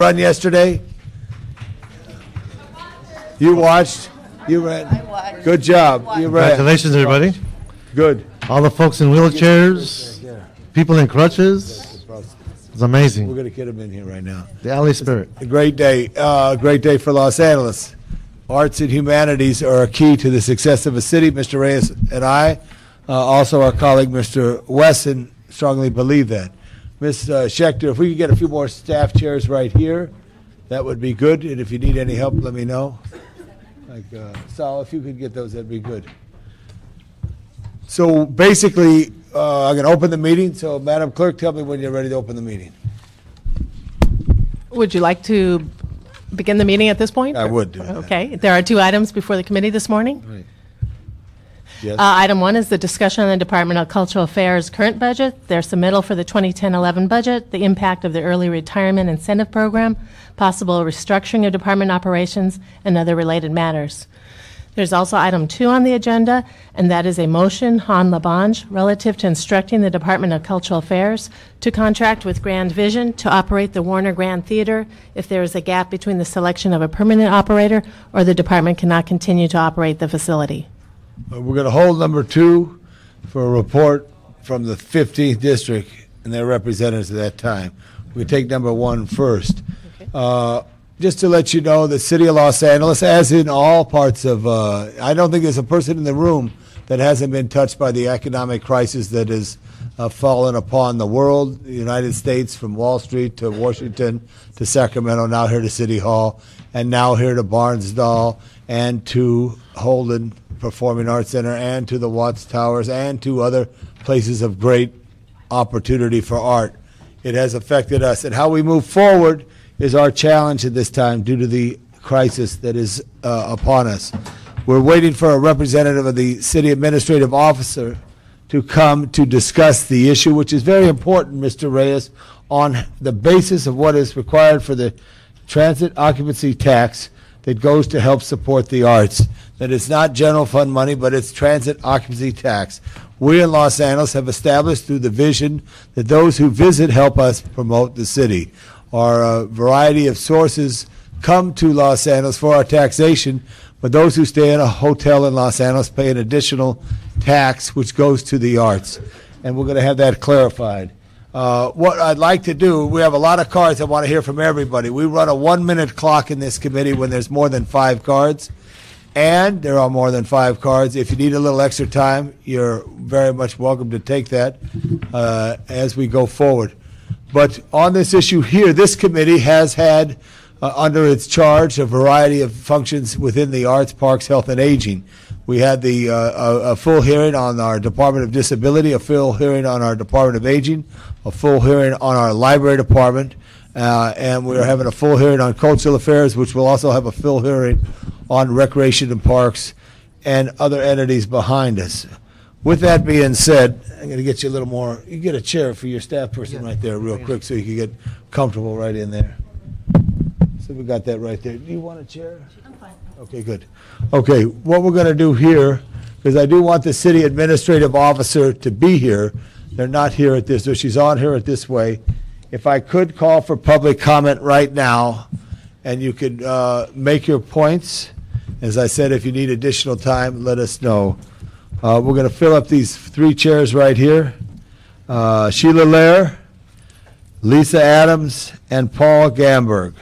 run yesterday? You watched? You ran? I watched. Good job. You ran. Congratulations, everybody. Good. All the folks in wheelchairs, people in crutches. It's amazing. We're going to get them in here right now. The alley spirit. A great day, uh, great day for Los Angeles. Arts and humanities are a key to the success of a city. Mr. Reyes and I, uh, also our colleague Mr. Wesson, strongly believe that. Ms. uh, Schechter, if we could get a few more staff chairs right here, that would be good. And if you need any help, let me know. Like uh, Sal, if you could get those, that'd be good. So basically, uh, I'm going to open the meeting. So, Madam Clerk, tell me when you're ready to open the meeting. Would you like to begin the meeting at this point? I would do that. Okay. There are two items before the committee this morning. Yes. Uh, Item one is the discussion on the Department of Cultural Affairs' current budget, their submittal for the 2010-11 budget, the impact of the early retirement incentive program, possible restructuring of department operations, and other related matters. There's also item two on the agenda, and that is a motion, Hahn LaBonge, relative to instructing the Department of Cultural Affairs to contract with Grand Vision to operate the Warner Grand Theater if there is a gap between the selection of a permanent operator or the department cannot continue to operate the facility. Uh, We're going to hold number two for a report from the 15th district and their representatives at that time. We take number one first. Uh, Just to let you know, the city of Los Angeles, as in all parts of, uh, I don't think there's a person in the room that hasn't been touched by the economic crisis that has uh, fallen upon the world, the United States, from Wall Street to Washington to Sacramento, now here to City Hall, and now here to Barnsdall, and to Holden Performing Arts Center, and to the Watts Towers, and to other places of great opportunity for art. It has affected us. And how we move forward is our challenge at this time due to the crisis that is uh, upon us. We're waiting for a representative of the city administrative officer to come to discuss the issue, which is very important, Mr. Reyes, on the basis of what is required for the transit occupancy tax that goes to help support the arts. That it's not general fund money, but it's transit occupancy tax. We in Los Angeles have established through the vision that those who visit help us promote the city. Our uh, variety of sources come to Los Angeles for our taxation, but those who stay in a hotel in Los Angeles pay an additional tax which goes to the arts. And we're going to have that clarified. Uh, what I'd like to do, we have a lot of cards. I want to hear from everybody. We run a one minute clock in this committee when there's more than five cards. And there are more than five cards. If you need a little extra time, you're very much welcome to take that uh, as we go forward. But on this issue here, this committee has had uh, under its charge a variety of functions within the arts, parks, health, and aging. We had the uh, a, a full hearing on our Department of Disability, a full hearing on our Department of Aging, a full hearing on our library department, uh, and we're having a full hearing on cultural affairs, which will also have a full hearing on recreation and parks and other entities behind us. With that being said, I'm going to get you a little more. You get a chair for your staff person right there, real quick, so you can get comfortable right in there. So we got that right there. Do you want a chair? I'm fine. Okay, good. Okay, what we're going to do here, because I do want the city administrative officer to be here. They're not here at this, so she's on here at this way. If I could call for public comment right now, and you could uh, make your points. As I said, if you need additional time, let us know. Uh, We're going to fill up these three chairs right here. Uh, Sheila Lair, Lisa Adams, and Paul Gamberg.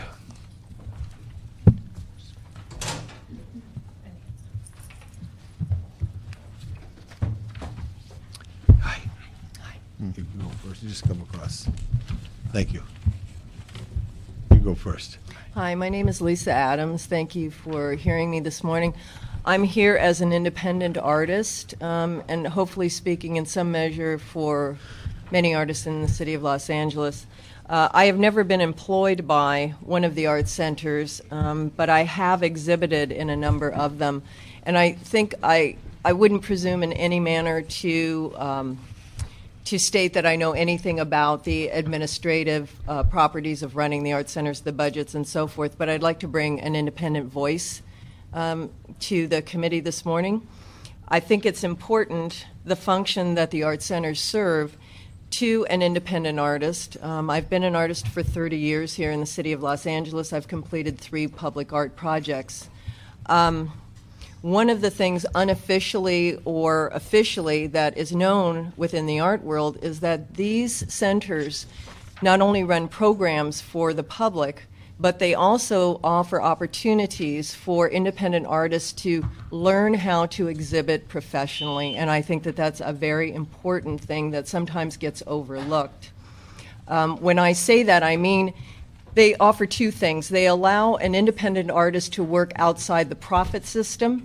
Hi. You can go first. You just come across. Thank you. You go first. Hi, my name is Lisa Adams. Thank you for hearing me this morning. I'm here as an independent artist um, and hopefully speaking in some measure for many artists in the city of Los Angeles. Uh, I have never been employed by one of the art centers, um, but I have exhibited in a number of them. And I think I, I wouldn't presume in any manner to um, to state that I know anything about the administrative uh, properties of running the art centers, the budgets, and so forth, but I'd like to bring an independent voice um, to the committee this morning. I think it's important the function that the art centers serve to an independent artist. Um, I've been an artist for 30 years here in the city of Los Angeles. I've completed three public art projects. Um, one of the things unofficially or officially that is known within the art world is that these centers not only run programs for the public, but they also offer opportunities for independent artists to learn how to exhibit professionally. And I think that that's a very important thing that sometimes gets overlooked. Um, when I say that, I mean they offer two things. They allow an independent artist to work outside the profit system,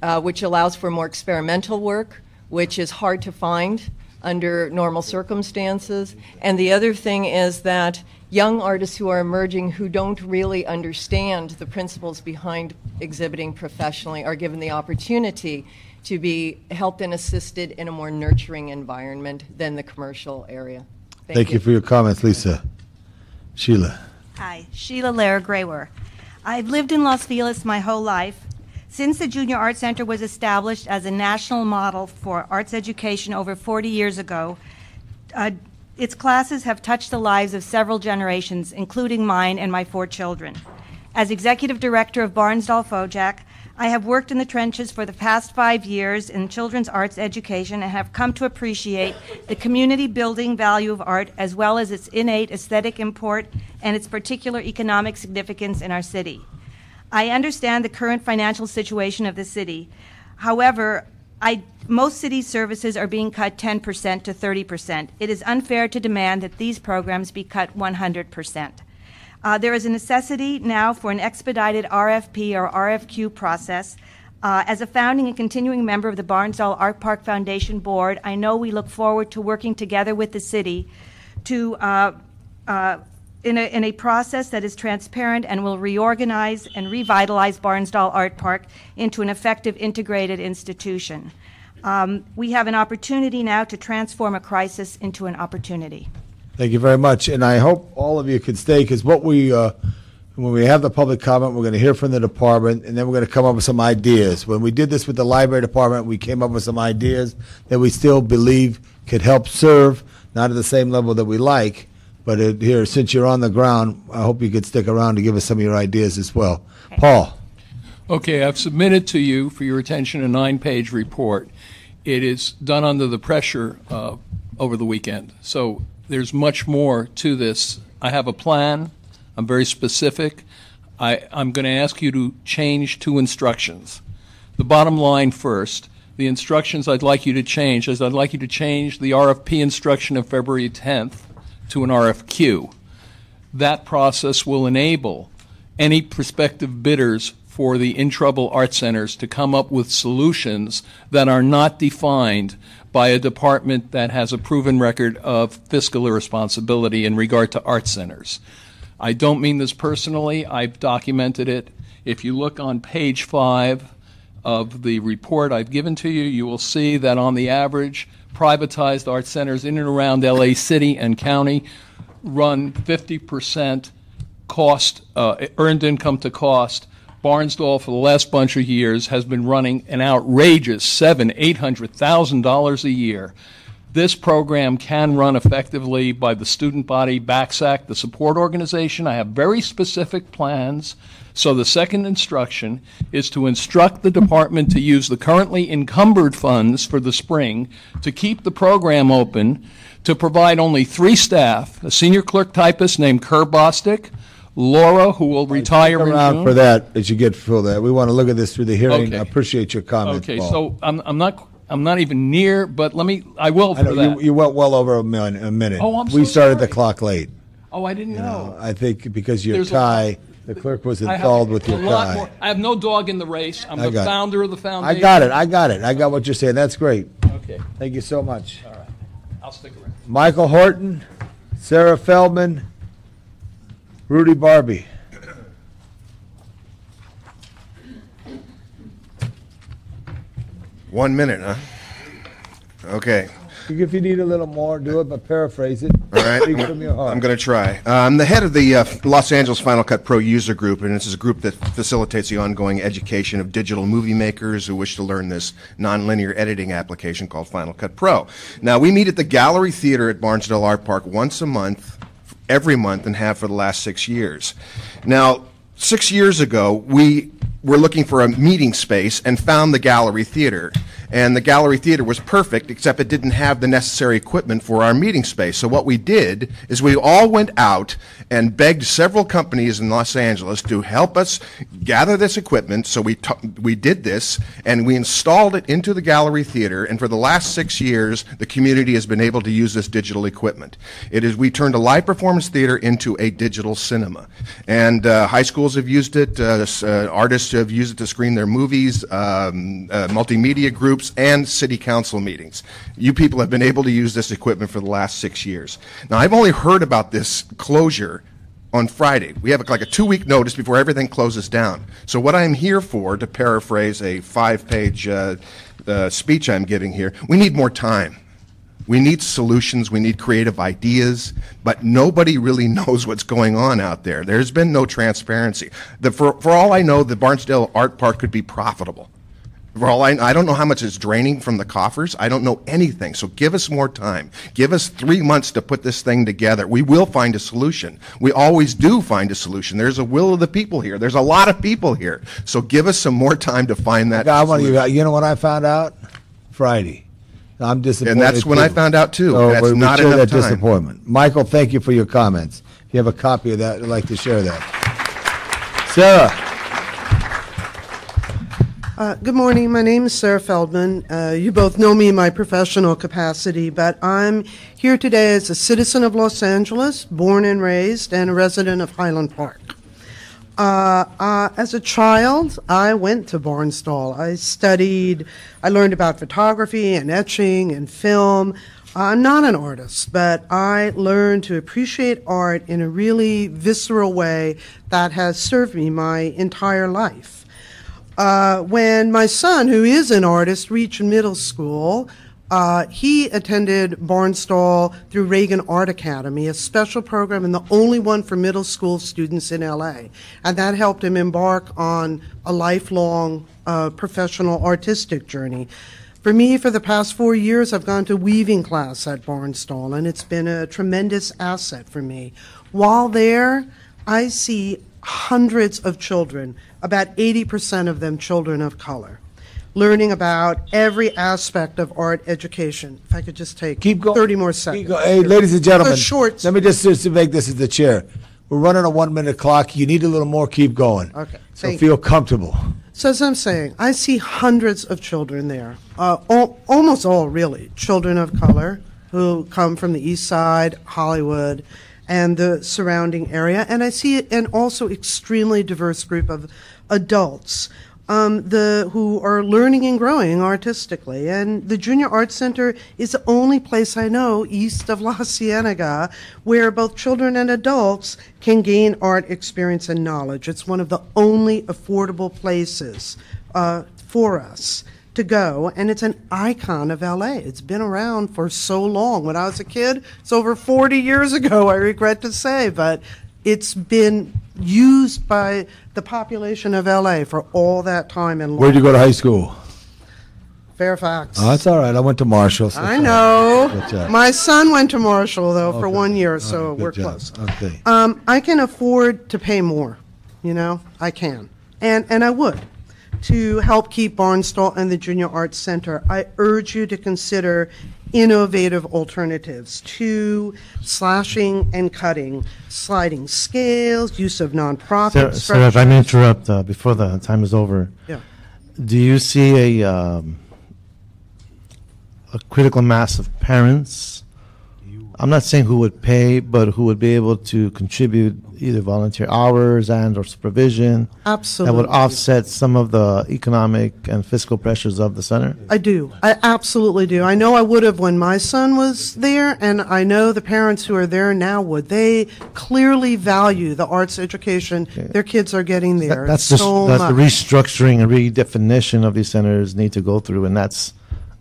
uh, which allows for more experimental work, which is hard to find under normal circumstances. And the other thing is that young artists who are emerging who don't really understand the principles behind exhibiting professionally are given the opportunity to be helped and assisted in a more nurturing environment than the commercial area. Thank you for your comments, Lisa. Sheila. Hi, Sheila Lara Grawer. I've lived in Los Feliz my whole life. Since the Junior Art Center was established as a national model for arts education over 40 years ago, uh, its classes have touched the lives of several generations, including mine and my four children. As executive director of Barnsdall Fojack, I have worked in the trenches for the past five years in children's arts education and have come to appreciate the community building value of art as well as its innate aesthetic import and its particular economic significance in our city. I understand the current financial situation of the city. However, I, most city services are being cut 10% to 30%. It is unfair to demand that these programs be cut 100%. Uh, there is a necessity now for an expedited RFP or RFQ process. Uh, as a founding and continuing member of the Barnsdall Art Park Foundation Board, I know we look forward to working together with the city to uh, uh in a, in a process that is transparent and will reorganize and revitalize Barnsdall Art Park into an effective integrated institution. Um, we have an opportunity now to transform a crisis into an opportunity. Thank you very much, and I hope all of you can stay, because what we, uh, when we have the public comment, we're going to hear from the department, and then we're going to come up with some ideas. When we did this with the library department, we came up with some ideas that we still believe could help serve, not at the same level that we like, but it, here, since you're on the ground, I hope you could stick around to give us some of your ideas as well. Paul? Okay, I've submitted to you for your attention a nine-page report. It is done under the pressure uh, over the weekend, so there's much more to this. I have a plan. I'm very specific. I, I'm going to ask you to change two instructions. The bottom line first. The instructions I'd like you to change is I'd like you to change the RFP instruction of February 10th to an RFQ. That process will enable any prospective bidders for the in trouble art centers to come up with solutions that are not defined by a department that has a proven record of fiscal irresponsibility in regard to art centers. I don't mean this personally, I've documented it. If you look on page five of the report I've given to you, you will see that on the average, privatized art centers in and around LA City and county run 50% cost, uh, earned income to cost Barnsdall for the last bunch of years has been running an outrageous seven, eight hundred thousand dollars a year. This program can run effectively by the student body, BACSAC, the support organization. I have very specific plans. So the second instruction is to instruct the department to use the currently encumbered funds for the spring to keep the program open, to provide only three staff, a senior clerk typist named Kerr Bostic, Laura, who will retire in around June. for that, as you get through that. We want to look at this through the hearing. Okay. I appreciate your comments, Okay, Paul. so I'm, I'm not, I'm not even near, but let me, I will I for know, you, that. you went well over a minute, a minute. Oh, I'm We so started the sorry. clock late. Oh, I didn't know. I think because your There's a- tie, the clerk was I have enthralled with your a lot tie. more- I have no dog in the race. I'm I the got it. founder of the foundation. I foundation. got it, I got it. I got what you're saying. That's great. Okay, Thank you so much. all right. I'll stick around. Michael Horton, Sarah Feldman, Rudy Barbie. One minute, huh? Okay. If you need a little more, do it, but paraphrase it. All right, Speak I'm from your heart. I'm going to try. Uh, I'm the head of the uh, Los Angeles Final Cut Pro user group, and this is a group that facilitates the ongoing education of digital movie makers who wish to learn this nonlinear editing application called Final Cut Pro. Now, we meet at the Gallery Theater at Barnsdall Art Park once a month, every month, and have for the last six years. Now, six years ago, we were looking for a meeting space and found the Gallery Theater. And the Gallery Theater was perfect, except it didn't have the necessary equipment for our meeting space. So what we did is we all went out and begged several companies in Los Angeles to help us gather this equipment. So we t- we did this and we installed it into the Gallery Theater. And for the last six years, the community has been able to use this digital equipment. It is we turned a live performance theater into a digital cinema, and uh, high schools have used it. Uh, uh, artists have used it to screen their movies. Um, uh, multimedia groups and city council meetings. You people have been able to use this equipment for the last six years. Now, I've only heard about this closure on Friday. We have like a two week notice before everything closes down. So, what I'm here for, to paraphrase a five page uh, uh, speech I'm giving here, we need more time. We need solutions, we need creative ideas, but nobody really knows what's going on out there. There's been no transparency. The, for, for all I know, the Barnsdall Art Park could be profitable. All I, I don't know how much it's draining from the coffers. I don't know anything. So give us more time. Give us three months to put this thing together. We will find a solution. We always do find a solution. There's a will of the people here. There's a lot of people here. So give us some more time to find that. I want solution. you, you know what I found out? Friday. I'm disappointed. And that's when I found out, too. So That's we- we not share enough that time. disappointment. Michael, thank you for your comments. If you have a copy of that, I'd like to share that. Sarah? Uh, Good morning. My name is Sarah Feldman. Uh, You both know me in my professional capacity, but I'm here today as a citizen of Los Angeles, born and raised, and a resident of Highland Park. Uh, uh, as a child, I went to Barnsdall. I studied, I learned about photography and etching and film. I'm not an artist, but I learned to appreciate art in a really visceral way that has served me my entire life. Uh, when my son, who is an artist, reached middle school, uh, he attended Barnsdall through Reagan Art Academy, a special program and the only one for middle school students in LA. And that helped him embark on a lifelong uh, professional artistic journey. For me, for the past four years, I've gone to weaving class at Barnsdall, and it's been a tremendous asset for me. While there, I see hundreds of children, about 80% of them children of color, learning about every aspect of art education. If I could just take Keep going. 30 more Keep seconds. Hey, ladies and gentlemen. A short- Let me just, just make this as the chair. We're running a one-minute clock. You need a little more. Keep going. Okay, So feel comfortable. So as I'm saying, I see hundreds of children there, uh, al- almost all really children of color who come from the East Side, Hollywood, and the surrounding area, and I see an also extremely diverse group of adults. Um, the who are learning and growing artistically, and the Junior Art Center is the only place I know east of La Cienega where both children and adults can gain art experience and knowledge. It's one of the only affordable places uh, for us to go, and it's an icon of LA. It's been around for so long. When I was a kid, it's over 40 years ago, I regret to say, but it's been used by the population of LA for all that time and Where'd you go to high school? Fairfax. Oh, that's all right. I went to Marshall. so- I know. Good job. My son went to Marshall though for Okay. one year, so good we're job. close. Okay. Um, I can afford to pay more, you know, I can, and and I would, to help keep Barnsdall and the Junior Arts Center. I urge you to consider innovative alternatives to slashing and cutting, sliding scales, use of nonprofit Sarah, Sarah, if I may interrupt uh, before the time is over, Yeah. do you see a um, a critical mass of parents? I'm not saying who would pay, but who would be able to contribute either volunteer hours and or supervision that would offset some of the economic and fiscal pressures of the center. I do. I absolutely do. I know I would have when my son was there, and I know the parents who are there now would. They clearly value the arts education their kids are getting there. That- that's the, so that's the much. restructuring and redefinition of these centers need to go through, and that's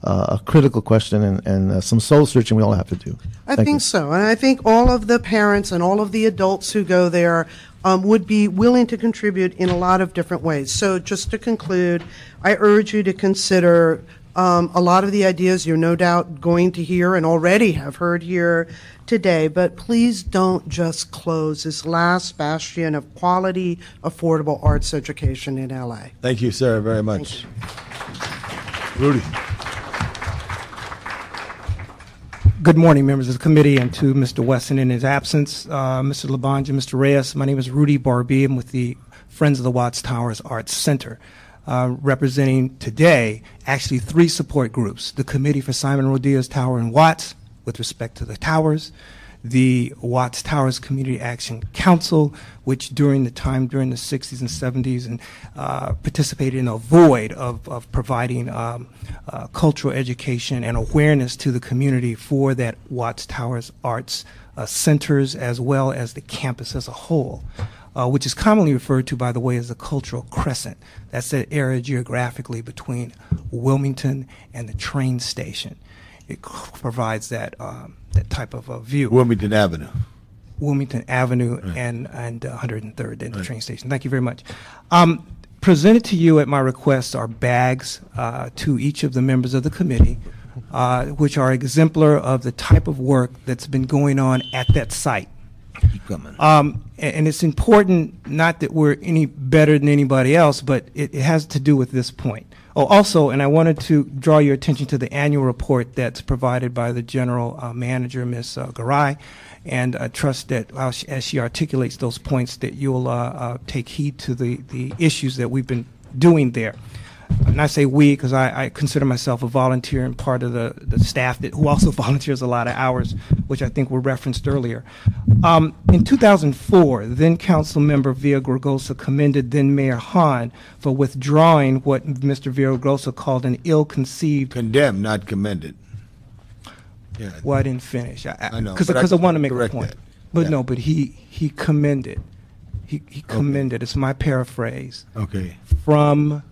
uh, a critical question and, and uh, some soul searching we all have to do. I Thank think you. so, and I think all of the parents and all of the adults who go there um, would be willing to contribute in a lot of different ways. So, just to conclude, I urge you to consider um, a lot of the ideas you're no doubt going to hear and already have heard here today, but please don't just close this last bastion of quality, affordable arts education in LA. Thank you, Sarah, very much. Rudy. Good morning, members of the committee, and to Mr. Wesson in his absence, uh, Mr. LaBonge, Mr. Reyes. My name is Rudy Barbie. I'm with the Friends of the Watts Towers Arts Center, uh, representing today actually three support groups: the Committee for Simon Rodia's Tower and Watts, with respect to the towers, the Watts Towers Community Action Council, which during the time during the 60s and 70s and uh, participated in a void of, of providing um, uh, cultural education and awareness to the community for that Watts Towers Arts uh, centers as well as the campus as a whole. Uh, which is commonly referred to, by the way, as the cultural crescent. That's the area geographically between Wilmington and the train station. It provides that um, that type of a view. Wilmington Avenue. Wilmington Avenue and and uh, 103rd and the train station. Thank you very much. Um, presented to you at my request are bags uh, to each of the members of the committee, uh, which are exemplar of the type of work that's been going on at that site. Um, a- and it's important not that we're any better than anybody else, but it, it has to do with this point. Oh, also, and I wanted to draw your attention to the annual report that's provided by the general uh, manager, Ms. Uh, Garay, and I trust that she, as she articulates those points, that you'll uh, uh, take heed to the, the issues that we've been doing there. And I say we because I, I consider myself a volunteer and part of the, the staff that who also volunteers a lot of hours, which I think were referenced earlier. Um, in 2004, then Council Member Villaraigosa commended then Mayor Hahn for withdrawing what Mr. Villaraigosa called an ill-conceived. Condemned, not commended. Yeah. Well, I didn't finish. I know, because I I, want to make a point. that. But Yeah. no, but he he commended. He he commended. It's my paraphrase Okay. from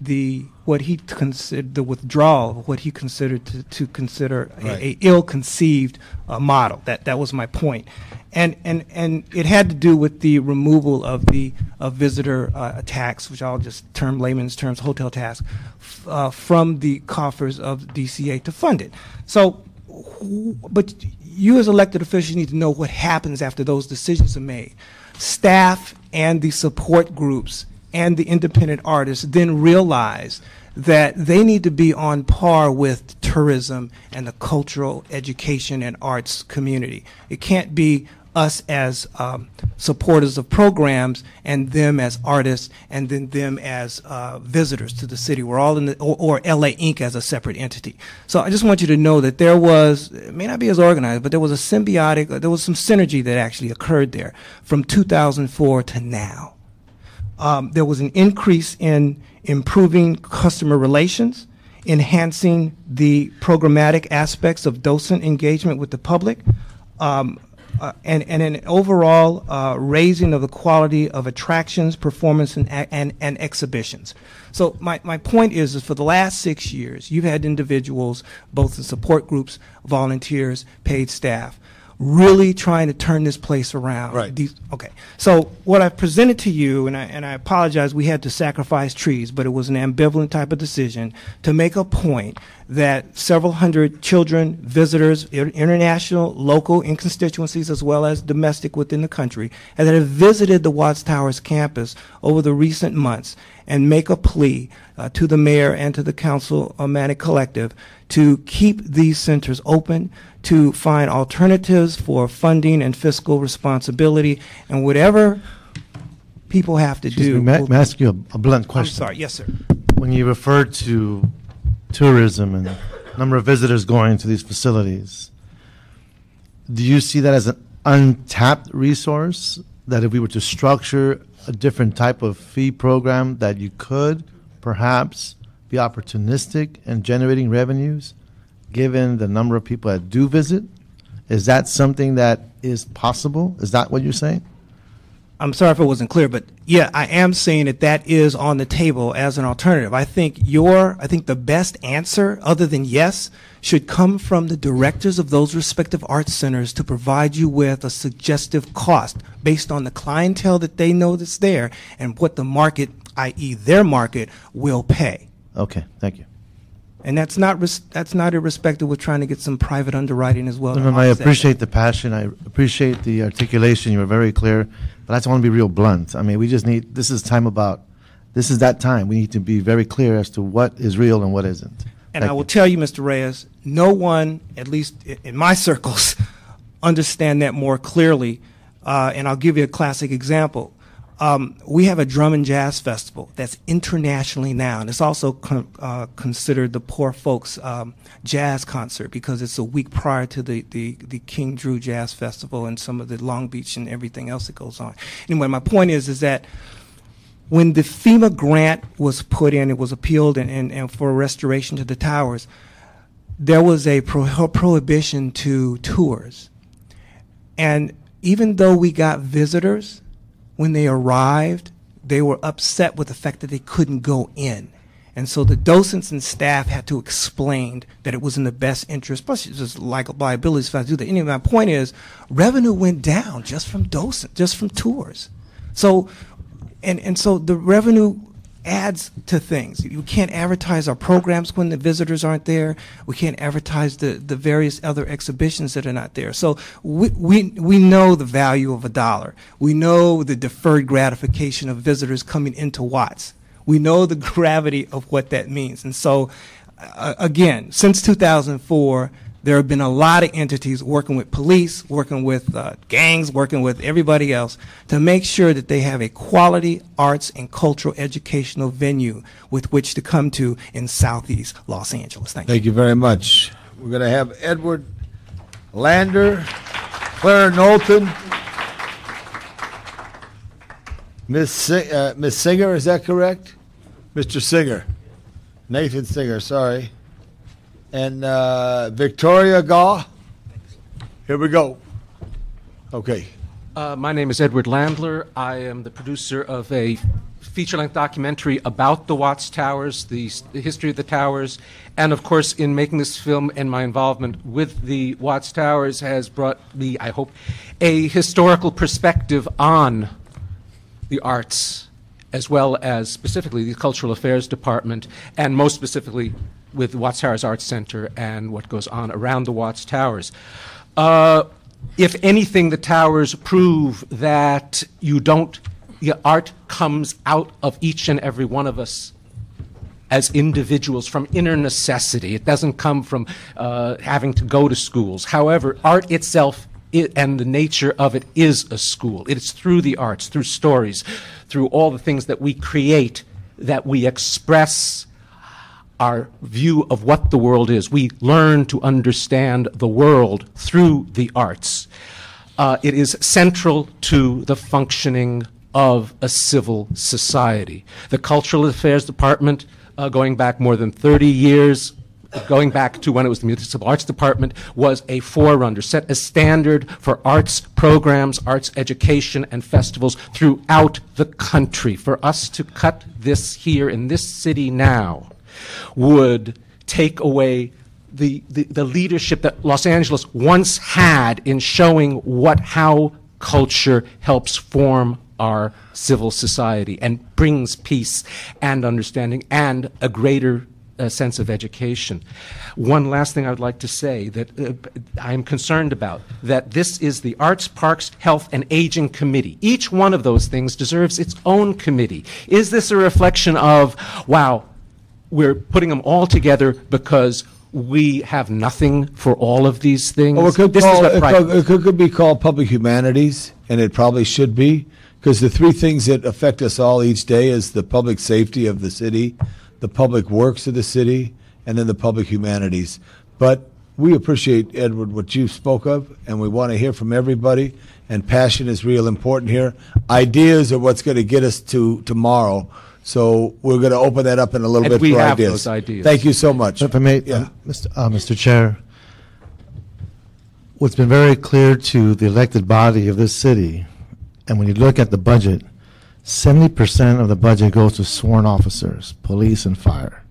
the what he considered the withdrawal of what he considered to, to consider a, a ill-conceived uh, model. That that was my point, and and and it had to do with the removal of the of visitor uh, tax, which I'll just term layman's terms, hotel tax, uh, from the coffers of DCA to fund it. So, but you as elected officials need to know what happens after those decisions are made. Staff and the support groups and the independent artists then realize that they need to be on par with tourism and the cultural education and arts community. It can't be us as um, supporters of programs and them as artists and then them as uh, visitors to the city. We're all in the, or, or LA Inc. as a separate entity. So I just want you to know that there was, it may not be as organized, but there was a symbiotic, there was some synergy that actually occurred there from 2004 to now um, there was an increase in improving customer relations, enhancing the programmatic aspects of docent engagement with the public, um, uh, and, and an overall uh, raising of the quality of attractions, performance, and, and, and exhibitions. So my, my point is, is for the last six years, you've had individuals, both in support groups, volunteers, paid staff, really trying to turn this place around. Right. These, okay. So what I presented to you, and I, and I apologize, we had to sacrifice trees, but it was an ambivalent type of decision to make a point that several hundred children, visitors, i- international, local, in constituencies, as well as domestic within the country, and that have visited the Watts Towers campus over the recent months and make a plea uh, to the mayor and to the council of Manic Collective to keep these centers open, to find alternatives for funding and fiscal responsibility, and whatever people have to Excuse do. me, may, we'll- may I ask you a, a blunt I'm question? sorry. Yes, sir. When you refer to tourism and the number of visitors going to these facilities, do you see that as an untapped resource? That if we were to structure a different type of fee program, that you could perhaps be opportunistic in generating revenues, given the number of people that do visit? Is that something that is possible? Is that what you're saying? I'm sorry if it wasn't clear, but yeah, I am saying that that is on the table as an alternative. I think your, I think the best answer, other than yes, should come from the directors of those respective arts centers to provide you with a suggestive cost based on the clientele that they know that's there and what the market, i.e., their market, will pay. Okay, thank you. And that's not res- that's not irrespective of trying to get some private underwriting as well. No, to no, I offset that. appreciate the passion. I appreciate the articulation. You were very clear. But I just want to be real blunt. I mean, we just need, this is time about, this is that time. We need to be very clear as to what is real and what isn't. And Thank I will you. tell you, Mr. Reyes, no one, at least in my circles, understand that more clearly. Uh, and I'll give you a classic example. Um, we have a drum and jazz festival that's internationally now, and it's also con- uh, considered the poor folks um, jazz concert because it's a week prior to the, the, the King Drew Jazz Festival and some of the Long Beach and everything else that goes on. Anyway, my point is is that when the FEMA grant was put in, it was appealed and, and, and for restoration to the towers, there was a pro- prohibition to tours. And even though we got visitors, when they arrived, they were upset with the fact that they couldn't go in. And so the docents and staff had to explain that it was in the best interest, plus it's just like liabilities if I do that. Anyway, my point is revenue went down just from docent, just from tours. So and and so the revenue adds to things. You can't advertise our programs when the visitors aren't there. We can't advertise the, the various other exhibitions that are not there. So we, we, we know the value of a dollar. We know the deferred gratification of visitors coming into Watts. We know the gravity of what that means. And so, uh, again, since 2004, there have been a lot of entities working with police, working with uh, gangs, working with everybody else to make sure that they have a quality arts and cultural educational venue with which to come to in Southeast Los Angeles. Thank you. Thank you very much. We're going to have Edward Landler, Clara Knowlton, Miss Si- uh, Miss Singer, is that correct? Mr. Singer, Nathan Singer, sorry, and uh, Victoria Gaw. Here we go. Okay. Uh, my name is Edward Landler. I am the producer of a feature length documentary about the Watts Towers, the, the history of the towers, and of course, in making this film and my involvement with the Watts Towers has brought me, I hope, a historical perspective on the arts, as well as specifically the Cultural Affairs Department, and most specifically with Watts Towers Arts Center and what goes on around the Watts Towers. Uh, if anything, the towers prove that you don't, the art comes out of each and every one of us as individuals from inner necessity. It doesn't come from uh, having to go to schools. However, art itself i and the nature of it is a school. It's through the arts, through stories, through all the things that we create that we express our view of what the world is. We learn to understand the world through the arts. Uh, it is central to the functioning of a civil society. The Cultural Affairs Department, uh, going back more than 30 years, going back to when it was the Municipal Arts Department, was a forerunner, set a standard for arts programs, arts education, and festivals throughout the country. For us to cut this here in this city now would take away the, the, the leadership that Los Angeles once had in showing what how culture helps form our civil society and brings peace and understanding and a greater uh, sense of education. One last thing I would like to say that uh, I am concerned about that this is the Arts, Parks, Health, and Aging Committee. Each one of those things deserves its own committee. Is this a reflection of, wow, we're putting them all together because we have nothing for all of these things. It could, this call, is what it, could, it could- could be called public humanities, and it probably should be, because the three things that affect us all each day is the public safety of the city, the public works of the city, and then the public humanities. But we appreciate, Edward, what you spoke of, and we want to hear from everybody, and passion is real important here. Ideas are what's going to get us to tomorrow. So we're going to open that up in a little And bit we for have ideas. those ideas. Thank you so much. If I may, Yeah. um, Mr. Uh, Mr. Chair, what's been very clear to the elected body of this city and when you look at the budget, 70% of the budget goes to sworn officers, police and fire.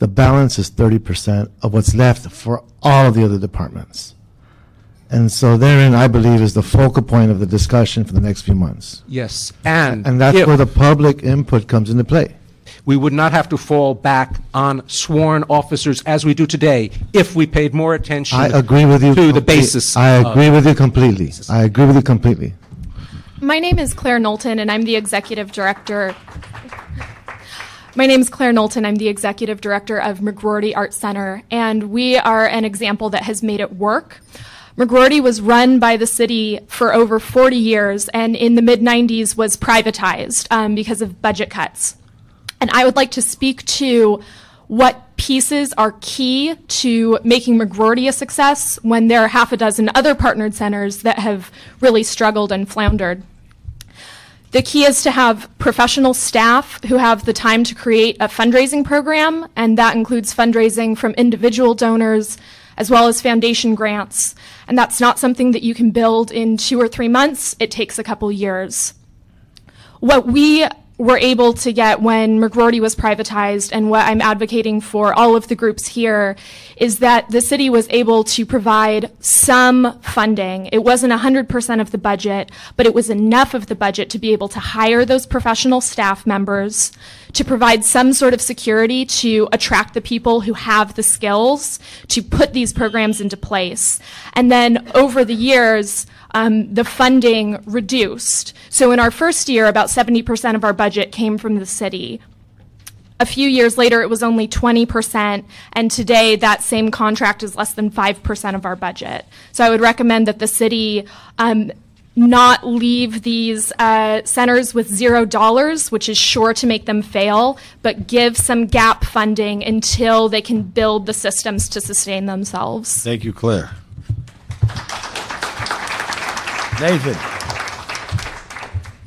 The balance is 30% of what's left for all of the other departments. And so therein, I believe, is the focal point of the discussion for the next few months. Yes, and And that's if- where the public input comes into play. we would not have to fall back on sworn officers as we do today if we paid more attention I agree with you. to the complete- basis. I of- agree with you completely. I agree with you completely. My name is Claire Knowlton, and I'm the executive director. My name is Claire Knowlton. I'm the executive director of McGroarty Art Center, and we are an example that has made it work. McGroarty was run by the city for over 40 years, and in the mid 90s was privatized um, because of budget cuts. And I would like to speak to what pieces are key to making McGroarty a success when there are half a dozen other partnered centers that have really struggled and floundered. The key is to have professional staff who have the time to create a fundraising program, and that includes fundraising from individual donors as well as foundation grants. And that's not something that you can build in two or three months, it takes a couple years what we were able to get when McGroarty was privatized and what I'm advocating for all of the groups here is that the city was able to provide some funding. It wasn't 100% of the budget, but it was enough of the budget to be able to hire those professional staff members, to provide some sort of security to attract the people who have the skills to put these programs into place. And then over the years, um, the funding reduced. So in our first year, about 70% of our budget came from the city. A few years later, it was only 20%, and today that same contract is less than 5% of our budget. So I would recommend that the city um, not leave these uh, centers with zero dollars, which is sure to make them fail, but give some gap funding until they can build the systems to sustain themselves. Thank you, Claire. Nathan.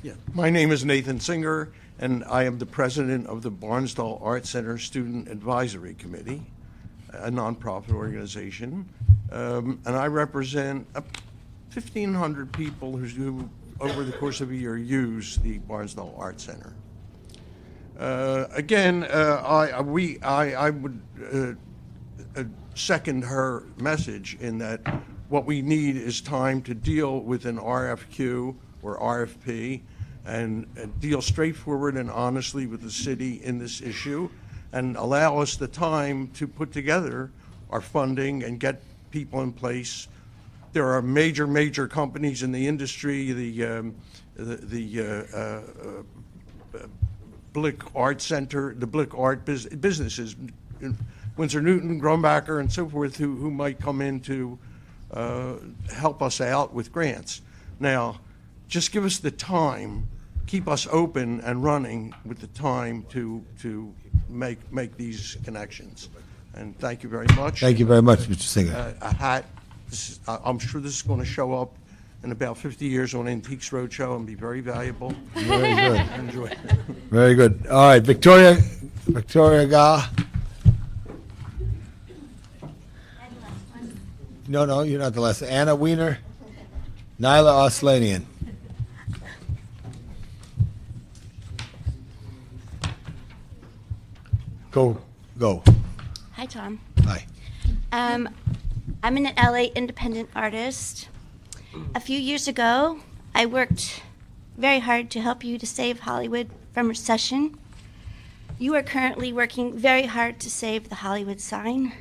Yeah. My name is Nathan Singer, and I am the president of the Barnsdall Art Center Student Advisory Committee, a nonprofit organization. Um, and I represent 1,500 people who, over the course of a year, use the Barnsdall Art Center. Uh, again, uh, I, we, I, I would uh, uh, second her message in that what we need is time to deal with an RFQ or RFP and uh, deal straightforward and honestly with the city in this issue and allow us the time to put together our funding and get people in place. There are major, major companies in the industry, the, um, the, the uh, uh, Blick Art Center, the Blick Art bus- businesses, in Winsor Newton, Grumbacher, and so forth, who, who might come in to uh, help us out with grants. Now, just give us the time, keep us open and running with the time to, to make, make these connections. And thank you very much. Thank you very much, Mr. Singer. Uh, A hat, this is- I- I'm sure this is going to show up in about 50 years on Antiques Roadshow and be very valuable. Very good. Enjoy. Very good. All right, Victoria, Victoria Ga. No, no, you're not the last. Anna Weiner, Nyla Oslanian. Go, go. Hi, Tom. Hi. Um, I'm an LA independent artist. A few years ago, I worked very hard to help you to save Hollywood from recession. You are currently working very hard to save the Hollywood sign.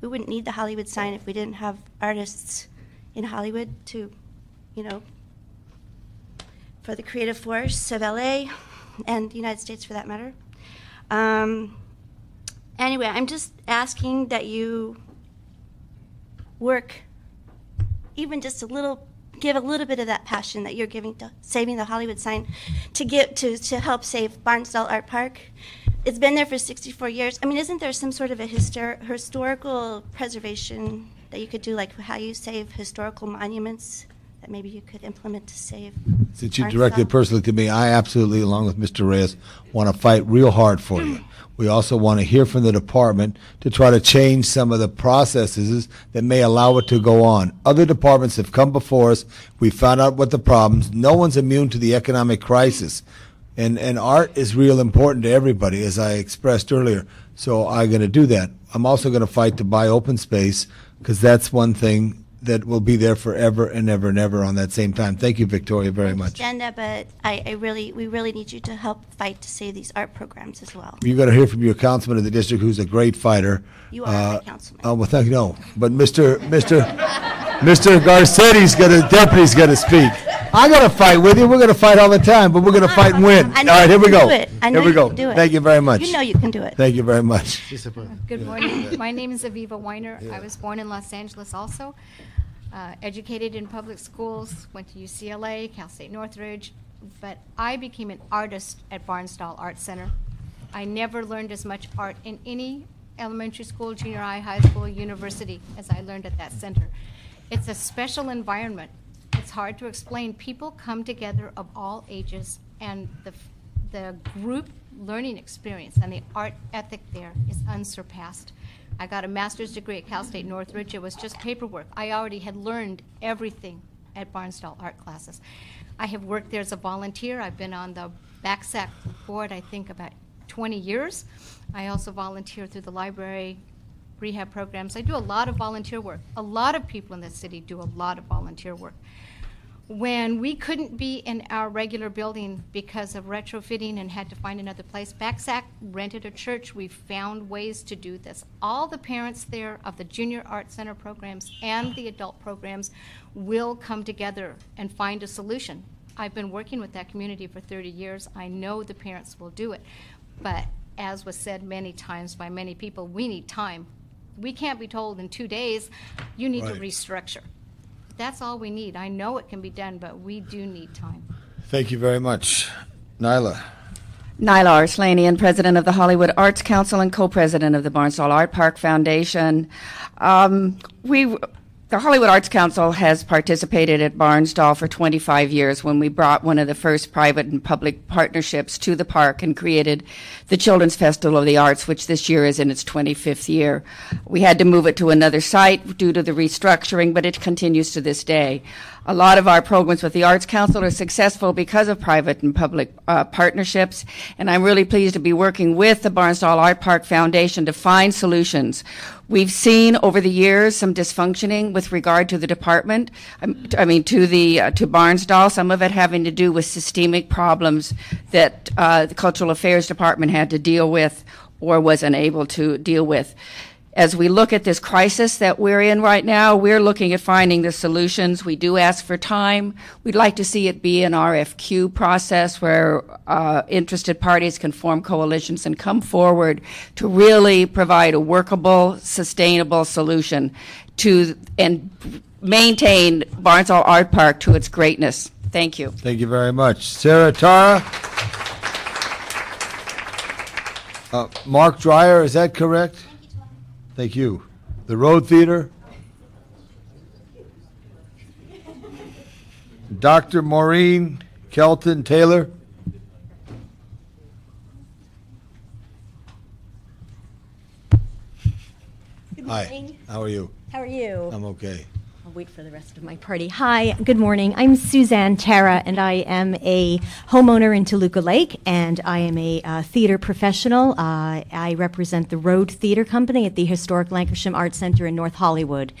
We wouldn't need the Hollywood sign if we didn't have artists in Hollywood to, you know, for the creative force of LA and the United States for that matter. Um, anyway, I'm just asking that you work even just a little give a little bit of that passion that you're giving to saving the Hollywood sign to give to, to help save Barnsdall Art Park. It's been there for 64 years. I mean, isn't there some sort of a histor- historical preservation that you could do, like how you save historical monuments that maybe you could implement to save. Since you directed stuff? personally to me, I absolutely, along with Mr. Reyes, want to fight real hard for you. We also want to hear from the department to try to change some of the processes that may allow it to go on. Other departments have come before us. We found out what the problems. No one's immune to the economic crisis. And, and art is real important to everybody, as I expressed earlier. So I'm going to do that. I'm also going to fight to buy open space because that's one thing that will be there forever and ever and ever on that same time. Thank you, Victoria, very much. Understand that, but I, I really, we really need you to help fight to save these art programs as well. You got to hear from your councilman of the district, who's a great fighter. You are my Uh, councilman. Oh well, thank you. No, but Mr. Mr. Mr. Garcetti's gonna deputy's gonna speak. I'm gonna fight with you. We're gonna fight all the time, but we're gonna fight and win. I All know right, you here we go. do it. I know Here we go. can do it. Thank you very much. You know you can do it. Thank you very much. Good morning. My name is Aviva Weiner. I was born in Los Angeles also. Uh, educated in public schools, went to UCLA, Cal State Northridge, but I became an artist at Barnsdall Art Center. I never learned as much art in any elementary school, junior high, high school, university as I learned at that center. It's a special environment. It's hard to explain. People come together of all ages, and the, the group learning experience and the art ethic there is unsurpassed. I got a master's degree at Cal State Northridge. It was just paperwork. I already had learned everything at Barnsdall art classes. I have worked there as a volunteer. I've been on the BACSAC board, I think, about 20 years. I also volunteer through the library rehab programs. I do a lot of volunteer work. A lot of people in the city do a lot of volunteer work. When we couldn't be in our regular building because of retrofitting and had to find another place, BACSAC rented a church. We found ways to do this. All the parents there of the junior art center programs and the adult programs will come together and find a solution. I've been working with that community for 30 years. I know the parents will do it. But as was said many times by many people, we need time. We can't be told in two days, you need to restructure. That's all we need. I know it can be done, but we do need time. Thank you very much, Nyla. Nyla Arslanian, president of the Hollywood Arts Council and co-president of the Barnsdall Art Park Foundation. Um, we, the Hollywood Arts Council has participated at Barnsdall for 25 years when we brought one of the first private and public partnerships to the park and created the Children's Festival of the Arts, which this year is in its 25th year. We had to move it to another site due to the restructuring, but it continues to this day. A lot of our programs with the Arts Council are successful because of private and public uh, partnerships, and I'm really pleased to be working with the Barnsdall Art Park Foundation to find solutions. We've seen over the years some dysfunctioning with regard to the department. um, I mean, to the uh, to Barnsdall. Some of it having to do with systemic problems that uh, the Cultural Affairs Department had to deal with or was unable to deal with as we look at this crisis that we're in right now, we're looking at finding the solutions. We do ask for time. We'd like to see it be an RFQ process where uh, interested parties can form coalitions and come forward to really provide a workable, sustainable solution to and maintain Barnsdall Art Park to its greatness. Thank you. Thank you very much. Sarah Tara? Uh, Mark Dreyer, is that correct? Thank you. The Road Theater? Dr. Maureen Kelton Taylor? Good Hi, morning. how are you? How are you? I'm okay. Wait for the rest of my party. Hi, good morning. I'm Suzanne Terra, and I am a homeowner in Toluca Lake, and I am a uh, theater professional. Uh, I represent the Road Theater Company at the Historic Lankershim Arts Center in North Hollywood.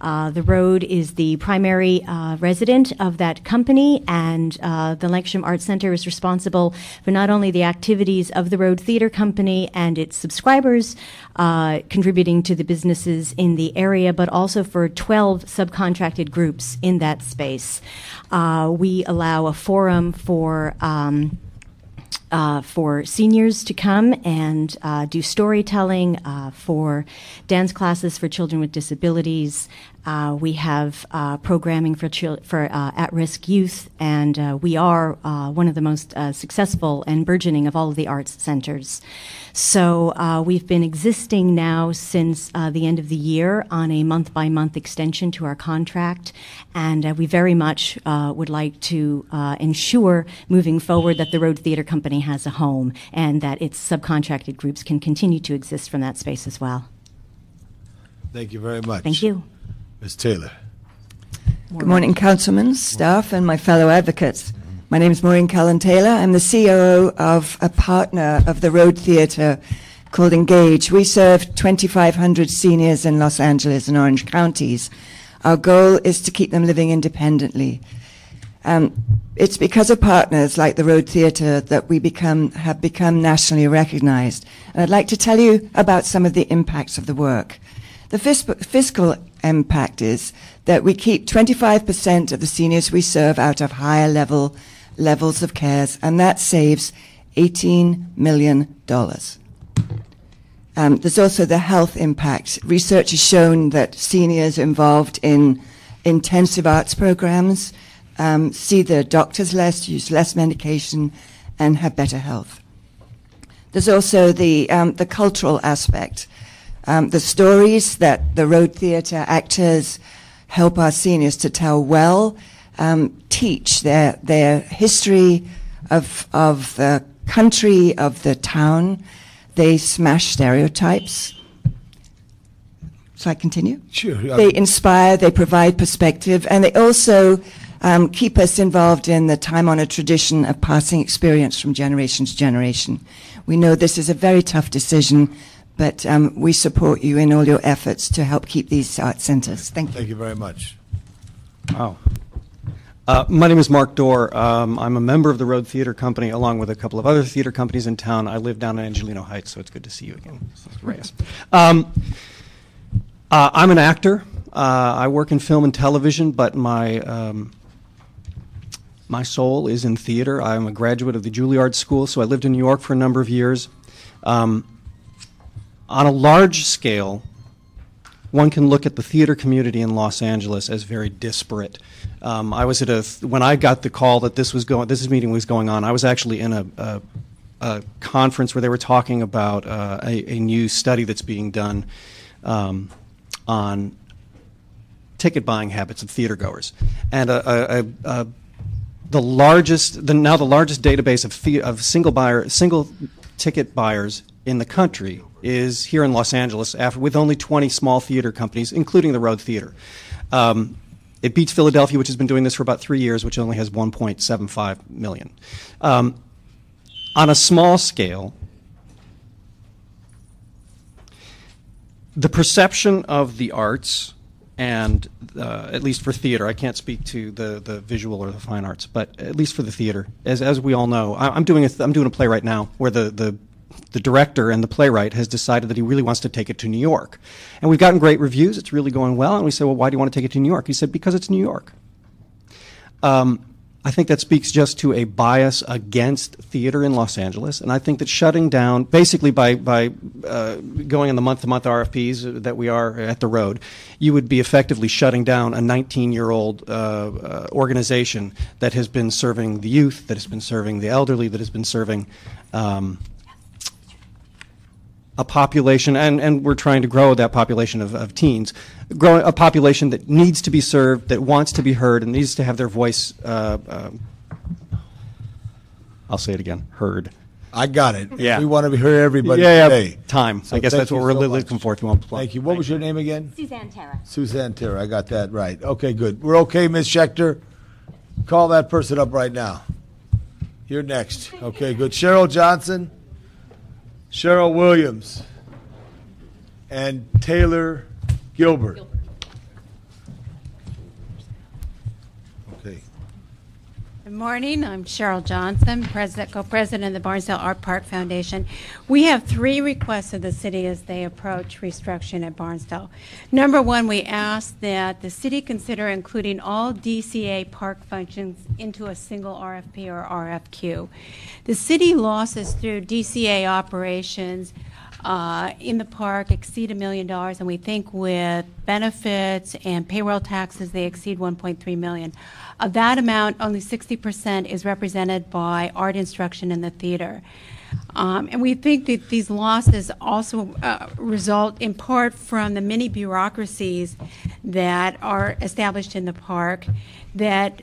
Uh, the Road is the primary uh, resident of that company, and uh, the Lankershim Arts Center is responsible for not only the activities of the Road Theater Company and its subscribers, uh, contributing to the businesses in the area, but also for 12 subcontracted groups in that space. Uh, we allow a forum for um, uh, for seniors to come and uh, do storytelling, uh, for dance classes for children with disabilities, Uh, we have uh, programming for chil- for uh, at-risk youth, and uh, we are uh, one of the most uh, successful and burgeoning of all of the arts centers. So uh, we've been existing now since uh, the end of the year on a month-by-month extension to our contract, and uh, we very much uh, would like to uh, ensure moving forward that the Road Theater Company has a home and that its subcontracted groups can continue to exist from that space as well. Thank you very much. Thank you. Ms. Taylor. Good morning, councilmen, staff, and my fellow advocates. My name is Maureen Callan Taylor. I'm the COO of a partner of the Road Theatre called Engage. We serve 2,500 seniors in Los Angeles and Orange counties. Our goal is to keep them living independently. Um, it's because of partners like the Road Theatre that we become, have become nationally recognized. And I'd like to tell you about some of the impacts of the work. The fis- fiscal impact is that we keep 25% of the seniors we serve out of higher level levels of cares, and that saves $18 million. Um, there's also the health impact. Research has shown that seniors involved in intensive arts programs um, see their doctors less, use less medication, and have better health. There's also the, um, the cultural aspect. Um, the stories that the Road Theatre actors help our seniors to tell well um, teach their, their history of, of the country, of the town. They smash stereotypes. So I continue? Sure. They inspire, they provide perspective, and they also um, keep us involved in the time honored tradition of passing experience from generation to generation. We know this is a very tough decision, but um, we support you in all your efforts to help keep these art centers. Thank you. Thank you very much. Wow. Uh, my name is Mark Dorr. Um, I'm a member of the Road Theater Company, along with a couple of other theater companies in town. I live down in Angelino Heights, so it's good to see you again, Reyes. Um, uh, I'm an actor. Uh, I work in film and television, but my um, my soul is in theater. I'm a graduate of the Juilliard School, so I lived in New York for a number of years. Um, on a large scale, one can look at the theater community in Los Angeles as very disparate. Um, I was at a when I got the call that this was going this meeting was going on. I was actually in a, a, a conference where they were talking about uh, a, a, new study that's being done um, on ticket buying habits of theater goers, and a, a the largest, the, now the largest database of, the, of single buyer, single ticket buyers in the country is here in Los Angeles, after, with only 20 small theater companies, including the Road Theater. Um, it beats Philadelphia, which has been doing this for about three years, which only has 1.75 million. Um, on a small scale, the perception of the arts and uh, at least for theater, I can't speak to the, the visual or the fine arts, but at least for the theater, as, as we all know, I, am doing a I'm doing a play right now where the, the the director and the playwright has decided that he really wants to take it to New York, and we've gotten great reviews. It's really going well, and we said, well, why do you want to take it to New York? He said, because it's New York. Um, I think that speaks just to a bias against theater in Los Angeles, and I think that shutting down, basically by by uh, going on the month-to-month RFPs that we are at the road, you would be effectively shutting down a 19-year-old uh, uh, organization that has been serving the youth, that has been serving the elderly, that has been serving. Um, a population, and, and we're trying to grow that population of, of teens, grow a population that needs to be served, that wants to be heard, and needs to have their voice. Uh, uh, I'll say it again. Heard. I got it. Yeah. We want to hear everybody yeah, today. Time. So I guess that's what we're so really much. looking for if you want to plug. Thank you. What was your name again? Suzanne Terra. Suzanne Terra. I got that right. Okay, good. We're okay, Ms. Schechter. Call that person up right now. You're next. Okay, good. Cheryl Johnson, Cheryl Williams, and Taylor Gilbert. Okay. Good morning. I'm Cheryl Johnson, President, co-president of the Barnsdall Art Park Foundation. We have three requests of the city as they approach restructuring at Barnsdall. Number one, we ask that the city consider including all DCA park functions into a single RFP or RFQ. The city losses through DCA operations uh, in the park exceed a million dollars, and we think with benefits and payroll taxes, they exceed 1.3 million. Of that amount, only 60% is represented by art instruction in the theater. Um, and we think that these losses also uh, result in part from the many bureaucracies that are established in the park that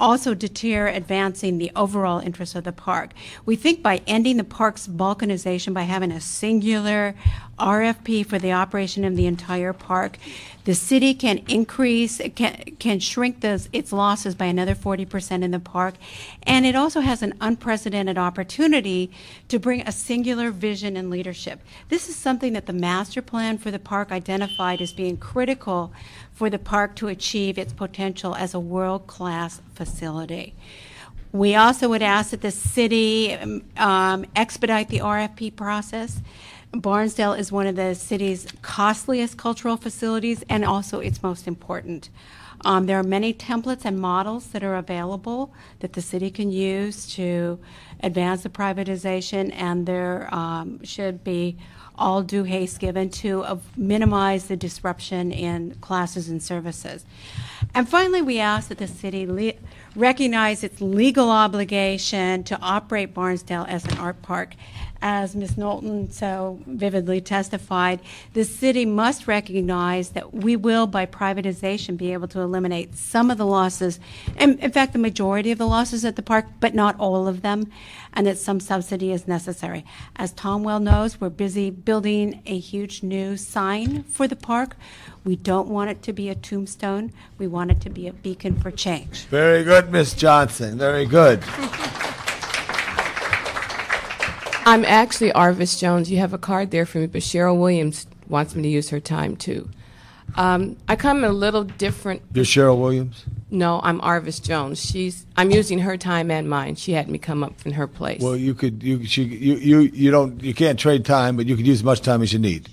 also deter advancing the overall interest of the park. We think by ending the park's balkanization, by having a singular RFP for the operation of the entire park, the city can increase, can, can shrink those, its losses by another 40% in the park. And it also has an unprecedented opportunity to bring a singular vision and leadership. This is something that the master plan for the park identified as being critical for the park to achieve its potential as a world class facility. We also would ask that the city um, expedite the RFP process. Barnsdall is one of the city's costliest cultural facilities and also its most important. Um, there are many templates and models that are available that the city can use to advance the privatization, and there um, should be all due haste given to uh, minimize the disruption in classes and services. And finally, we ask that the city recognize its legal obligation to operate Barnsdall as an art park as Ms. Knowlton so vividly testified, the city must recognize that we will, by privatization, be able to eliminate some of the losses, and in fact, the majority of the losses at the park, but not all of them, and that some subsidy is necessary. As Tom well knows, we're busy building a huge new sign for the park. We don't want it to be a tombstone. We want it to be a beacon for change. Very good, Miss Johnson. Very good. I'm actually Arvis Jones. You have a card there for me, but Cheryl Williams wants me to use her time too. Um, I come in a little different. You're Cheryl Williams? No, I'm Arvis Jones. She's. I'm using her time and mine. She had me come up in her place. Well, you could you she, you you you don't you can't trade time, but you could use as much time as you need.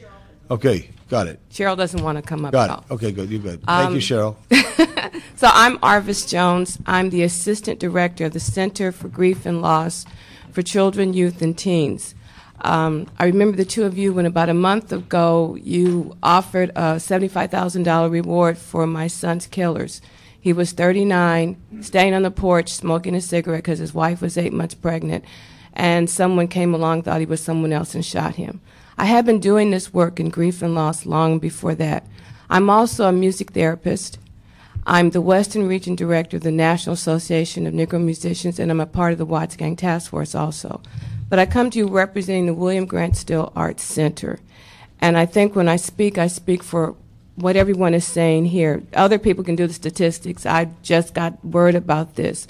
Okay, got it. Cheryl doesn't want to come up. Got at it. all. Okay, good. You're good. Thank Um, you, Cheryl. So I'm Arvis Jones. I'm the assistant director of the Center for Grief and Loss for Children, Youth, and Teens. Um, I remember the two of you when about a month ago you offered a $75,000 reward for my son's killers. He was 39, staying on the porch smoking a cigarette because his wife was eight months pregnant, and someone came along, thought he was someone else, and shot him. I have been doing this work in grief and loss long before that. I'm also a music therapist. I'm the Western Region Director of the National Association of Negro Musicians, and I'm a part of the Watts Gang Task Force also. But I come to you representing the William Grant Still Arts Center. And I think when I speak, I speak for what everyone is saying here. Other people can do the statistics. I just got word about this.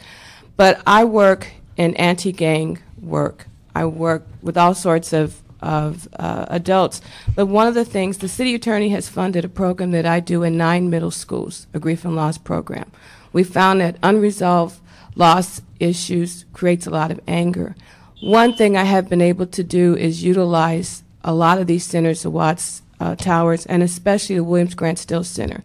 But I work in anti gang work. I work with all sorts of of uh, adults. But one of the things, the city attorney has funded a program that I do in nine middle schools, a grief and loss program. We found that unresolved loss issues creates a lot of anger. One thing I have been able to do is utilize a lot of these centers, the Watts uh, Towers, and especially the Williams Grant Still Center,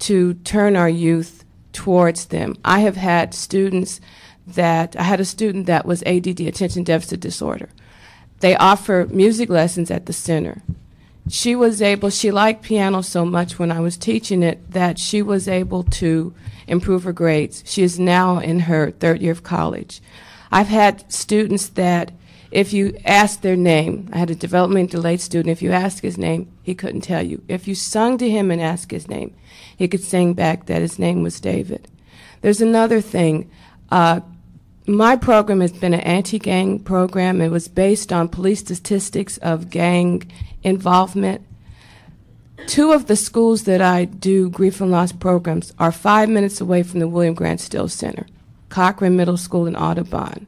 to turn our youth towards them. I have had students that, I had a student that was ADD, attention deficit disorder. They offer music lessons at the center. She was able, she liked piano so much when I was teaching it that she was able to improve her grades. She is now in her third year of college. I've had students that if you ask their name, I had a development delayed student, if you ask his name, he couldn't tell you. If you sung to him and asked his name, he could sing back that his name was David. There's another thing. Uh, my program has been an anti gang program. It was based on police statistics of gang involvement. Two of the schools that I do grief and loss programs are five minutes away from the William Grant Still Center, Cochran Middle School in Audubon.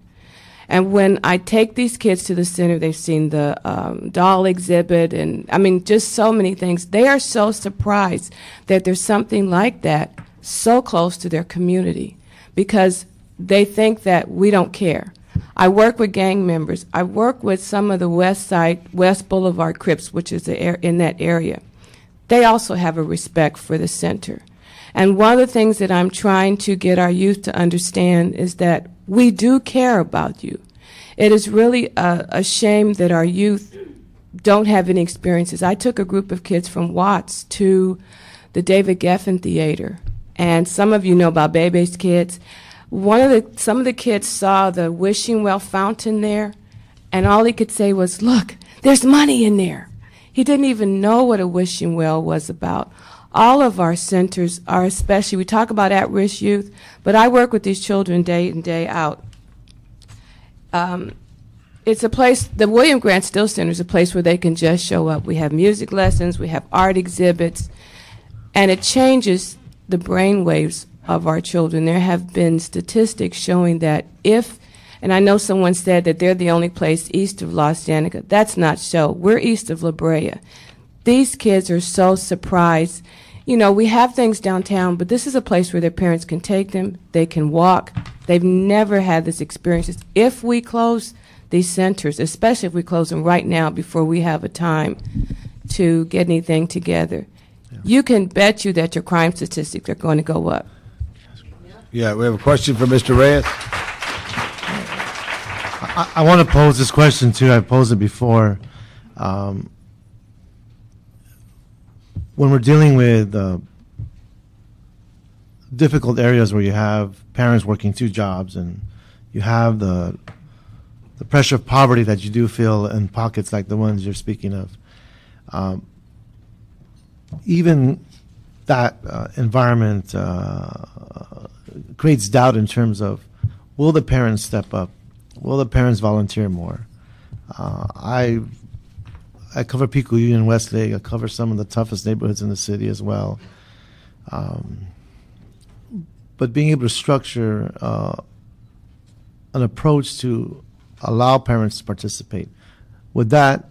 And when I take these kids to the center, they've seen the um, doll exhibit and, I mean, just so many things. They are so surprised that there's something like that so close to their community because they think that we don't care. I work with gang members. I work with some of the West Side, West Boulevard Crips, which is in that area. They also have a respect for the center. And one of the things that I'm trying to get our youth to understand is that we do care about you. It is really a, a shame that our youth don't have any experiences. I took a group of kids from Watts to the David Geffen Theater, and some of you know about Bebe's Kids. One of the some of the kids saw the wishing well fountain there, and all he could say was, "Look, there's money in there." He didn't even know what a wishing well was about. All of our centers are especially, we talk about at risk youth, but I work with these children day in, day out. Um, it's a place, the William Grant Still Center is a place where they can just show up. We have music lessons, we have art exhibits, and it changes the brain waves of our children. There have been statistics showing that if, and I know someone said that they're the only place east of Los Angeles. That's not so. We're east of La Brea. These kids are so surprised. You know, we have things downtown, but this is a place where their parents can take them, they can walk. They've never had this experience. If we close these centers, especially if we close them right now before we have a time to get anything together, you can bet you that your crime statistics are going to go up. Yeah, we have a question for Mr. Reyes. I, I want to pose this question too. I posed it before. Um, when we're dealing with uh, difficult areas where you have parents working two jobs and you have the the pressure of poverty that you do feel in pockets like the ones you're speaking of, um, even that uh, environment uh, creates doubt in terms of will the parents step up? Will the parents volunteer more? Uh, I I cover Pico Union, Westlake. I cover some of the toughest neighborhoods in the city as well. Um, but being able to structure uh, an approach to allow parents to participate, would that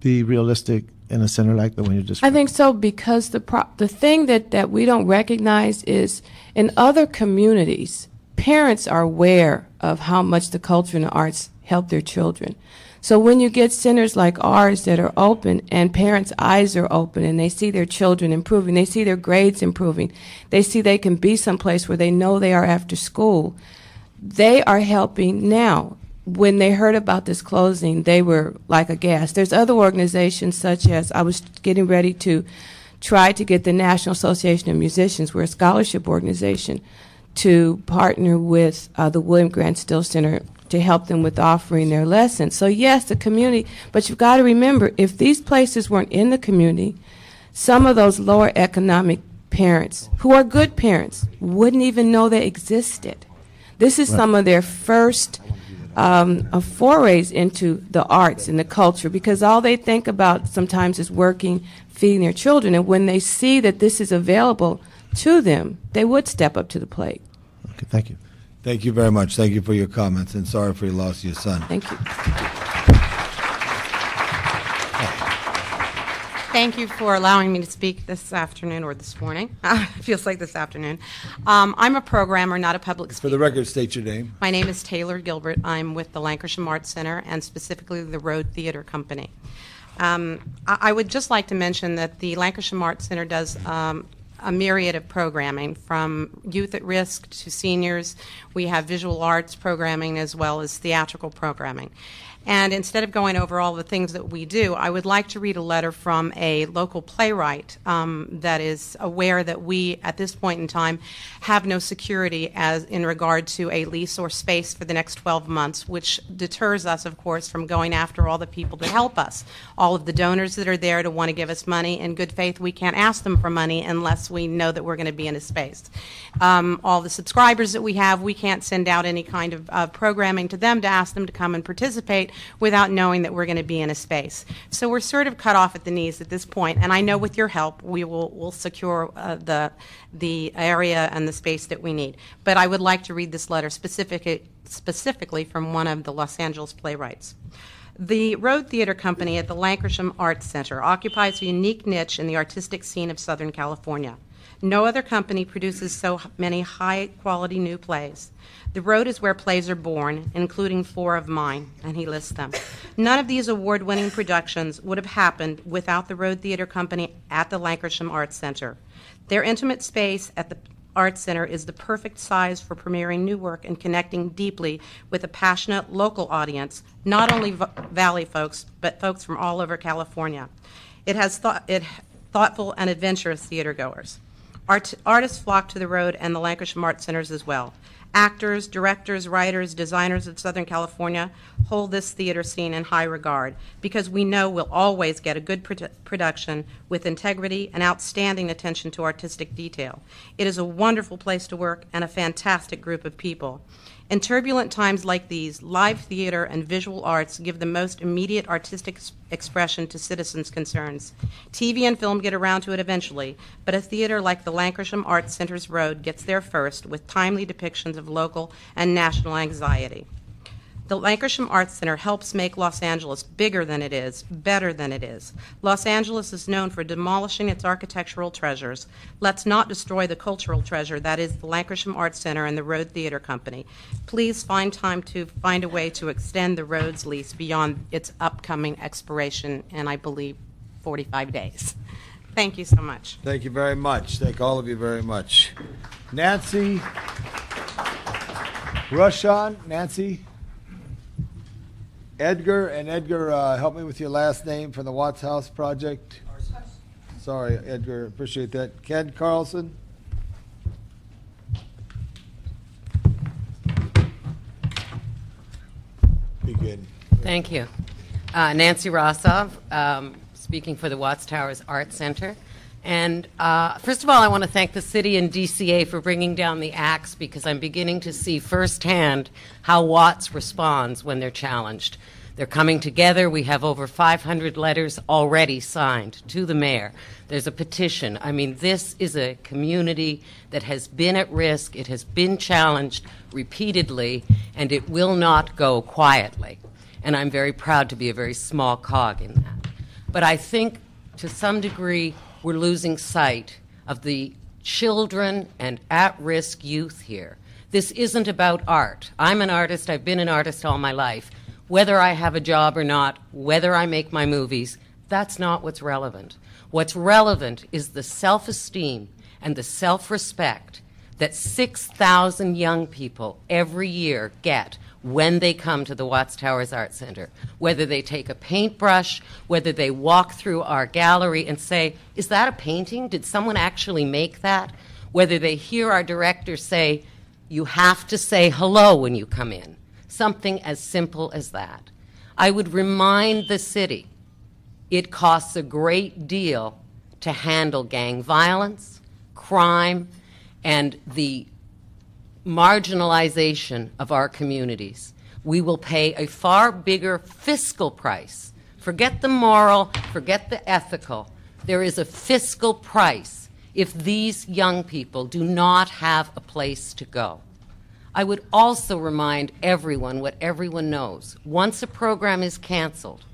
be realistic in a center like the one you just? I think so because the pro- the thing that, that we don't recognize is in other communities, parents are aware of how much the culture and the arts help their children. So when you get centers like ours that are open and parents' eyes are open and they see their children improving, they see their grades improving, they see they can be someplace where they know they are after school, they are helping now. When they heard about this closing, they were like aghast. There's other organizations such as I was getting ready to try to get the National Association of Musicians, we're a scholarship organization, to partner with uh, the William Grant Still Center to help them with offering their lessons. So, yes, the community, but you've got to remember if these places weren't in the community, some of those lower economic parents, who are good parents, wouldn't even know they existed. This is Right. some of their first um, forays into the arts and the culture because all they think about sometimes is working, feeding their children. And when they see that this is available to them, they would step up to the plate. Okay, thank you. Thank you very much. Thank you for your comments, and sorry for your loss of your son. Thank you. Thank you for allowing me to speak this afternoon or this morning. it feels like this afternoon. Um, I'm a programmer, not a public For the record, state your name. My name is Taylor Gilbert. I'm with the Lankershim Arts Center and specifically the Road Theater Company. Um, I, I would just like to mention that the Lankershim Arts Center does um, a myriad of programming from youth at risk to seniors. We have visual arts programming as well as theatrical programming. And instead of going over all the things that we do, I would like to read a letter from a local playwright um, that is aware that we, at this point in time, have no security as in regard to a lease or space for the next 12 months, which deters us, of course, from going after all the people that help us. All of the donors that are there to want to give us money. In good faith, we can't ask them for money unless we know that we're going to be in a space. Um, all the subscribers that we have, we can't send out any kind of uh, programming to them to ask them to come and participate without knowing that we're going to be in a space. So we're sort of cut off at the knees at this point, and I know with your help we will will secure uh, the the area and the space that we need. But I would like to read this letter specific, specifically from one of the Los Angeles playwrights. The Road Theater Company at the Lankershim Arts Center occupies a unique niche in the artistic scene of Southern California. No other company produces so many high quality new plays. The Road is where plays are born, including four of mine, and he lists them. None of these award winning productions would have happened without the Road Theater Company at the Lankershim Arts Center. Their intimate space at the Arts Center is the perfect size for premiering new work and connecting deeply with a passionate local audience, not only v- Valley folks, but folks from all over California. It has thought, it, thoughtful and adventurous theatergoers. Art, artists flock to the road and the Lankershim Arts Centers as well. Actors, directors, writers, designers of Southern California hold this theater scene in high regard because we know we'll always get a good produ- production with integrity and outstanding attention to artistic detail. It is a wonderful place to work and a fantastic group of people. In turbulent times like these, live theater and visual arts give the most immediate artistic expression to citizens' concerns. TV and film get around to it eventually, but a theater like the Lankershim Arts Center's Road gets there first with timely depictions of local and national anxiety. The Lankershim Arts Center helps make Los Angeles bigger than it is, better than it is. Los Angeles is known for demolishing its architectural treasures. Let's not destroy the cultural treasure that is the Lankershim Arts Center and the Road Theater Company. Please find time to find a way to extend the road's lease beyond its upcoming expiration in, I believe, 45 days. Thank you so much. Thank you very much. Thank all of you very much. Nancy Rushan, Nancy Edgar, and Edgar, uh, help me with your last name for the Watts House project. Sorry, Edgar, appreciate that. Ken Carlson? Begin. Thank you. Uh, Nancy Rossov, um, speaking for the Watts Towers Art Center. And uh, first of all, I want to thank the city and DCA for bringing down the axe because I'm beginning to see firsthand how Watts responds when they're challenged. They're coming together. We have over 500 letters already signed to the mayor. There's a petition. I mean, this is a community that has been at risk, it has been challenged repeatedly, and it will not go quietly. And I'm very proud to be a very small cog in that. But I think to some degree we're losing sight of the children and at risk youth here. This isn't about art. I'm an artist, I've been an artist all my life. Whether I have a job or not, whether I make my movies, that's not what's relevant. What's relevant is the self esteem and the self respect that 6,000 young people every year get when they come to the Watts Towers Art Center. Whether they take a paintbrush, whether they walk through our gallery and say, Is that a painting? Did someone actually make that? Whether they hear our director say, You have to say hello when you come in. Something as simple as that. I would remind the city it costs a great deal to handle gang violence, crime, and the marginalization of our communities. We will pay a far bigger fiscal price. Forget the moral, forget the ethical. There is a fiscal price if these young people do not have a place to go. I would also remind everyone what everyone knows. Once a program is canceled,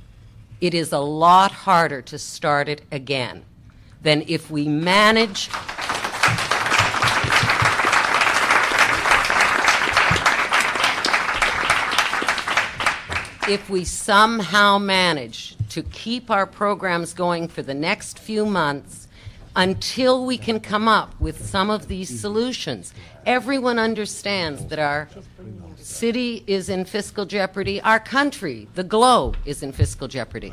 it is a lot harder to start it again than if we manage if we somehow manage to keep our programs going for the next few months until we can come up with some of these solutions. Everyone understands that our city is in fiscal jeopardy, our country, the globe, is in fiscal jeopardy.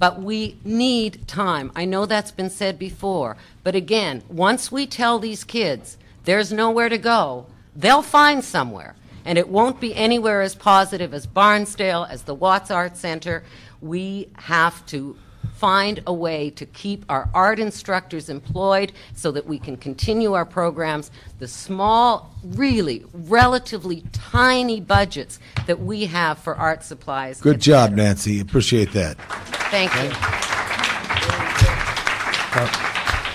But we need time. I know that's been said before. But again, once we tell these kids there's nowhere to go, they'll find somewhere. And it won't be anywhere as positive as Barnsdall, as the Watts Art Center. We have to find a way to keep our art instructors employed so that we can continue our programs. The small, really, relatively tiny budgets that we have for art supplies. Good job, Nancy. Appreciate that. Thank you.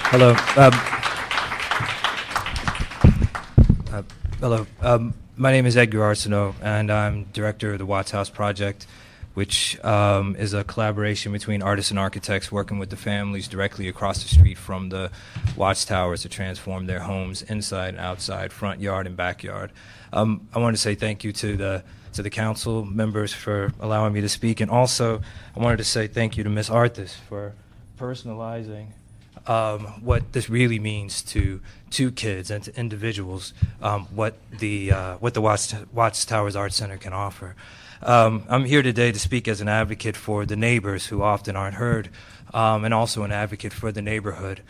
Hello. Um, uh, hello. Um, my name is Edgar Arceneaux, and I'm director of the Watts House Project, which um, is a collaboration between artists and architects working with the families directly across the street from the Watts Towers to transform their homes inside and outside, front yard and backyard. Um, I want to say thank you to the to the council members for allowing me to speak, and also I wanted to say thank you to Ms. Arthas for personalizing um, what this really means to to kids and to individuals, um, what the uh, what the Watts, Watts Towers Art Center can offer. Um, I'm here today to speak as an advocate for the neighbors who often aren't heard, um, and also an advocate for the neighborhood.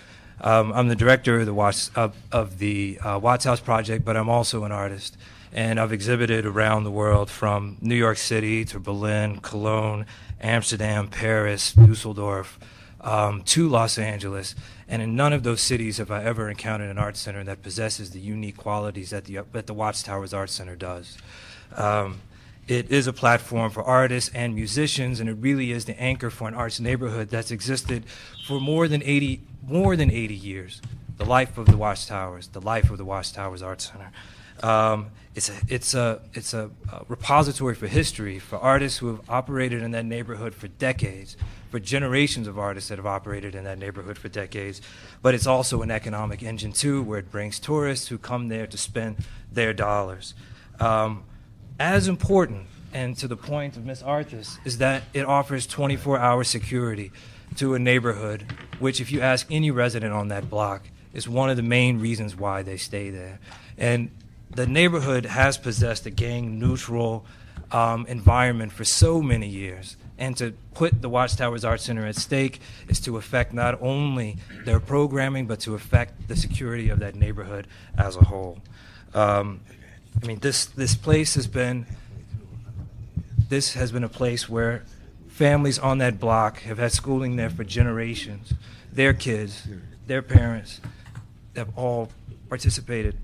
Um, I'm the director of the Watts of, of the uh, Watts House Project, but I'm also an artist, and I've exhibited around the world from New York City to Berlin, Cologne, Amsterdam, Paris, Dusseldorf, um, to Los Angeles. And in none of those cities have I ever encountered an art center that possesses the unique qualities that the, that the Watts Towers Art Center does. Um, it is a platform for artists and musicians, and it really is the anchor for an arts neighborhood that's existed for more than 80, more than 80 years. The life of the Watts Towers, the life of the Watts Towers Art Center. Um, it's a, it's, a, it's a, a repository for history for artists who have operated in that neighborhood for decades, for generations of artists that have operated in that neighborhood for decades. But it's also an economic engine, too, where it brings tourists who come there to spend their dollars. Um, as important, and to the point of Ms. Arthurs, is that it offers 24 hour security to a neighborhood, which, if you ask any resident on that block, is one of the main reasons why they stay there. And the neighborhood has possessed a gang neutral um, environment for so many years. And to put the Watts Towers Art Center at stake is to affect not only their programming, but to affect the security of that neighborhood as a whole. Um, I mean, this, this place has been, this has been a place where families on that block have had schooling there for generations. Their kids, their parents have all participated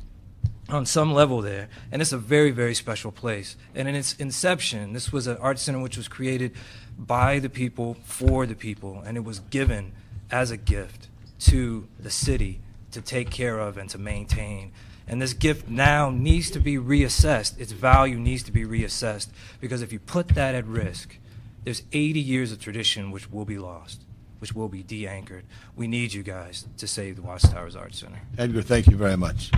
on some level there. And it's a very, very special place. And in its inception, this was an art center which was created by the people for the people, and it was given as a gift to the city to take care of and to maintain. And this gift now needs to be reassessed. Its value needs to be reassessed because if you put that at risk, there's 80 years of tradition which will be lost, which will be de anchored. We need you guys to save the Watts Towers Art Center. Edgar, thank you very much.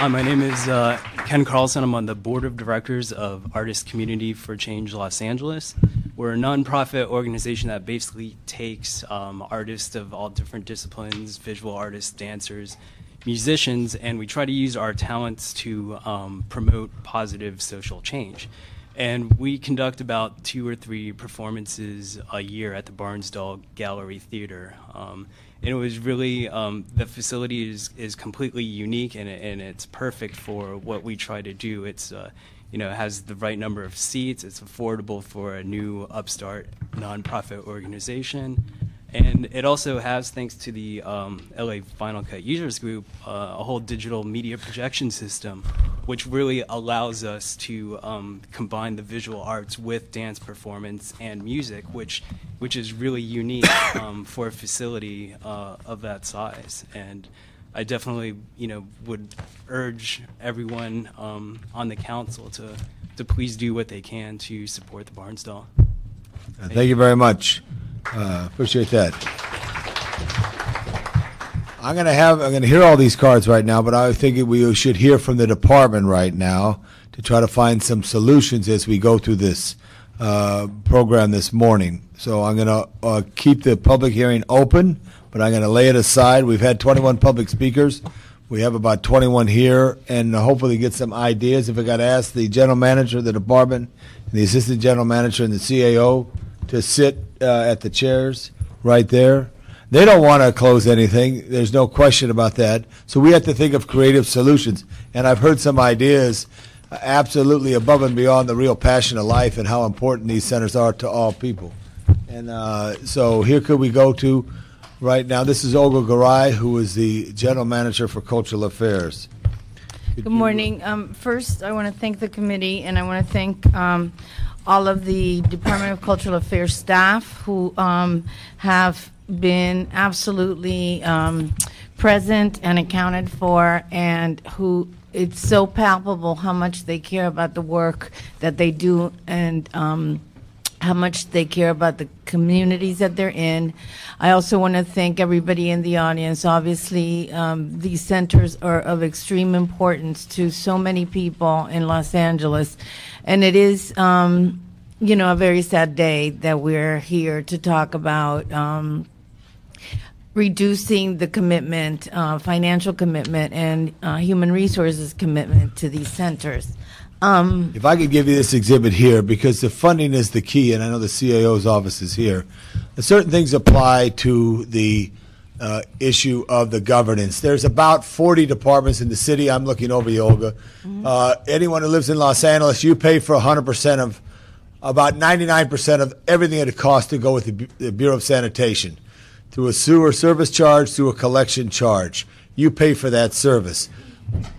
Hi, my name is uh, Ken Carlson. I'm on the board of directors of Artist Community for Change Los Angeles. We're a nonprofit organization that basically takes um, artists of all different disciplines visual artists, dancers, musicians and we try to use our talents to um, promote positive social change. And we conduct about two or three performances a year at the Barnsdall Gallery Theater. Um, and it was really um, the facility is is completely unique and and it's perfect for what we try to do. It's uh, you know has the right number of seats. It's affordable for a new upstart nonprofit organization. And it also has, thanks to the um, LA Final Cut Users Group, uh, a whole digital media projection system, which really allows us to um, combine the visual arts with dance performance and music, which, which is really unique um, for a facility uh, of that size. And I definitely, you know, would urge everyone um, on the council to, to please do what they can to support the Barnsdall. Thank, Thank you very much. Uh, appreciate that. I'm gonna have I'm gonna hear all these cards right now, but I think we should hear from the department right now to try to find some solutions as we go through this uh, program this morning. So I'm gonna uh, keep the public hearing open, but I'm gonna lay it aside. We've had 21 public speakers. We have about 21 here, and hopefully get some ideas. If I got to ask the general manager of the department, the assistant general manager, and the CAO to sit uh, at the chairs right there. They don't want to close anything. There's no question about that. So we have to think of creative solutions. And I've heard some ideas uh, absolutely above and beyond the real passion of life and how important these centers are to all people. And uh, so here could we go to right now. This is Olga Garay, who is the general manager for cultural affairs. Could Good morning. Um, first, I want to thank the committee, and I want to thank um, all of the Department of Cultural Affairs staff who um, have been absolutely um, present and accounted for, and who it's so palpable how much they care about the work that they do and um, how much they care about the communities that they're in. I also want to thank everybody in the audience. Obviously, um, these centers are of extreme importance to so many people in Los Angeles, and it is um, you know, a very sad day that we're here to talk about um, reducing the commitment, uh, financial commitment, and uh, human resources commitment to these centers. Um, If I could give you this exhibit here, because the funding is the key, and I know the CAO's office is here. Certain things apply to the uh, issue of the governance. There's about 40 departments in the city. I'm looking over you, Olga. Uh, anyone who lives in Los Angeles, you pay for 100% of, about 99% of everything that it costs to go with the Bu- the Bureau of Sanitation. Through a sewer service charge, through a collection charge. You pay for that service.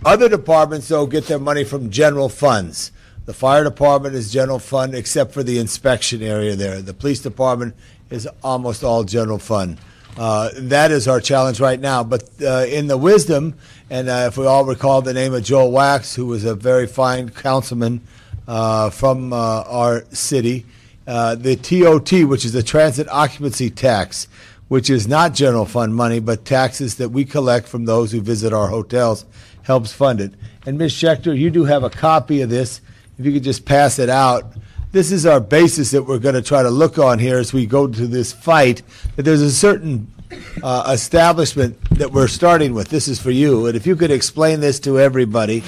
Other departments, though, get their money from general funds. The fire department is general fund, except for the inspection area there. The police department is almost all general fund. Uh, that is our challenge right now. But uh, in the wisdom, and uh, if we all recall the name of Joel Wachs, who was a very fine councilman uh, from uh, our city, uh, the TOT, which is the transit occupancy tax, which is not general fund money, but taxes that we collect from those who visit our hotels, helps fund it. And Ms. Schechter, you do have a copy of this. If you could just pass it out. This is our basis that we're going to try to look on here as we go to this fight. That there's a certain uh, establishment that we're starting with. This is for you. And if you could explain this to everybody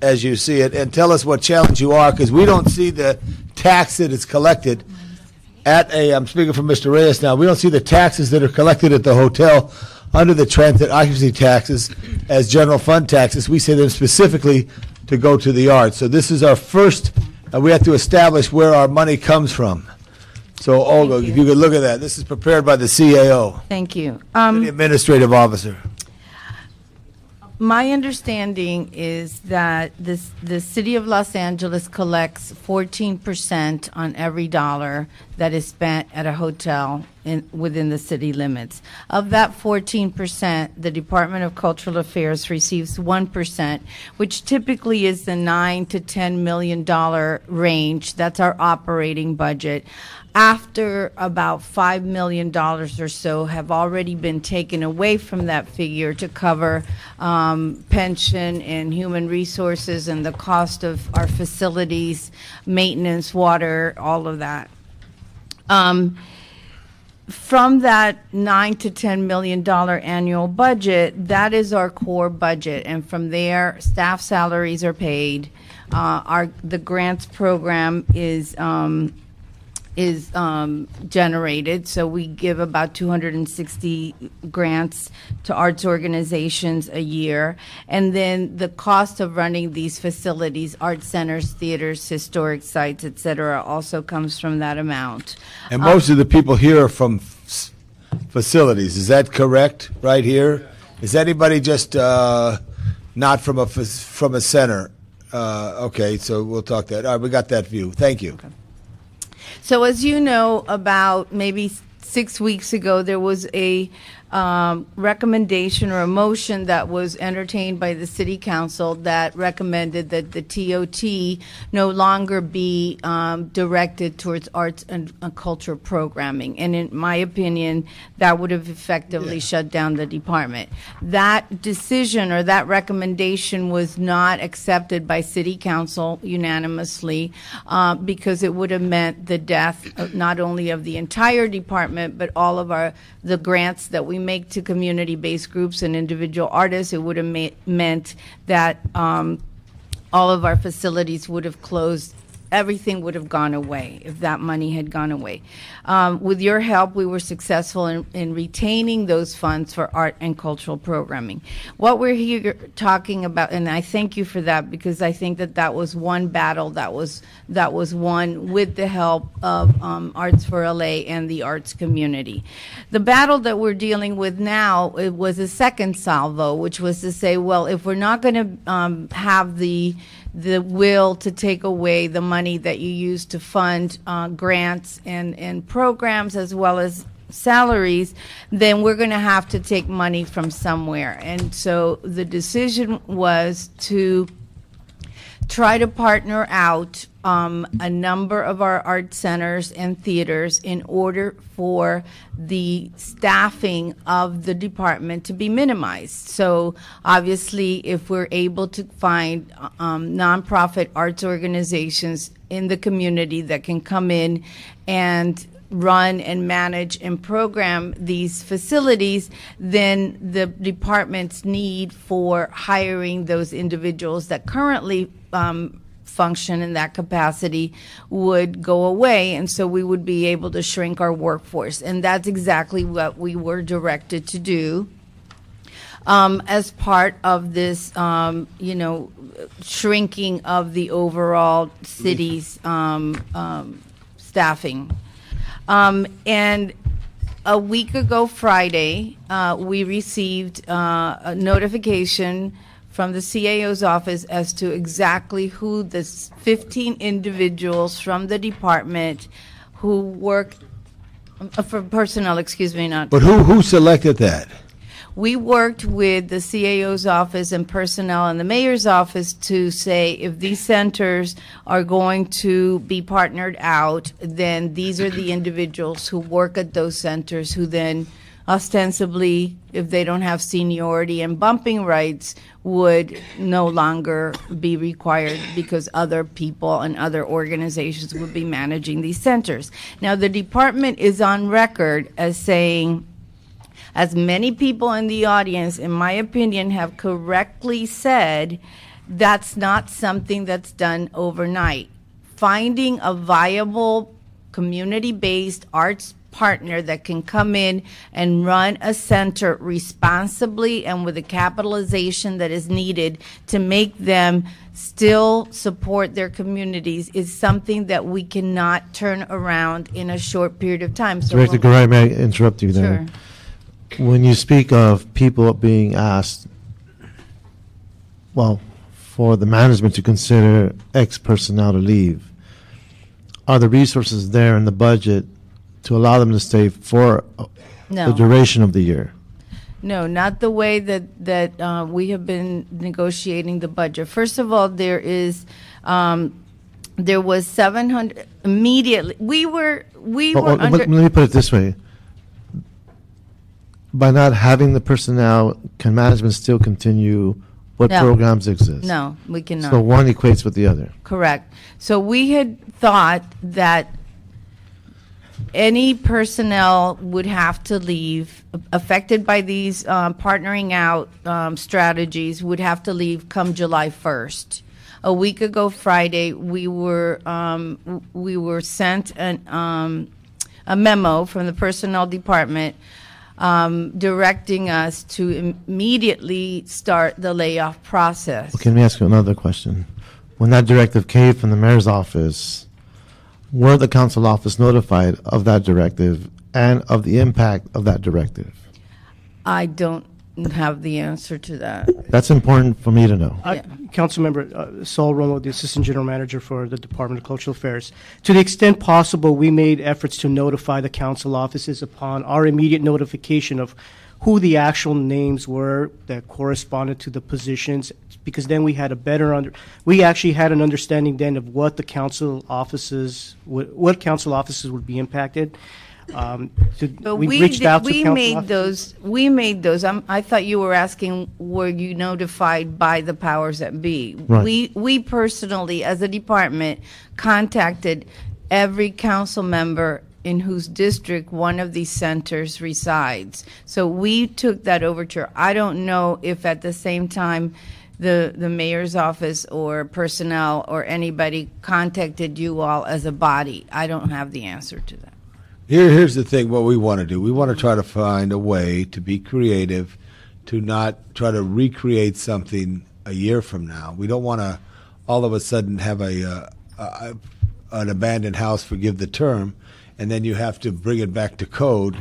as you see it and tell us what challenge you are, because we don't see the tax that is collected at a, I'm speaking for Mr. Reyes now, we don't see the taxes that are collected at the hotel under the transit occupancy taxes as general fund taxes. We say them specifically to go to the arts. So this is our first, uh, we have to establish where our money comes from. So Olga, if you could look at that, this is prepared by the CAO, thank you. Um, the administrative officer. My understanding is that this, the city of Los Angeles collects 14% on every dollar that is spent at a hotel in, within the city limits. Of that 14%, the Department of Cultural Affairs receives 1%, which typically is the 9 to 10 million dollar range. That's our operating budget after about $5 million or so have already been taken away from that figure to cover um, pension and human resources and the cost of our facilities, maintenance, water, all of that. Um, from that nine to ten million dollar annual budget, that is our core budget, and from there, staff salaries are paid. Uh, our the grants program is um, is um, generated. So we give about 260 grants to arts organizations a year. And then the cost of running these facilities, art centers, theaters, historic sites, et cetera, also comes from that amount. And most of the people here are from f- facilities. Is that correct? Right here. Is anybody just uh, not from a from a center? Uh, okay, so we'll talk that. All right, we got that view. Thank you. So, as you know, about maybe six weeks ago, there was a um, recommendation or a motion that was entertained by the city council that recommended that the TOT no longer be um, directed towards arts and uh, culture programming. And in my opinion, that would have effectively shut down the department. That decision or that recommendation was not accepted by city council unanimously uh, because it would have meant the death of not only of the entire department but all of our the grants that we make to community-based groups and individual artists. It would have meant that um, all of our facilities would have closed. Everything would have gone away if that money had gone away. Um, with your help, we were successful in, in retaining those funds for art and cultural programming. What we're here talking about, and I thank you for that because I think that that was one battle that was that was won with the help of um, Arts for LA and the arts community. The battle that we're dealing with now it was a second salvo, which was to say, well, if we're not going to um, have the the will to take away the money that you use to fund uh, grants and, and programs as well as salaries, then we're going to have to take money from somewhere. And so the decision was to try to partner out um, a number of our art centers and theaters in order for the staffing of the department to be minimized. So obviously, if we're able to find um, nonprofit arts organizations in the community that can come in and run and manage and program these facilities, then the department's need for hiring those individuals that currently um, function in that capacity would go away. And so we would be able to shrink our workforce. And that's exactly what we were directed to do. Um, as part of this, um, you know, shrinking of the overall city's um, um, staffing. Um, and a week ago Friday, uh, we received uh, a notification from the CAO's office as to exactly who the 15 individuals from the department who work uh, for personnel, excuse me, not. But who, who selected that? We worked with the CAO's office and personnel and the mayor's office to say if these centers are going to be partnered out, then these are the individuals who work at those centers who then ostensibly, if they don't have seniority and bumping rights, would no longer be required because other people and other organizations would be managing these centers. Now, the department is on record as saying as many people in the audience, in my opinion, have correctly said, that's not something that's done overnight. Finding a viable community based arts partner that can come in and run a center responsibly and with the capitalization that is needed to make them still support their communities is something that we cannot turn around in a short period of time. So Director Garay, may I interrupt you there? When you speak of people being asked, well, for the management to consider X personnel to leave, are the resources there in the budget to allow them to stay for uh, No. the duration of the year? No, not the way that that uh, we have been negotiating the budget. First of all, there is um, there was seven hundred immediately. We were we Oh, were but under. let me put it this way. By not having the personnel, can management still continue what No. programs exist? No, we cannot. So one equates with the other. Correct. So we had thought that any personnel would have to leave affected by these um, partnering out um, strategies would have to leave come July 1st. A week ago Friday, we were um, we were sent an, um, a memo from the personnel department um, directing us to immediately start the layoff process. Okay, let me ask you another question. When that directive came from the mayor's office, were the council office notified of that directive and of the impact of that directive? I don't have the answer to that. That's important for me to know. I- Councilmember uh, Saul Romo, the Assistant General Manager for the Department of Cultural Affairs. To the extent possible, we made efforts to notify the council offices upon our immediate notification of who the actual names were that corresponded to the positions, because then we had a better under, we actually had an understanding then of what the council offices, would- what council offices would be impacted. Um, to- But we we, reached did- out to we council made offices. those, we made those, I'm- I thought you were asking, were you notified by the powers that be? Right. We, we personally, as a department, contacted every council member in whose district one of these centers resides. So we took that overture. I don't know if at the same time, the, the mayor's office or personnel or anybody contacted you all as a body. I don't have the answer to that. Here, here's the thing. What we want to do, we want to try to find a way to be creative, to not try to recreate something a year from now. We don't want to all of a sudden have a, uh, a an abandoned house, forgive the term, and then you have to bring it back to code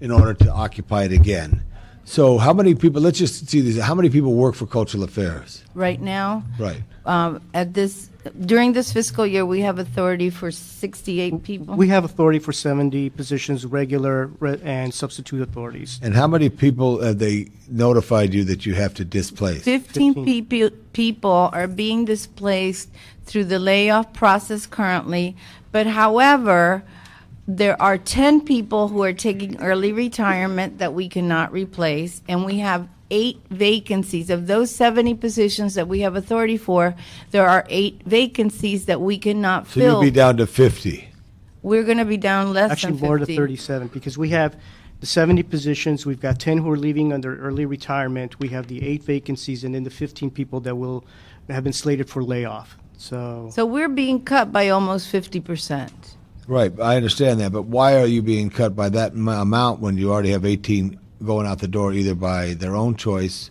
in order to occupy it again. So how many people, let's just see this, how many people work for cultural affairs? Right now, Right. um, at this, during this fiscal year, we have authority for 68 people. We have authority for 70 positions, regular re- and substitute authorities. And how many people have they notified you that you have to displace? 15 people, people are being displaced through the layoff process currently, but however, there are 10 people who are taking early retirement that we cannot replace, and we have eight vacancies. Of those 70 positions that we have authority for, there are eight vacancies that we cannot fill. So you'll be down to 50. We're going to be down less Actually, than more to 50. 37, because we have the 70 positions, we've got 10 who are leaving under early retirement, we have the eight vacancies, and then the 15 people that will, have been slated for layoff. So, So we're being cut by almost 50%. Right, I understand that, but why are you being cut by that m- amount when you already have 18 going out the door either by their own choice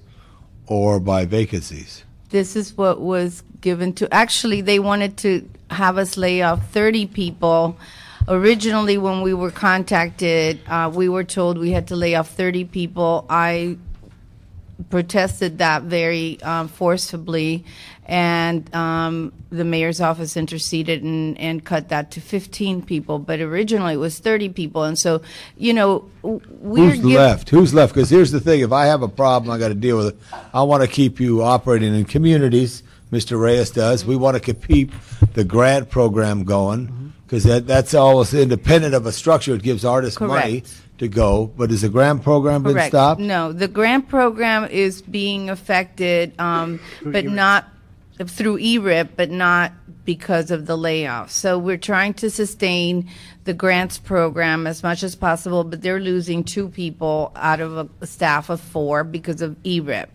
or by vacancies? This is what was given to, actually, they wanted to have us lay off 30 people. Originally, when we were contacted, uh, we were told we had to lay off 30 people. I protested that very um, forcibly, and um, the mayor's office interceded and, and cut that to 15 people. But originally, it was 30 people, and so you know we're Who's left? Who's left? Because here's the thing: if I have a problem, I got to deal with it. I want to keep you operating in communities. Mr. Reyes does. We want to keep the grant program going because that, that's almost independent of a structure. It gives artists money Correct. To go. But is the grant program been Correct. stopped? No, the grant program is being affected, um, but not through ERIP, but not because of the layoffs. So we're trying to sustain the grants program as much as possible, but they're losing two people out of a, a staff of four because of ERIP.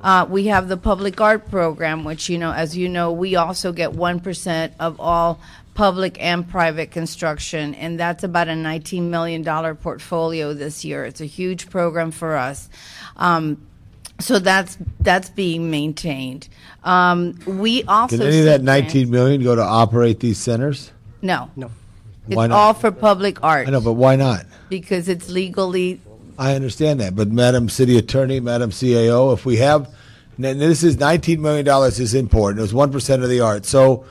Uh, we have the public art program, which, you know, as you know, we also get 1% of all public and private construction, and that's about a $19 million portfolio this year. It's a huge program for us. Um, so that's that's being maintained. Um, we also Can any of that seek 19 million go to operate these centers? grants. No, no, it's Why not? all for public art I know, but why not? because it's legally I understand that, but Madam City Attorney, Madam CAO, if we have, and this is $19 million is important, it was 1% of the art. So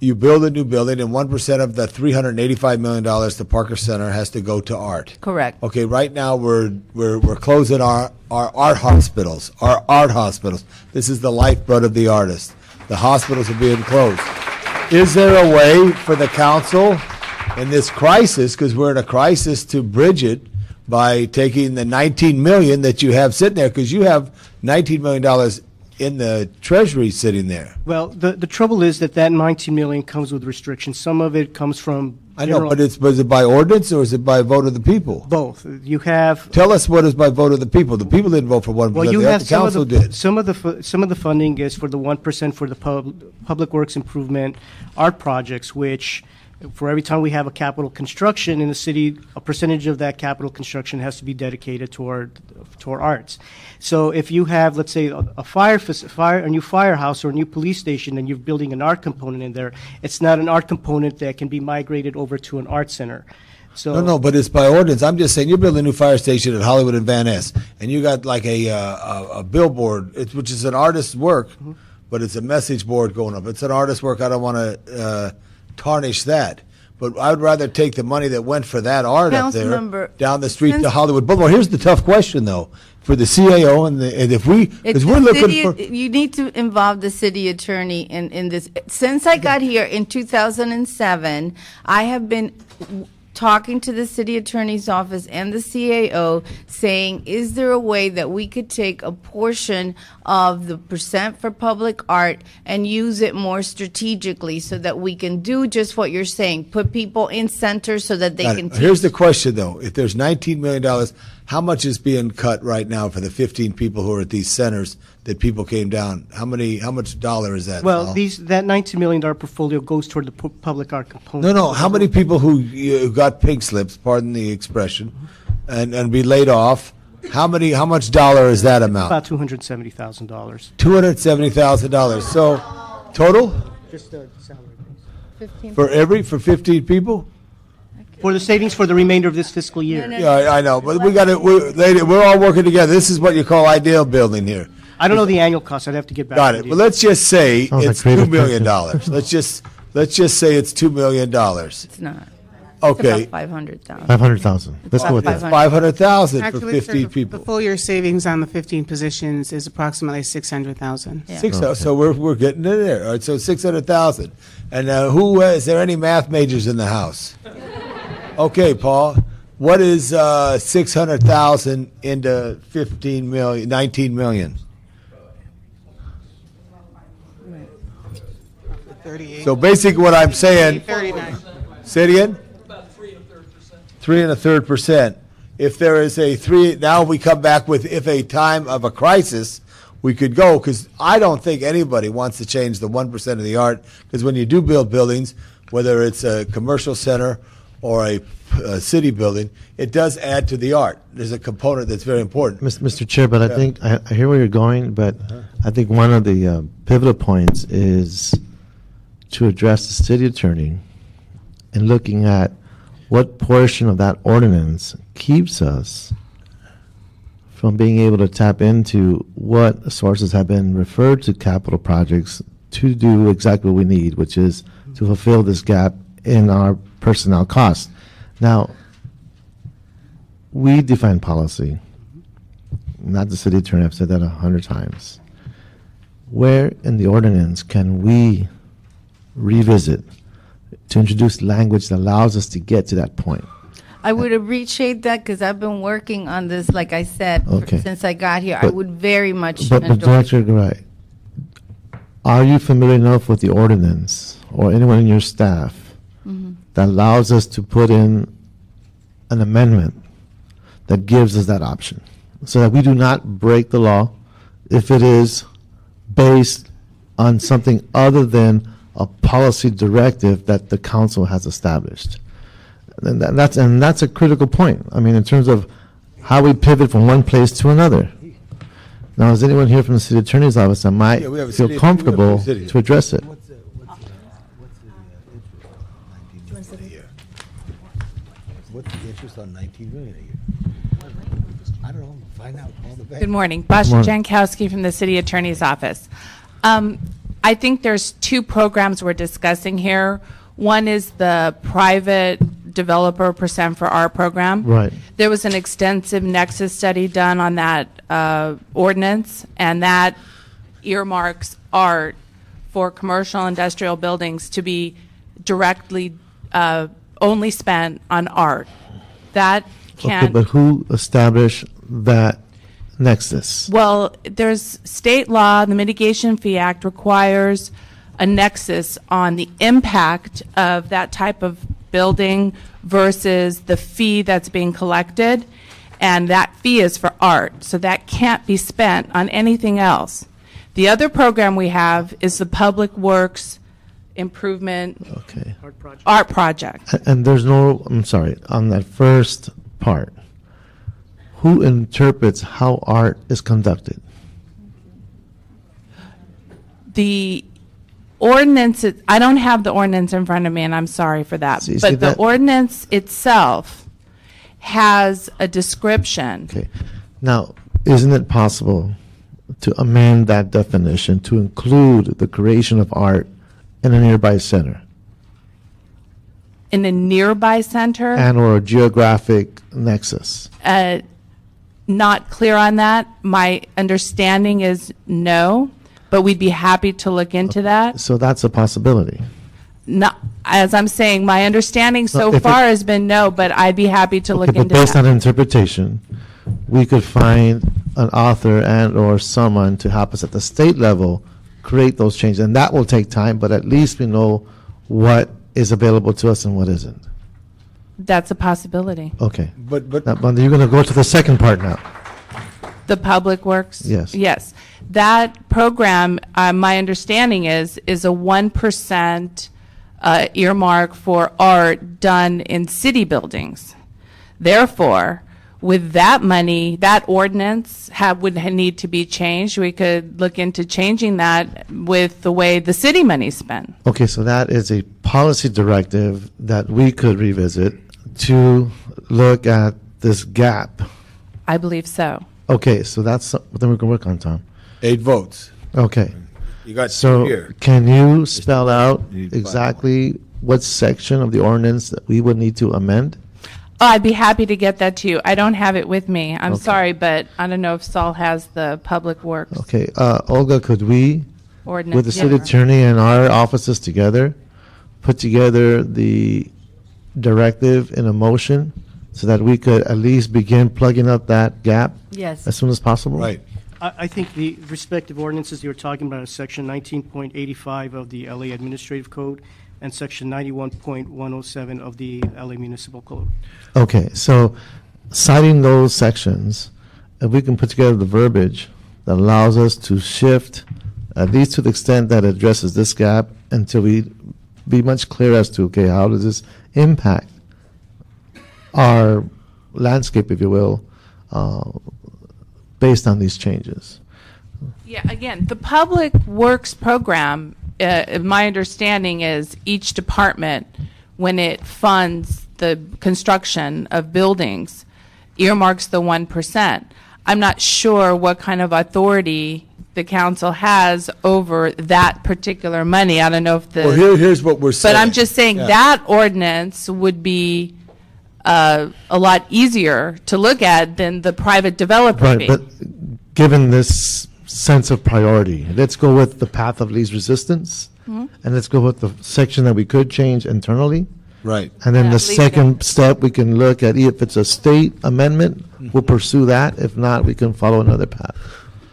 you build a new building, and 1% of the $385 million the Parker Center has to go to art. correct. Okay, right now we're, we're, we're closing our, our art hospitals, our art hospitals. This is the lifeblood of the artist. The hospitals are being closed. Is there a way for the council in this crisis, because we're in a crisis, to bridge it by taking the 19 million that you have sitting there, because you have 19 million dollars in the treasury sitting there. well, the, the trouble is that that 19 million comes with restrictions. Some of it comes from. I know, general- but it's, was it by ordinance or is it by vote of the people? Both. You have. Tell us what is by vote of the people. The people didn't vote for one Well, you The have some of council the, did. some of the, fu- some of the funding is for the one percent for the pub, public works improvement art projects, which for every time we have a capital construction in the city, a percentage of that capital construction has to be dedicated toward, toward arts. So if you have, let's say, a, a fire, fire, a new firehouse or a new police station, and you're building an art component in there, it's not an art component that can be migrated over to an art center. So No, no, but it's by ordinance. I'm just saying, you're building a new fire station at Hollywood and Van Ness, and you got like a, uh, a, a billboard, it- which is an artist's work, Mm-hmm. but it's a message board going up. It's an artist's work. I don't want to uh, tarnish that. But I'd rather take the money that went for that art up there Councilmember, down the street to since- Hollywood Boulevard. Here's the tough question, though, for the CAO and, the, and if we, because we're the looking city- for. You need to involve the city attorney in, in this. Since I got here in 2007, I have been w- talking to the city attorney's office and the CAO, saying, is there a way that we could take a portion of the percent for public art and use it more strategically so that we can do just what you're saying, put people in centers so that they Got can it. teach Here's the question, though. If there's $19 million, how much is being cut right now for the 15 people who are at these centers that people came down? How many? How much dollar is that? Well, Al? these, that $19 million portfolio goes toward the pu- public art component. no, no. How many people who uh, got pink slips? Pardon the expression, and and be laid off? How many? How much dollar is that amount? About $270,000. Two hundred seventy thousand dollars. So, total Just the salary. Fifteen. for every for 15 people. For the savings for the remainder of this fiscal year. Yeah, I I know, but we got to, we, lady, we're all working together. This is what you call ideal building here. I don't know the annual cost, I'd have to get back. Got to it. you. Well, let's just say Sounds like it's creative two million thinking. dollars. Let's just, let's just say it's two million dollars. It's not. Okay. Five hundred thousand. 500,000. Let's go with that. Five hundred thousand for Actually, sir, fifteen the- people. The full year savings on the 15 positions is approximately 600,000. Six, so we're, we're getting in there. All right, so six hundred thousand. And uh, who, uh, is there any math majors in the house? Okay, Paul, what is uh, six hundred thousand into fifteen million, nineteen million? So basically what I'm saying. 39. Say it again? Three and a third percent. If there is a three, now we come back with if a time of a crisis, we could go, because I don't think anybody wants to change the one percent of the art, because when you do build buildings, whether it's a commercial center or a, a city building, it does add to the art. There's a component that's very important. Mr. Chair, but I Yeah. think, I, I hear where you're going, but I think one of the uh, pivotal points is to address the city attorney and looking at what portion of that ordinance keeps us from being able to tap into what sources have been referred to capital projects to do exactly what we need, which is to fulfill this gap in our personnel costs. Now, we define policy, not the city attorney. I've said that a hundred times. Where in the ordinance can we revisit to introduce language that allows us to get to that point? I would appreciate that because I've been working on this, like I said, for- Okay. since I got here. I would very much But, but. Director Garay, are you familiar enough with the ordinance or anyone in your staff Mhm. that allows us to put in an amendment that gives us that option? So that we do not break the law if it is based on something other than a policy directive that the council has established. And that- that's, and that's a critical point. I mean, in terms of how we pivot from one place to another. Now, is anyone here from the city attorney's office that might Yeah, we have a feel city- we have comfortable two to address it? What's the interest on nineteen million a year? I don't know, find out, call the bank. Good morning. Basha Morning. Jankowski from the City Attorney's Office. Um, I think there's two programs we're discussing here. One is the private developer percent for our program. Right. There was an extensive nexus study done on that uh, ordinance, and that earmarks art for commercial industrial buildings to be directly uh, only spent on art. That can. Okay, but who established that nexus? well, there's state law, the Mitigation Fee Act requires a nexus on the impact of that type of building versus the fee that's being collected, and that fee is for art, so that can't be spent on anything else. The other program we have is the Public Works Improvement Okay. Art Project. A- And there's no, I'm sorry, on that first part, who interprets how art is conducted? the ordinance, I don't have the ordinance in front of me, and I'm sorry for that. See- see But the that- ordinance itself has a description. Okay. Now, isn't it possible to amend that definition to include the creation of art in a nearby center In a nearby center, and or a geographic nexus? uh, not clear on that. My understanding is no, but we'd be happy to look into that. So that's a possibility. Not, as I'm saying, my understanding so if it- far has been no, but I'd be happy to look Okay, but into based that. on interpretation, we could find an author and or someone to help us at the state level create those changes, and that will take time. But at least we know what is available to us and what isn't. That's a possibility. Okay. But but Now, but you're going to go to the second part now. The Public Works? Yes. Yes. That program, uh, my understanding is, is a 1% uh, earmark for art done in city buildings. Therefore, with that money, that ordinance have, would ha- need to be changed. We could look into changing that with the way the city money's spent. Okay, so that is a policy directive that we could revisit to look at this gap. I believe so. Okay, so that's something we can work on, Tom. Eight votes. Okay. You got So two here. can you spell out need five exactly what section of the ordinance that we would need to amend? Oh, I'd be happy to get that to you. I don't have it with me. I'm Okay. sorry, but I don't know if Saul has the Public Works. Okay, uh, Olga, could we, Ordinance, with the city attorney and our offices together, put together the directive in a motion so that we could at least begin plugging up that gap? Yes. As soon as possible? Right. I, I think the respective ordinances you were talking about are section 19.85 of the LA Administrative Code and section 91.107 of the LA Municipal Code. Okay, so citing those sections, if we can put together the verbiage that allows us to shift, at least to the extent that it addresses this gap, until we be much clearer as to, okay, how does this impact our landscape, if you will, uh, based on these changes? Yeah, again, the Public Works program, uh, my understanding is each department, when it funds the construction of buildings, earmarks the 1%. I'm not sure what kind of authority the council has over that particular money. I don't know if the. Well, here, here's what we're saying. But I'm just saying Yeah. that ordinance would be uh, a lot easier to look at than the private developer Right, fee. but given this sense of priority, let's go with the path of least resistance, Mhm. and let's go with the section that we could change internally. Right. And then Yeah, the leave it second step, we can look at if it's a state amendment, we'll pursue that. If not, we can follow another path.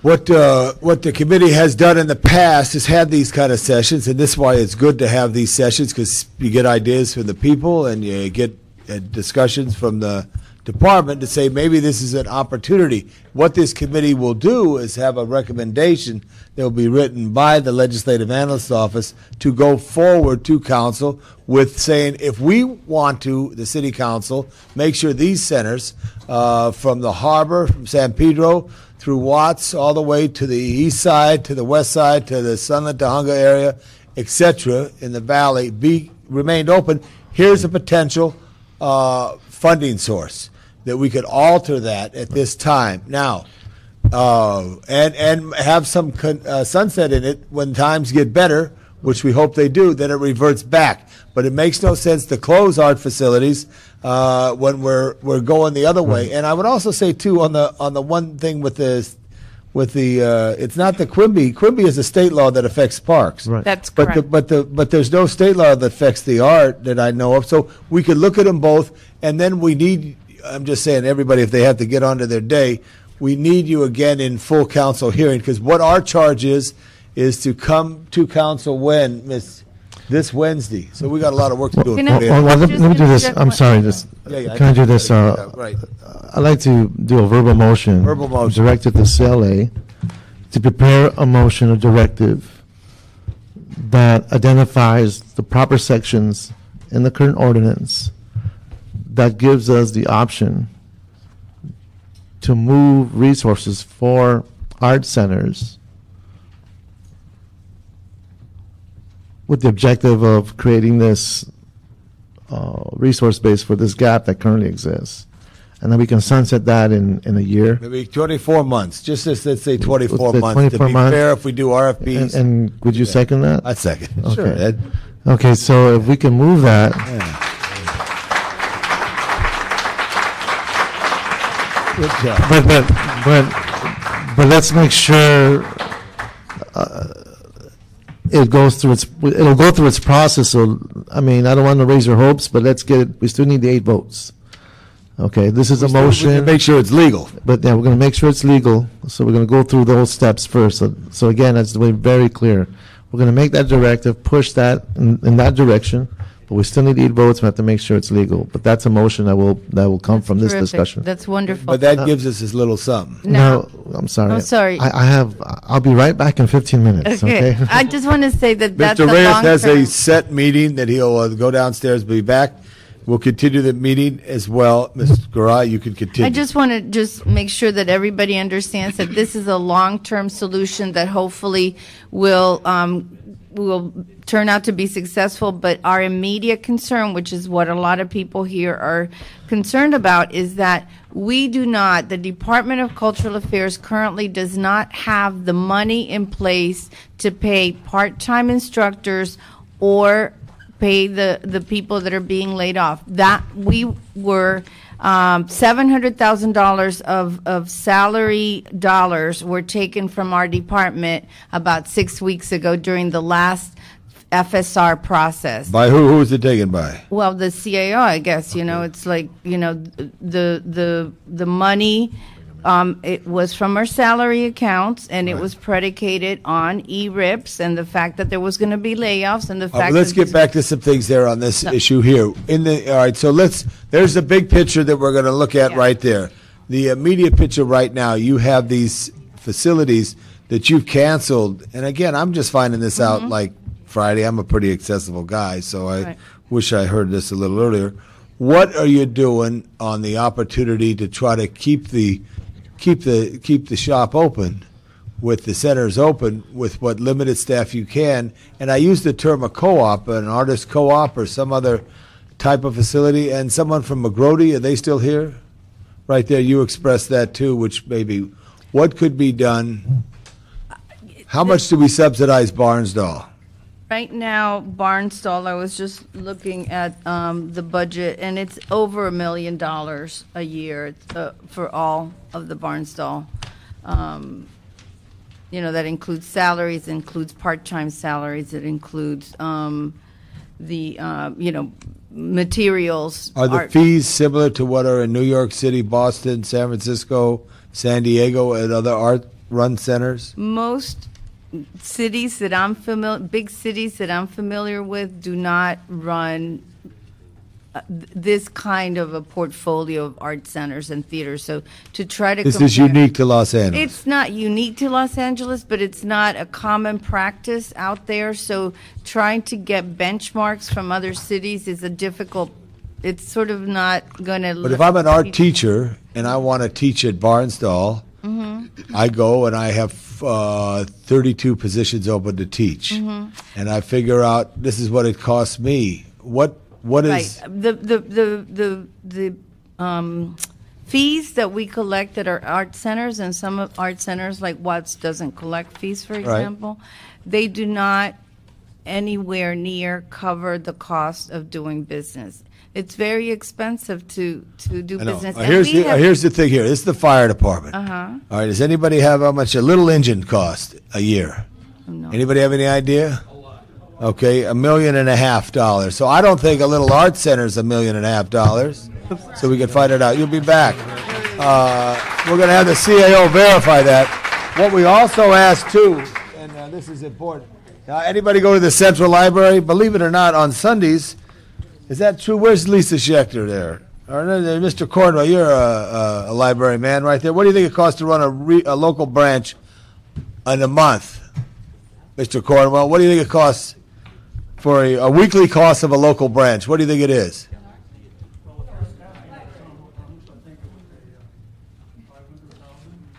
What, uh, what the committee has done in the past is had these kind of sessions, and this is why it's good to have these sessions, because you get ideas from the people, and you get uh, discussions from the department to say, maybe this is an opportunity. What this committee will do is have a recommendation that will be written by the Legislative Analyst's Office to go forward to council with saying, if we want to, the city council, make sure these centers, uh, from the harbor, from San Pedro, through Watts, all the way to the east side, to the west side, to the Sunland Tujunga area, etc., in the valley, be, remained open. Here's a potential uh, funding source that we could alter that at this time. Now, uh, and and have some con- uh, sunset in it when times get better, which we hope they do. Then it reverts back. But it makes no sense to close art facilities uh, when we're we're going the other way. And I would also say too on the on the one thing with the with the uh, it's not the Quimby. Quimby is a state law that affects parks. Right. That's But the, correct. but the but there's no state law that affects the art that I know of. So we could look at them both, and then we need. I'm just saying, everybody, if they have to get onto their day, we need you again in full council hearing because what our charge is is to come to council when Miss this Wednesday. So we got a lot of work to do. Well, well, well, let let me do this, I'm sorry, just, Yeah, yeah, can I do this? uh, yeah, right. I'd like to do a verbal motion. Verbal motion. Directed to CLA to prepare a motion or directive that identifies the proper sections in the current ordinance that gives us the option to move resources for art centers with the objective of creating this uh, resource base for this gap that currently exists. And then we can sunset that in, in a year. Maybe 24 months. Just as let's say 24 Let's say months. 24 to be months. fair, if we do RFPs. And, and would you second that? I second. Okay. Sure, Ed. Okay, so if we can move that, Good job. but, but, but, but let's make sure uh, it goes through its, it'll go through its process, so, I mean, I don't want to raise your hopes, but let's get, it. we still need the eight votes. Okay, this is a still- motion. can make sure it's legal. But yeah, we're going to make sure it's legal, so we're going to go through those steps first. So, so again, that's to be very clear. We're going to make that directive, push that in, in that direction, but we still need eight votes. We have to make sure it's legal. But that's a motion that will, that will come from this Terrific. discussion. That's wonderful. But that gives us this little something. No, I'm sorry. I'm sorry. I, I have, I'll be right back in 15 minutes, okay? I just want to say that that's a Mr. Reyes long has a term. set meeting that he'll uh, go downstairs, be back. We'll continue the meeting as well. Ms. Garay, you can continue. I just want to just make sure that everybody understands that this is a long-term solution that hopefully will um, will turn out to be successful, but our immediate concern, which is what a lot of people here are concerned about, is that we do not, the Department of Cultural Affairs currently does not have the money in place to pay part-time instructors or pay the, the people that are being laid off. That, we were, um, $700,000 of, of salary dollars were taken from our department about six weeks ago during the last FSR process. By who? Who was it taken by? Well, the CAO, I guess, you know, it's like, you know, the, the, the money, um, it was from our salary accounts and it was predicated on E-RIPS and the fact that there was going to be layoffs and the Uh, fact let's that. get back to some things there on this issue here. In the all right, so let's. There's the big picture that we're going to look at right there. The immediate picture right now. You have these facilities that you've canceled, and again, I'm just finding this out like Friday. I'm a pretty accessible guy, so I Right. wish I heard this a little earlier. What are you doing on the opportunity to try to keep the keep the keep the shop open? with the centers open with what limited staff you can. And I use the term a co-op, an artist co-op or some other type of facility. And someone from McGroarty, are they still here? Right there, you expressed that too, which maybe, what could be done? How much do we subsidize Barnsdall? Right now, Barnsdall, I was just looking at um, the budget, and it's over a million dollars a year uh, for all of the Barnsdall. Um, You know, that includes salaries, includes part-time salaries, it includes um, the, uh, you know, materials. Are the art- fees similar to what are in New York City, Boston, San Francisco, San Diego, and other art-run centers? Most cities that I'm familiar, big cities that I'm familiar with do not run uh, th- this kind of a portfolio of art centers and theaters. So to try to This is compare- unique to Los Angeles. It's not unique to Los Angeles, but it's not a common practice out there. So trying to get benchmarks from other cities is a difficult. It's sort of not going to. But if I'm an art teacher and I want to teach at Barnsdall, hmm I go and I have uh, 32 positions open to teach, Mhm. and I figure out this is what it costs me. What what is right. the the the the the um, fees that we collect at our art centers and some of art centers like Watts doesn't collect fees, for Right. example, they do not anywhere near cover the cost of doing business. It's very expensive to to do I know. business. Uh, here's the, uh, here's the thing. Here, this is the fire department. Uh-huh. All right, does anybody have how much a little engine cost a year? Anybody have any idea? Okay, a million and a half dollars. So I don't think a little art center is a million and a half dollars. So we can find it out. You'll be back. Uh, we're going to have the CAO verify that. What we also asked too, and uh, this is important. Uh, anybody go to the Central Library? Believe it or not, on Sundays, is that true? Where's Lisa Schechter there? Or, Mr. Cornwell, you're a, a, library man right there. What do you think it costs to run a, re, a local branch in a month? Mr. Cornwell, what do you think it costs for a, a weekly cost of a local branch? What do you think it is?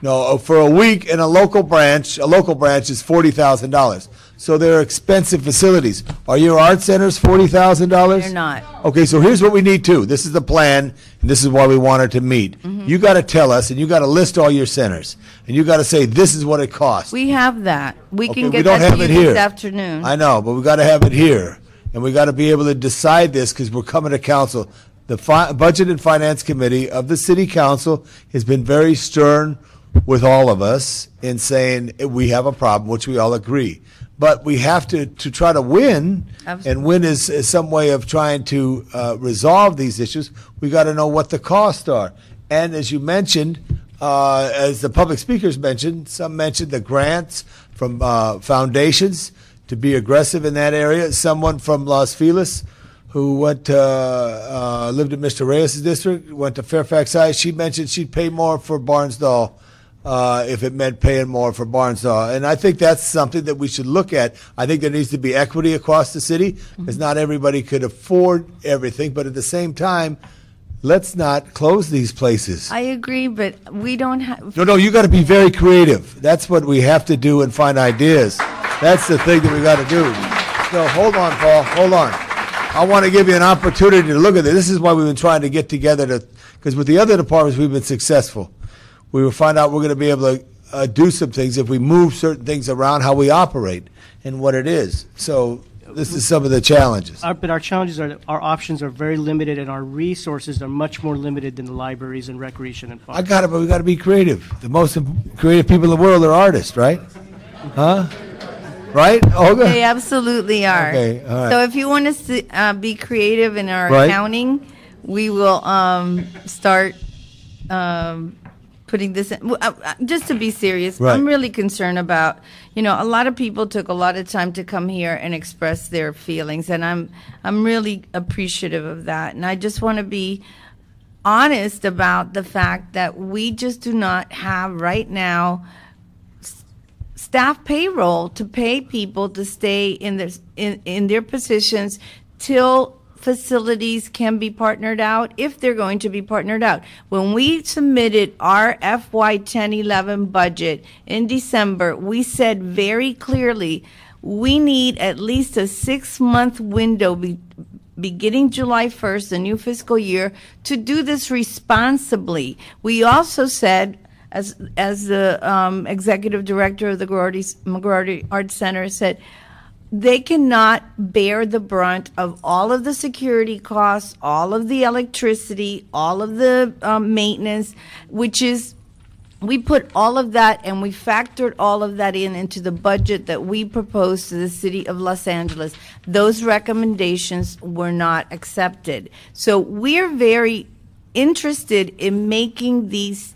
No, for a week in a local branch, a local branch is forty thousand dollars. So they're expensive facilities. Are your art centers forty thousand dollars? They're not. Okay, so here's what we need to. This is the plan, and this is why we wanted to meet. Mm-hmm. You got to tell us, and you got to list all your centers, and you got to say this is what it costs. We have that. We Okay, can we get don't that have to it you here. this afternoon. I know, but we got to have it here, and we got to be able to decide this because we're coming to council. The fi- Budget and Finance Committee of the City Council has been very stern with all of us in saying eh, we have a problem, which we all agree. But we have to, to try to win, and win is, is some way of trying to uh, resolve these issues. We got to know what the costs are. And as you mentioned, uh, as the public speakers mentioned, some mentioned the grants from uh, foundations to be aggressive in that area. Someone from Los Feliz who went to, uh, lived in Mr. Reyes' district, went to Fairfax High. She mentioned she'd pay more for Barnsdall uh, if it meant paying more for Barnsdall. And I think that's something that we should look at. I think there needs to be equity across the city because not everybody could afford everything. But at the same time, let's not close these places. I agree, but we don't have. No, no, you got to be very creative. That's what we have to do and find ideas. That's the thing that we got to do. So hold on, Paul, hold on. I want to give you an opportunity to look at this. This is why we've been trying to get together to, because with the other departments, we've been successful. We will find out we're going to be able to uh, do some things if we move certain things around how we operate and what it is. So this is some of the challenges. Our, but our challenges are our options are very limited and our resources are much more limited than the libraries and recreation and parks. I got it, but we got to be creative. The most creative people in the world are artists, right? Huh? Right, Olga? They absolutely are. Okay, all right. So if you want us to uh, be creative in our Right. accounting, we will um, start um, putting this in. uh, uh, Just to be serious, Right. I'm really concerned about, you know, a lot of people took a lot of time to come here and express their feelings, and I'm, I'm really appreciative of that. And I just want to be honest about the fact that we just do not have right now staff payroll to pay people to stay in their in, in their positions till facilities can be partnered out if they're going to be partnered out. When we submitted our FY 1011 budget in December, we said very clearly we need at least a 6 month window be, beginning July 1st, the new fiscal year, to do this responsibly. We also said as as the um, executive director of the McGroarty Arts Center said, they cannot bear the brunt of all of the security costs, all of the electricity, all of the um, maintenance, which is we put all of that and we factored all of that in into the budget that we proposed to the city of Los Angeles. Those recommendations were not accepted. So we're very interested in making these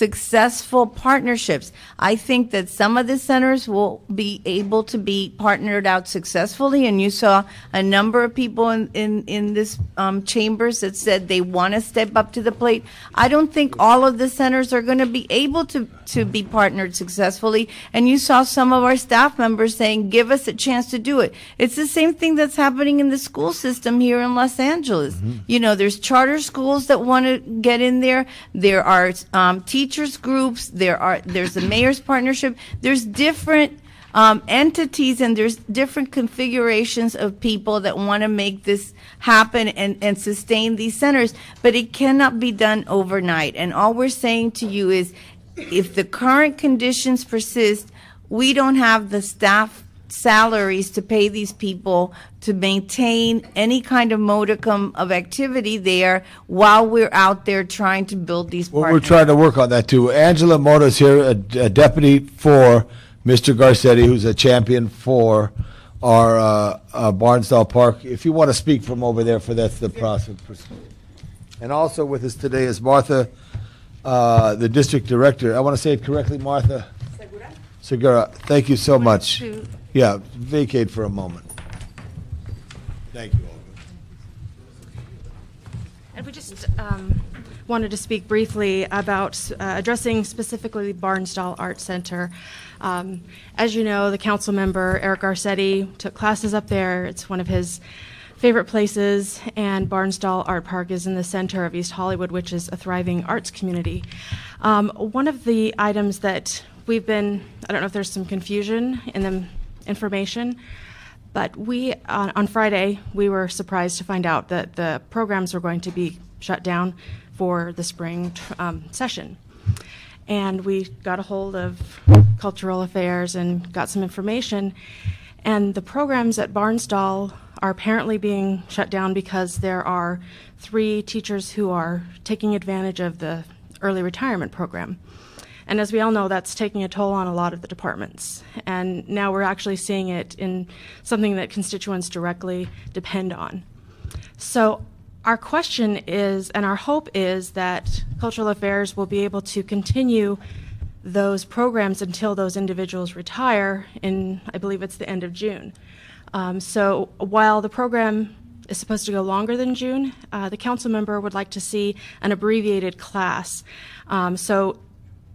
successful partnerships. I think that some of the centers will be able to be partnered out successfully, and you saw a number of people in, in, in this um, chambers that said they want to step up to the plate. I don't think all of the centers are going to be able to, to be partnered successfully, and you saw some of our staff members saying, give us a chance to do it. It's the same thing that's happening in the school system here in Los Angeles. You know, there's charter schools that want to get in there. There are um, teachers groups. There are there's the mayor's partnership. There's different um, entities and there's different configurations of people that want to make this happen and, and sustain these centers. But it cannot be done overnight. And all we're saying to you is, if the current conditions persist, we don't have the staff salaries to pay these people to maintain any kind of modicum of activity there while we're out there trying to build these Well, we're partnerships. trying to work on that too. Angela Moto's here, a, a deputy for Mr. Garcetti, who's a champion for our uh, uh, Barnsdall Park. If you want to speak from over there, for that's the process. And also with us today is Martha, uh, the district director. I want to say it correctly, Martha. Segura. Segura, thank you so much. to- Yeah, vacate for a moment. Thank you. And we just um, wanted to speak briefly about uh, addressing specifically the Barnsdall Art Center. Um, As you know, the council member, Eric Garcetti, took classes up there. It's one of his favorite places, and Barnsdall Art Park is in the center of East Hollywood, which is a thriving arts community. Um, One of the items that we've been, I don't know if there's some confusion in the information, but we, on, on Friday, we were surprised to find out that the programs were going to be shut down for the spring um, session. And we got a hold of cultural affairs and got some information. And the programs at Barnsdall are apparently being shut down because there are three teachers who are taking advantage of the early retirement program. And as we all know, that's taking a toll on a lot of the departments. And now we're actually seeing it in something that constituents directly depend on. So our question is, and our hope is that Cultural Affairs will be able to continue those programs until those individuals retire in, I believe it's the end of June. Um, so while the program is supposed to go longer than June, uh, the council member would like to see an abbreviated class. Um, so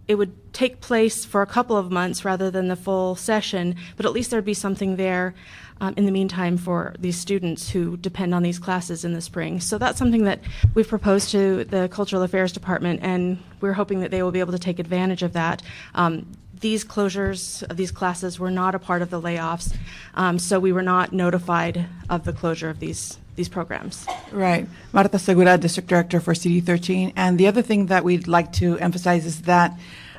it would take place for a couple of months rather than the full session, but at least there'd be something there um, in the meantime for these students who depend on these classes in the spring. So that's something that we've proposed to the Cultural Affairs Department, and we're hoping that they will be able to take advantage of that. Um, these closures of these classes were not a part of the layoffs, um, so we were not notified of the closure of these these programs. Right. Marta Segura, District Director for CD13. And the other thing that we'd like to emphasize is that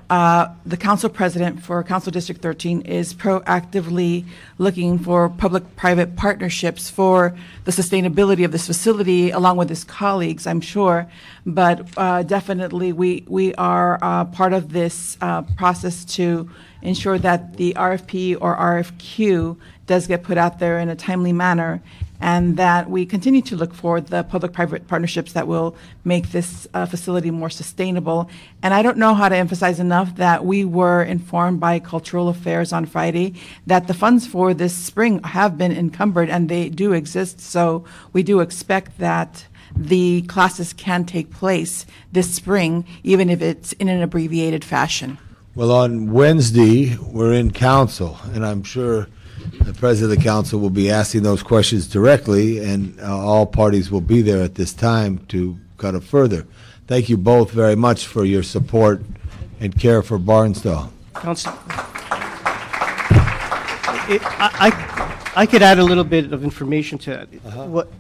uh, the council president for Council District 13 is proactively looking for public-private partnerships for the sustainability of this facility, along with his colleagues, I'm sure. But uh, definitely, we we are uh, part of this uh, process to ensure that the RFP or RFQ does get put out there in a timely manner and that we continue to look for the public-private partnerships that will make this uh, facility more sustainable. And I don't know how to emphasize enough that we were informed by Cultural Affairs on Friday that the funds for this spring have been encumbered and they do exist. So we do expect that the classes can take place this spring, even if it's in an abbreviated fashion. Well, on Wednesday, we're in council, and I'm sure the president of the council will be asking those questions directly, and uh, all parties will be there at this time to cut it further. Thank you both very much for your support and care for Barnsdall. Council, it, I, I, I could add a little bit of information to it. What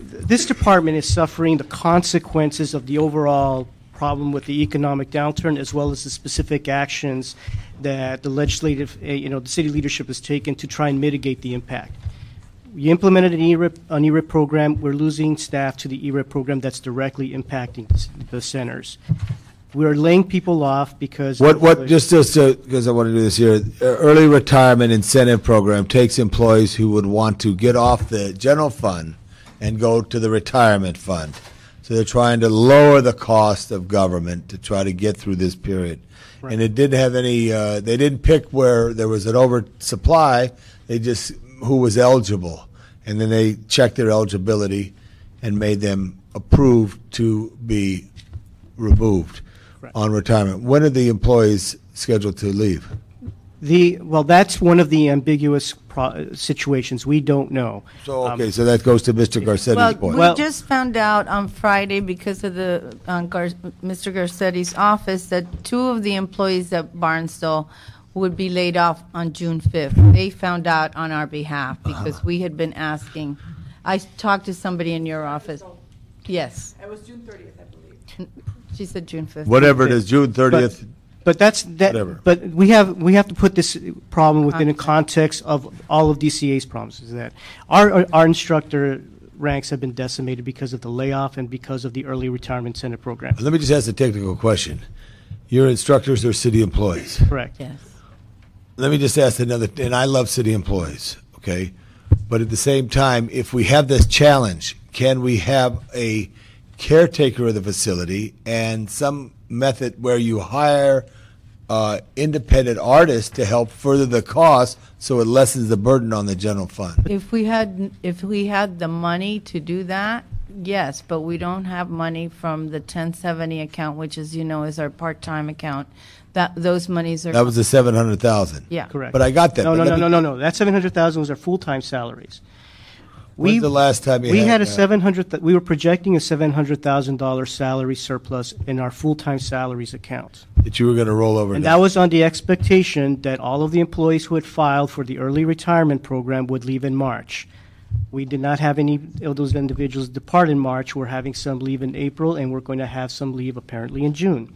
this department is suffering the consequences of the overall problem with the economic downturn, as well as the specific actions that the legislative, uh, you know, the city leadership has taken to try and mitigate the impact. We implemented an ERIP, an ERIP program. We're losing staff to the ERIP program that's directly impacting the centers. We're laying people off because. What, what, just, just because I want to do this here, uh, early retirement incentive program takes employees who would want to get off the general fund and go to the retirement fund. So they're trying to lower the cost of government to try to get through this period. And it didn't have any, uh, they didn't pick where there was an oversupply, they just, who was eligible. And then they checked their eligibility and made them approved to be removed on retirement. When are the employees scheduled to leave? The, well, that's one of the ambiguous pro- situations. We don't know. So, okay, so that goes to Mr. Garcetti's Well, point. we just found out on Friday because of the uh, Gar- Mr. Garcetti's office that two of the employees at Barnsdall would be laid off on June 5th. They found out on our behalf Uh-huh. because we had been asking. I talked to somebody in your office. Yes. It was June 30th, I believe. She said June 5th. Whatever it is, June 30th. But that's, that, Whatever. but we have, we have to put this problem within a context of all of DCA's problems, is that our, our- our instructor ranks have been decimated because of the layoff and because of the early retirement center program. Let me just ask a technical question. Your instructors are city employees. Correct. Yes. Let me just ask another, and I love city employees, okay? But at the same time, if we have this challenge, can we have a caretaker of the facility and some method where you hire uh, independent artists to help further the cost so it lessens the burden on the general fund? If we had, if we had the money to do that, yes, but we don't have money from the 1070 account, which as you know is our part-time account. That, those monies are. That was the 700,000. Yeah. Correct. But I got that. No, no, no, me- no, no, no. That seven hundred thousand was our full-time salaries. When's We- the last time you We had had a that? seven hundred, we were projecting a seven hundred thousand dollar salary surplus in our full-time salaries account. That you were going to roll over And that was on the expectation that all of the employees who had filed for the early retirement program would leave in March. We did not have any of those individuals depart in March. We're having some leave in April, and we're going to have some leave apparently in June.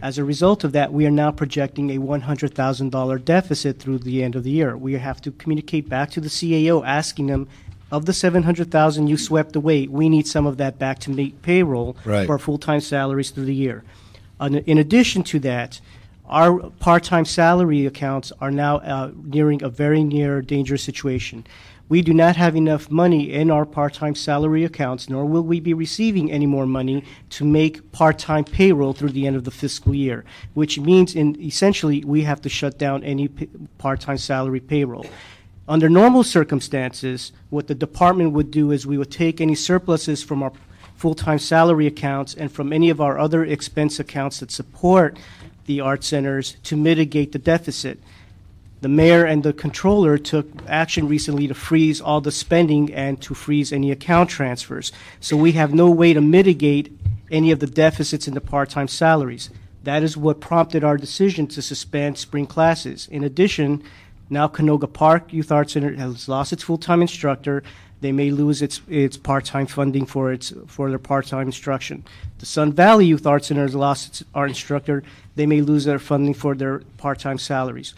As a result of that, we are now projecting a $100,000 deficit through the end of the year. We have to communicate back to the CAO, asking them, of the 700,000 you swept away, we need some of that back to meet payroll Right. for full-time salaries through the year. In addition to that, our part-time salary accounts are now uh, nearing a very near dangerous situation. We do not have enough money in our part-time salary accounts, nor will we be receiving any more money to make part-time payroll through the end of the fiscal year, which means in essentially we have to shut down any part-time salary payroll. Under normal circumstances, what the department would do is we would take any surpluses from our full-time salary accounts and from any of our other expense accounts that support the art centers to mitigate the deficit. The mayor and the controller took action recently to freeze all the spending and to freeze any account transfers. So we have no way to mitigate any of the deficits in the part-time salaries. That is what prompted our decision to suspend spring classes. In addition, now Canoga Park Youth Arts Center has lost its full-time instructor. They may lose its, its part-time funding for its, for their part-time instruction. The Sun Valley Youth Arts Center has lost its art instructor. They may lose their funding for their part-time salaries.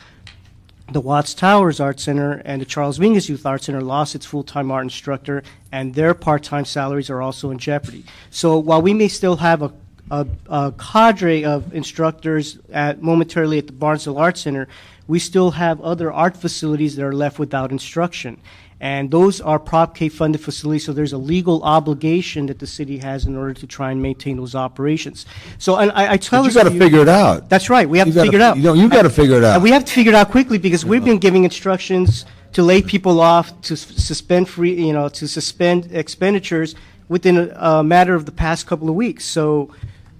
The Watts Towers Art Center and the Charles Mingus Youth Art Center lost its full-time art instructor, and their part-time salaries are also in jeopardy. So while we may still have a, a, a cadre of instructors at, momentarily at the Barnsdall Art Center, we still have other art facilities that are left without instruction. And those are Prop K funded facilities, so there's a legal obligation that the city has in order to try and maintain those operations. So, and I, I tell But you this to figure it out. That's right. We have You to gotta- figure it out. you know, you gotta figure it out. And we have to figure it out quickly because we've been giving instructions to lay people off, to suspend free, you know, to suspend expenditures within a, a matter of the past couple of weeks. So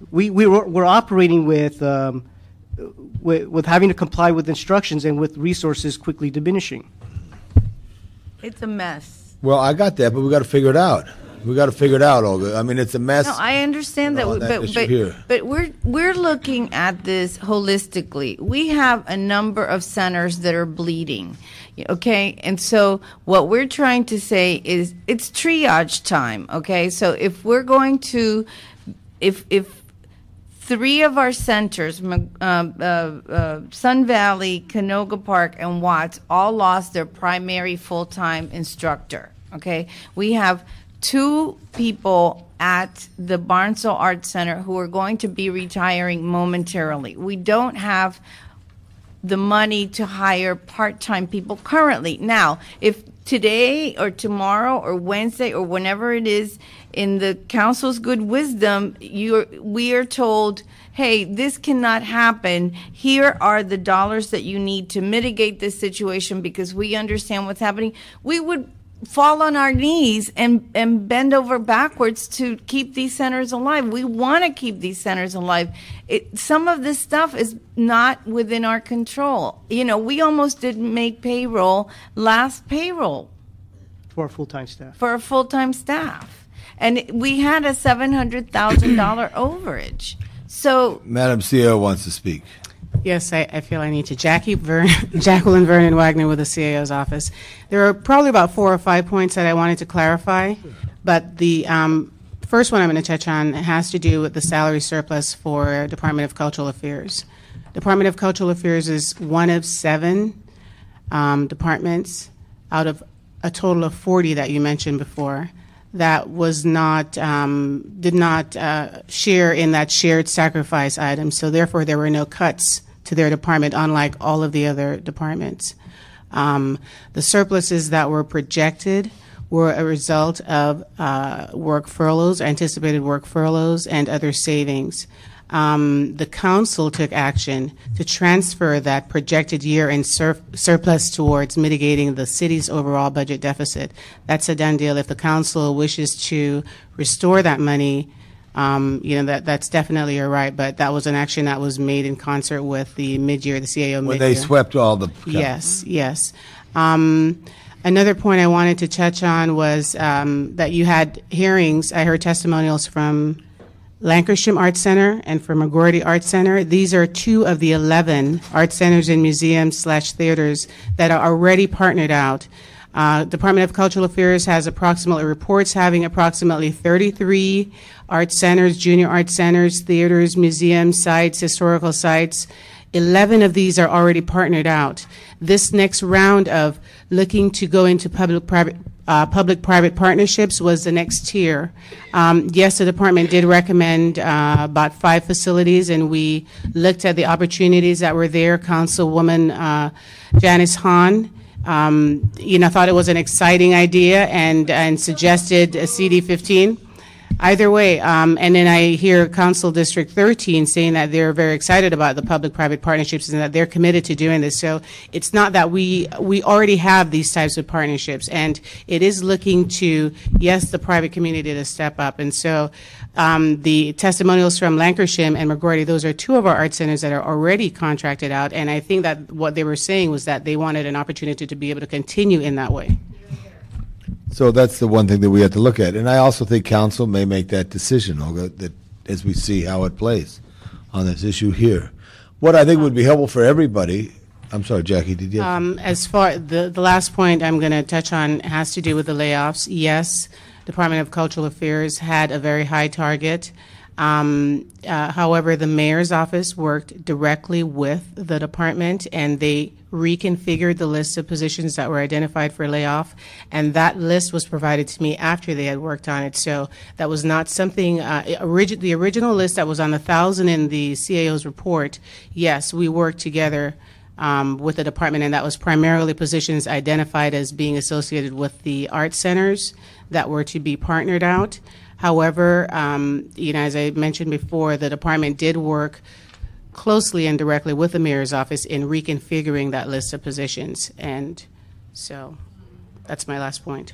we, we were, we're operating with, um, with, with having to comply with instructions and with resources quickly diminishing. It's a mess. Well, I got that, but we got to figure it out. We got to figure it out, Olga. I mean, it's a mess. No, I understand that, we- that but but, here. but we're we're looking at this holistically. We have a number of centers that are bleeding. Okay, and so what we're trying to say is it's triage time. Okay, so if we're going to, if if three of our centers, uh, uh, uh, Sun Valley, Canoga Park, and Watts, all lost their primary full time instructor. Okay, we have two people at the Barnsdall Arts Center who are going to be retiring momentarily. We don't have the money to hire part-time people currently. Now, if today or tomorrow or Wednesday or whenever it is in the council's good wisdom, you we are told, "Hey, this cannot happen. Here are the dollars that you need to mitigate this situation because we understand what's happening." We would fall on our knees and, and bend over backwards to keep these centers alive. We want to keep these centers alive. It, some of this stuff is not within our control. You know, we almost didn't make payroll last payroll For our full-time staff. for a full-time staff. And we had a $700,000 overage. So Madam CEO wants to speak. Yes, I, I feel I need to. Jackie Vern, Jacqueline Vernon Wagner with the CAO's office. There are probably about four or five points that I wanted to clarify, but the um, first one I'm going to touch on has to do with the salary surplus for Department of Cultural Affairs. Department of Cultural Affairs is one of seven um, departments out of a total of 40 that you mentioned before that was not um, did not uh, share in that shared sacrifice item. So therefore, there were no cuts to their department, unlike all of the other departments. Um, the surpluses that were projected were a result of uh, work furloughs, anticipated work furloughs, and other savings. Um, the council took action to transfer that projected year-end sur- surplus towards mitigating the city's overall budget deficit. That's a done deal. If the council wishes to restore that money, um, you know that that's definitely your right. But that was an action that was made in concert with the mid-year, the CAO When they swept all the. Yes, yes. Um, another point I wanted to touch on was um, that you had hearings. I heard testimonials from Lankershim Art Center and from McGroarty Art Center. These are two of the 11 art centers and museums slash theaters that are already partnered out. Uh, Department of Cultural Affairs has approximately reports having approximately 33 art centers, junior art centers, theaters, museums, sites, historical sites. 11 of these are already partnered out. This next round of looking to go into public-private uh, public-private partnerships was the next tier. Um, yes, the department did recommend uh, about five facilities, and we looked at the opportunities that were there. Councilwoman uh, Janice Hahn, um, you know, thought it was an exciting idea and and suggested a CD 15. Either way, um, and then I hear Council District 13 saying that they're very excited about the public-private partnerships and that they're committed to doing this. So it's not that we we already have these types of partnerships, and it is looking to yes, the private community to step up. And so um, the testimonials from Lankershim and McGroarty, those are two of our art centers that are already contracted out, and I think that what they were saying was that they wanted an opportunity to be able to continue in that way. So that's the one thing that we have to look at. And I also think council may make that decision, Olga, that as we see how it plays. on this issue here. What I think would be helpful for everybody, I'm sorry, Jackie, did you? Um, as far, the, the last point I'm going to touch on has to do with the layoffs. Yes, Department of Cultural Affairs had a very high target. Um, uh, however, the mayor's office worked directly with the department and they reconfigured the list of positions that were identified for layoff. And that list was provided to me after they had worked on it. So that was not something, uh, origi- the original list that was on the thousand in the CAO's report. Yes, we worked together um, with the department, and that was primarily positions identified as being associated with the art centers that were to be partnered out. However, um, you know, as I mentioned before, the department did work closely and directly with the mayor's office in reconfiguring that list of positions, and so that's my last point.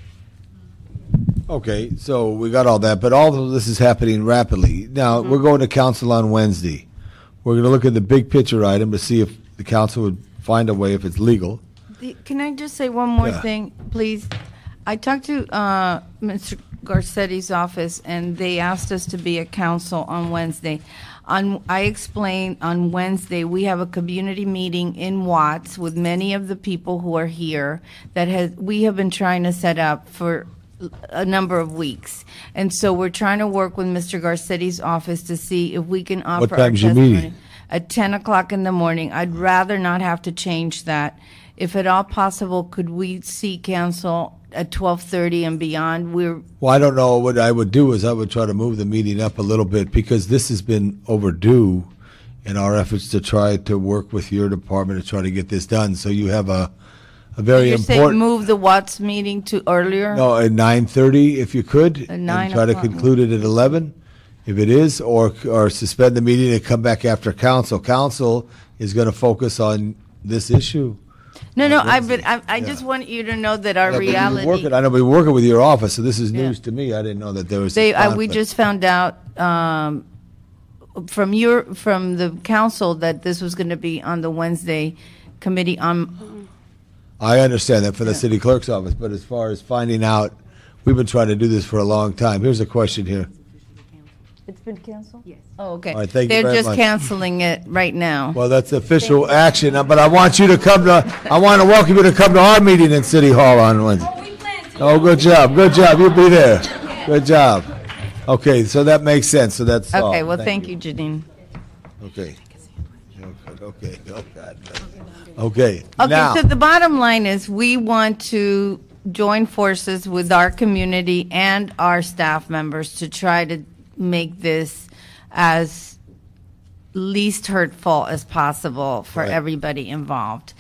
Okay, so we got all that, but all of this is happening rapidly. Now, we're going to council on Wednesday. We're going to look at the big picture item to see if the council would find a way, if it's legal. The- Can I just say one more Yeah. thing, please? I talked to uh, Mr. Garcetti's office, and they asked us to be at council on Wednesday. On, I explained on Wednesday, we have a community meeting in Watts with many of the people who are here that has, we have been trying to set up for a number of weeks. And so we're trying to work with Mr. Garcetti's office to see if we can offer our time's your testimony meeting? at 10 o'clock in the morning. I'd rather not have to change that. If at all possible, could we see council at 12:30 and beyond? We're, Well, I don't know. What I would do is I would try to move the meeting up a little bit because this has been overdue in our efforts to try to work with your department to try to get this done. So you have a, a very you're saying important. move the Watts meeting to earlier? No, at nine thirty, if you could. At nine And try to o'clock. conclude it at eleven, if it is, or, or suspend the meeting and come back after council. Council is gonna focus on this issue. No, no, I, but I, I just want you to know that our Yeah, but reality. working- I know, we're working with your office, so this is news to me. I didn't know that there was. They, I, we conflict. just found out um, from your from the council that this was going to be on the Wednesday committee on. I understand that for the city clerk's office, but as far as finding out, we've been trying to do this for a long time. Here's a question here. It's been canceled. Yes. Oh, okay. All right, thank you They're very just much. canceling it right now. Well, that's official action, uh, but I want you to come to, I want to welcome you to come to our meeting in City Hall on Wednesday. Oh, good job, good job, you'll be there. Good job. Okay, so that makes sense, so that's all. Okay. Well, thank you, Janine. Okay. Okay, oh, God. Okay, Okay, now, so the bottom line is we want to join forces with our community and our staff members to try to make this as least hurtful as possible for Right. everybody involved.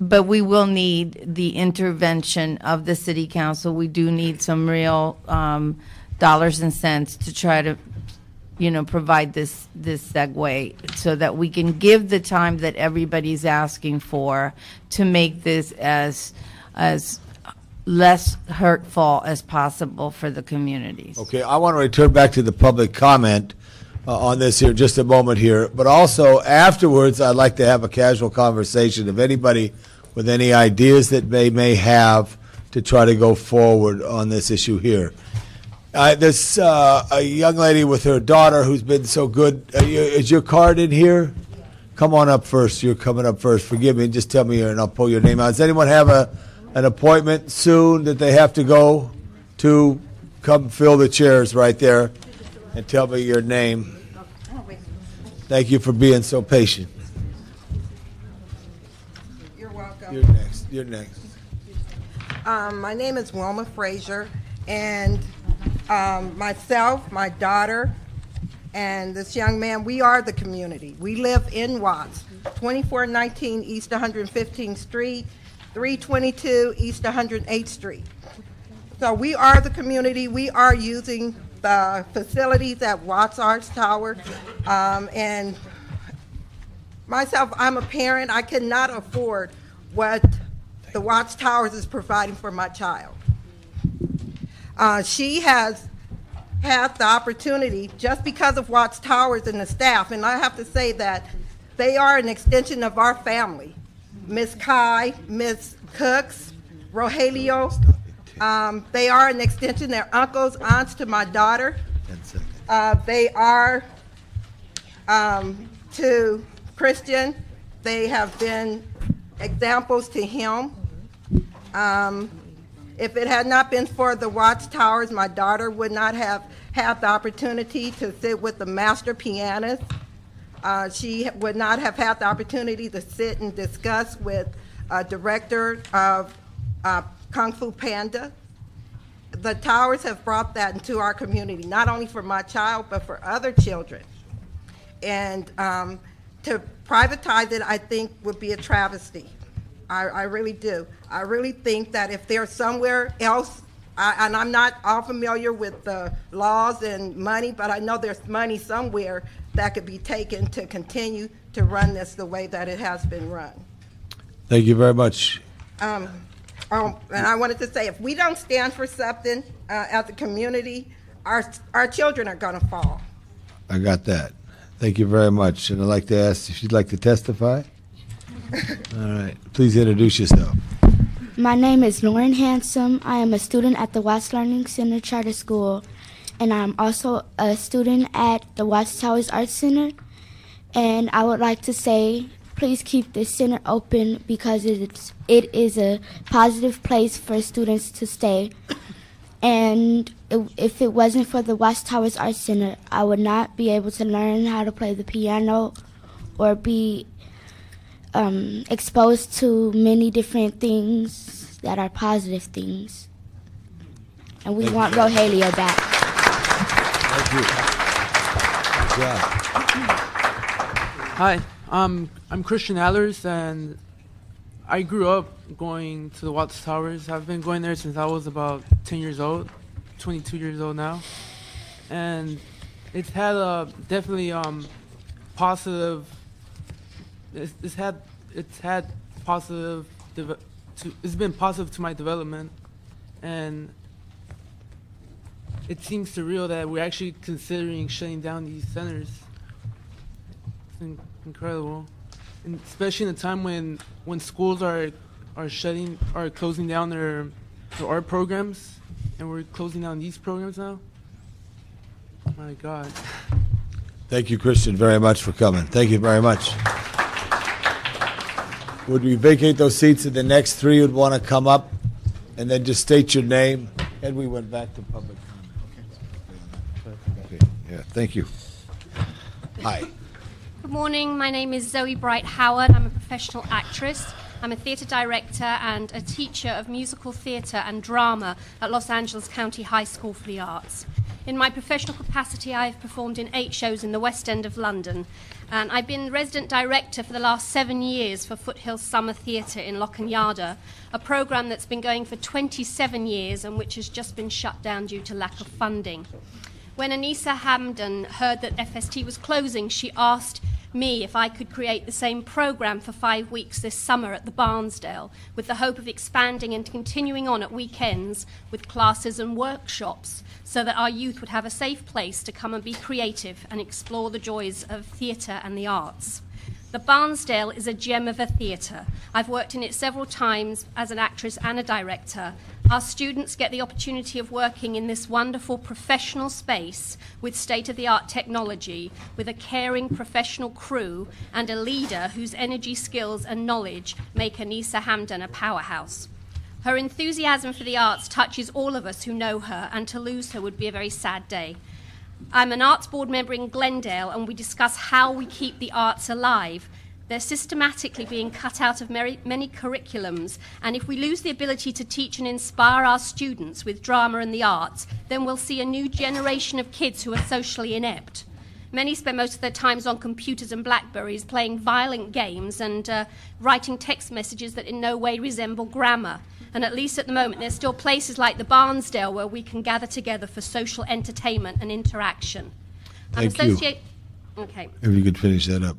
But we will need the intervention of the city council. We do need some real um, dollars and cents to try to you know, provide this, this segue so that we can give the time that everybody's asking for to make this as, as less hurtful as possible for the communities. okay, I want to return back to the public comment uh, on this here, just a moment here, but also afterwards, I'd like to have a casual conversation of anybody with any ideas that they may have to try to go forward on this issue here. Uh, there's uh, a young lady with her daughter who's been so good. Uh, you, is your card in here? Come on up first. You're coming up first. Forgive me. Just tell me here, and I'll pull your name out. Does anyone have a an appointment soon that they have to go to? Come fill the chairs right there, and tell me your name. Thank you for being so patient. You're welcome. You're next. You're next. Um, my name is Wilma Frazier, and um, myself, my daughter, and this young man, we are the community. We live in Watts, 2419 East 115th Street, 322 East 108th Street. So we are the community. We are using the facilities at Watts Arts Tower, um, and myself, I'm a parent. I cannot afford what the Watts Towers is providing for my child. Uh, she has had the opportunity just because of Watts Towers and the staff, and I have to say that they are an extension of our family. Miss Kai, Miss Cooks, Rogelio, um, they are an extension. They're uncles, aunts to my daughter. Uh, they are um, to Christian, they have been examples to him. Um, if it had not been for the Watts Towers, my daughter would not have had the opportunity to sit with the master pianist. Uh, she would not have had the opportunity to sit and discuss with a director of uh, Kung Fu Panda. The towers have brought that into our community, not only for my child, but for other children. And um, to privatize it, I think, would be a travesty. I, I really do. I really think that if there's somewhere else, I, and I'm not all familiar with the laws and money, but I know there's money somewhere that could be taken to continue to run this the way that it has been run. Thank you very much. Um, um, and I wanted to say, if we don't stand for something uh, as a community, our our children are going to fall. I got that. Thank you very much. And I'd like to ask if you'd like to testify. All right. Please introduce yourself. My name is Lauren Handsome. I am a student at the West Learning Center Charter School, and I'm also a student at the Watts Towers Arts Center. And I would like to say, please keep this center open because it's it is a positive place for students to stay. And it, if it wasn't for the Watts Towers Arts Center, I would not be able to learn how to play the piano or be um, exposed to many different things that are positive things. And we want Rogelio back. Thank you. Good job. Hi, um, I'm Christian Allers, and I grew up going to the Watts Towers. I've been going there since I was about 10 years old, 22 years old now, and it's had a definitely um, positive. It's, it's had it's had positive. To, it's been positive to my development, and it seems surreal that we're actually considering shutting down these centers. It's in- incredible, and especially in a time when when schools are are shutting are closing down their their art programs, and we're closing down these programs now. My God. Thank you, Christian, very much for coming. Thank you very much. Would we vacate those seats and the next three would want to come up and then just state your name? And we went back to public. Yeah, thank you. Hi. Good morning. My name is Zoe Bright Howard. I'm a professional actress. I'm a theatre director and a teacher of musical theatre and drama at Los Angeles County High School for the Arts. In my professional capacity, I've performed in eight shows in the West End of London. And I've been resident director for the last seven years for Foothill Summer Theatre in La Cañada, a programme that's been going for 27 years and which has just been shut down due to lack of funding. When Anissa Hamden heard that FST was closing, she asked me if I could create the same program for five weeks this summer at the Barnsdall, with the hope of expanding and continuing on at weekends with classes and workshops, so that our youth would have a safe place to come and be creative and explore the joys of theatre and the arts. The Barnsdall is a gem of a theatre. I've worked in it several times as an actress and a director. Our students get the opportunity of working in this wonderful professional space with state of the art technology, with a caring professional crew, and a leader whose energy, skills, and knowledge make Anissa Hamden a powerhouse. Her enthusiasm for the arts touches all of us who know her, and to lose her would be a very sad day. I'm an arts board member in Glendale, and we discuss how we keep the arts alive. They're systematically being cut out of many, many curriculums, and if we lose the ability to teach and inspire our students with drama and the arts, then we'll see a new generation of kids who are socially inept. Many spend most of their times on computers and Blackberries playing violent games and uh, writing text messages that in no way resemble grammar. And at least at the moment, there's still places like the Barnsdall where we can gather together for social entertainment and interaction. I'm Thank you. Okay. If you could finish that up.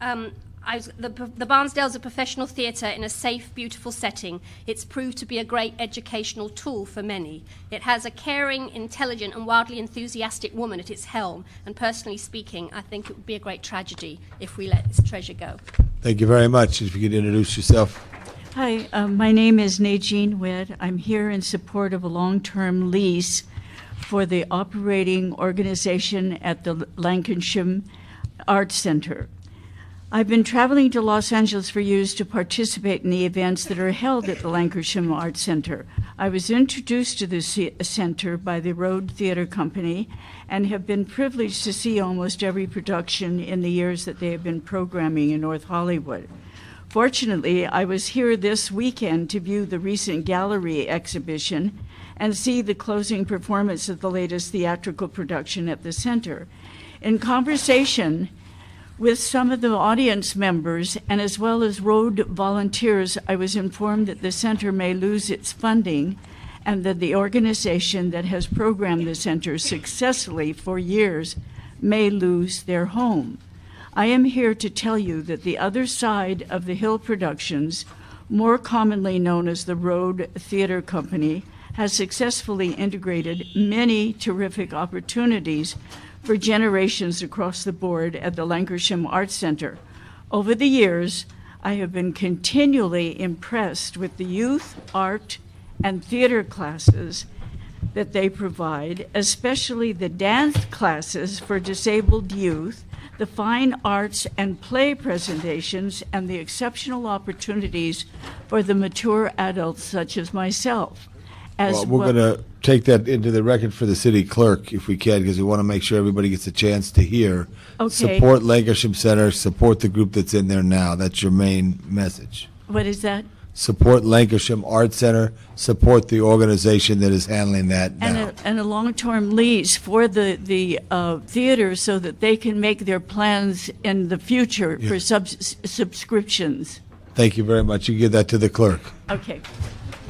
Um, I was, the, the Barnsdall's a professional theatre in a safe, beautiful setting. It's proved to be a great educational tool for many. It has a caring, intelligent, and wildly enthusiastic woman at its helm. And personally speaking, I think it would be a great tragedy if we let this treasure go. Thank you very much. If you could introduce yourself. Hi, um, my name is Nadine Witt. I'm here in support of a long-term lease for the operating organization at the Lankershim Arts Center. I've been traveling to Los Angeles for years to participate in the events that are held at the Lankershim Arts Center. I was introduced to the ce- center by the Road Theater Company and have been privileged to see almost every production in the years that they have been programming in North Hollywood. Fortunately, I was here this weekend to view the recent gallery exhibition and see the closing performance of the latest theatrical production at the center. In conversation with some of the audience members and as well as road volunteers, I was informed that the center may lose its funding and that the organization that has programmed the center successfully for years may lose their home. I am here to tell you that the other side of the Hill Productions, more commonly known as the Road Theater Company, has successfully integrated many terrific opportunities for generations across the board at the Lankershim Arts Center. Over the years, I have been continually impressed with the youth, art, and theater classes that they provide, especially the dance classes for disabled youth, the fine arts and play presentations, and the exceptional opportunities for the mature adults such as myself. As Well, we're well- going to take that into the record for the city clerk if we can, because we want to make sure everybody gets a chance to hear. Okay. Support Lankershim Center, support the group that's in there now. That's your main message. What is that? Support Lankershim Art Center, support the organization that is handling that And now. a, and a long-term lease for the, the uh, theater so that they can make their plans in the future for subs- subscriptions. Thank you very much. You give that to the clerk. Okay.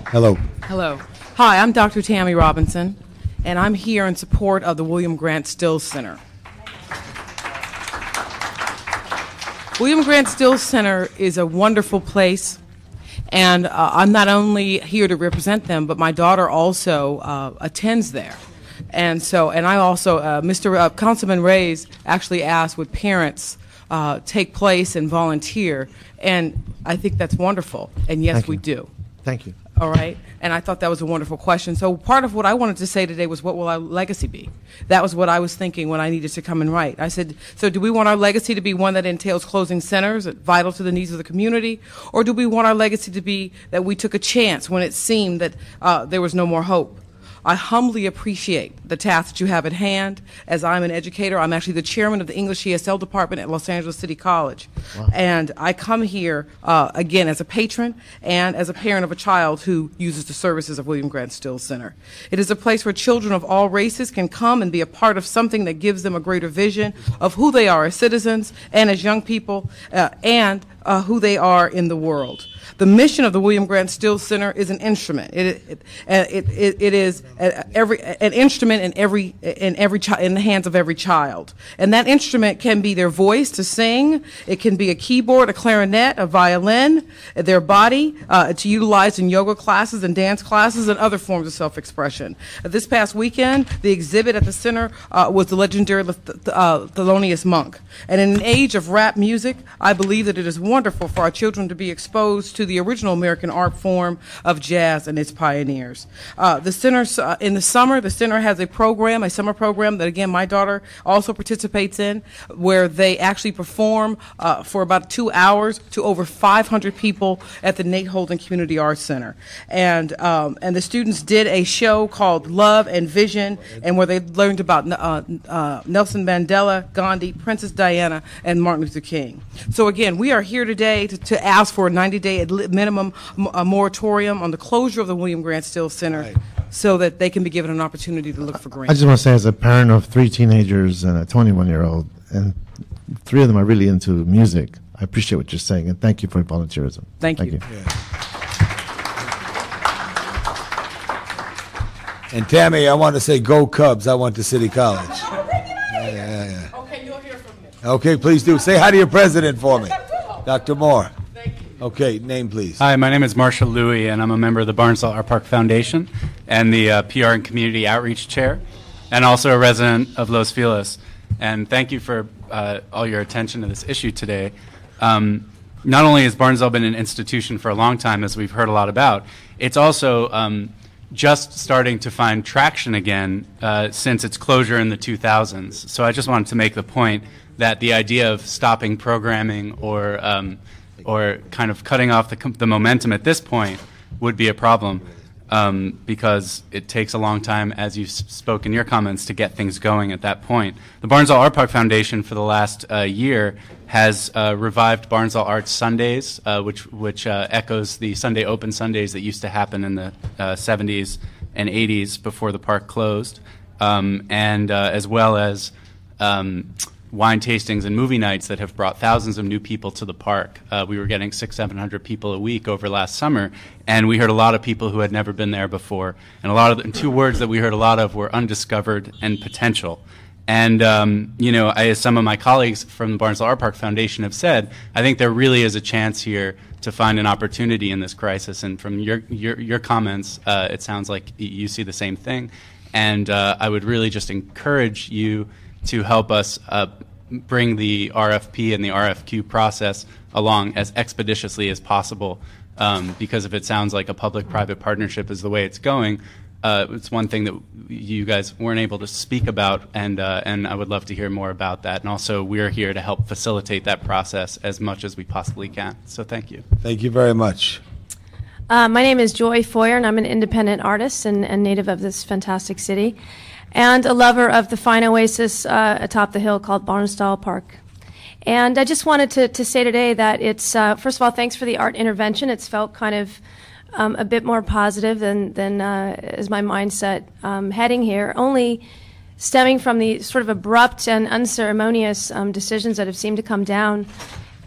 Hello. Hello. Hi, I'm Dr. Tammy Robinson, and I'm here in support of the William Grant Still Center. William Grant Still Center is a wonderful place, and uh, I'm not only here to represent them, but my daughter also uh, attends there. And so, and I also, uh, Mr. Uh, Councilman Reyes actually asked would parents uh, take place and volunteer, and I think that's wonderful. And yes, Thank we you. do. Thank you. All right. And I thought that was a wonderful question. So part of what I wanted to say today was what will our legacy be? That was what I was thinking when I needed to come and write. I said, so do we want our legacy to be one that entails closing centers vital to the needs of the community? Or do we want our legacy to be that we took a chance when it seemed that uh, there was no more hope? I humbly appreciate the task that you have at hand. As I'm an educator, I'm actually the chairman of the English ESL department at Los Angeles City College. And I come here, uh, again, as a patron and as a parent of a child who uses the services of William Grant Still Center. It is a place where children of all races can come and be a part of something that gives them a greater vision of who they are as citizens and as young people uh, and uh, who they are in the world. The mission of the William Grant Still Center is an instrument. It, it, it, it, it is a- every, an instrument in every, in, every chi- in the hands of every child. And that instrument can be their voice to sing, it can be a keyboard, a clarinet, a violin, their body uh, to utilize in yoga classes and dance classes and other forms of self expression. This past weekend, the exhibit at the center uh, was the legendary uh, Thelonious Monk. And in an age of rap music, I believe that it is wonderful for our children to be exposed to the original American art form of jazz and its pioneers. Uh, the center, uh, in the summer, the center has a program, a summer program that, again, my daughter also participates in, where they actually perform uh, for about two hours to over 500 people at the Nate Holden Community Arts Center. And, um, and the students did a show called Love and Vision, and where they learned about uh, uh, Nelson Mandela, Gandhi, Princess Diana, and Martin Luther King. So again, we are here today to, to ask for a 90-day at li- minimum m- a moratorium on the closure of the William Grant Still Center so that they can be given an opportunity to look for grants. I just want to say, as a parent of three teenagers and a 21 year old, and three of them are really into music, I appreciate what you're saying, and thank you for your volunteerism. Thank you. And Tammy, I want to say, go Cubs. I went to City College. Yeah, yeah, yeah. Okay, you'll hear from me. Okay, please do. Say hi to your president for me, Dr. Moore. Okay, name please. Hi, my name is Marshall Louie, and I'm a member of the Barnsdall Art Park Foundation and the uh, PR and Community Outreach Chair, and also a resident of Los Feliz. And thank you for uh, all your attention to this issue today. Um, not only has Barnsdall been an institution for a long time, as we've heard a lot about, it's also um, just starting to find traction again uh, since its closure in the 2000s. So I just wanted to make the point that the idea of stopping programming or um, or kind of cutting off the, the momentum at this point would be a problem um, because it takes a long time, as you spoke in your comments, to get things going at that point. The Barnsdall Art Park Foundation for the last uh, year has uh, revived Barnsdall Arts Sundays, uh, which which uh, echoes the Sunday Open Sundays that used to happen in the uh, 70s and 80s before the park closed, um, and uh, as well as um, wine tastings and movie nights that have brought thousands of new people to the park. Uh, we were getting six, seven hundred people a week over last summer, and we heard a lot of people who had never been there before. And a lot of the, two words that we heard a lot of were undiscovered and potential. And um, you know, I, as some of my colleagues from the Barnsdall Art Park Foundation have said, I think there really is a chance here to find an opportunity in this crisis. And from your your, your comments, uh, it sounds like you see the same thing. And uh, I would really just encourage you to help us uh, bring the RFP and the RFQ process along as expeditiously as possible. Um, because if it sounds like a public-private partnership is the way it's going, uh, it's one thing that you guys weren't able to speak about, and uh, and I would love to hear more about that. And also, we're here to help facilitate that process as much as we possibly can. So, thank you. Thank you very much. Uh, my name is Joy Foyer, and I'm an independent artist and, and native of this fantastic city, and a lover of the fine oasis uh, atop the hill called Barnsdall Park. And I just wanted to, to say today that it's, uh, first of all, thanks for the art intervention. It's felt kind of um, a bit more positive than, than uh, is my mindset um, heading here, only stemming from the sort of abrupt and unceremonious um, decisions that have seemed to come down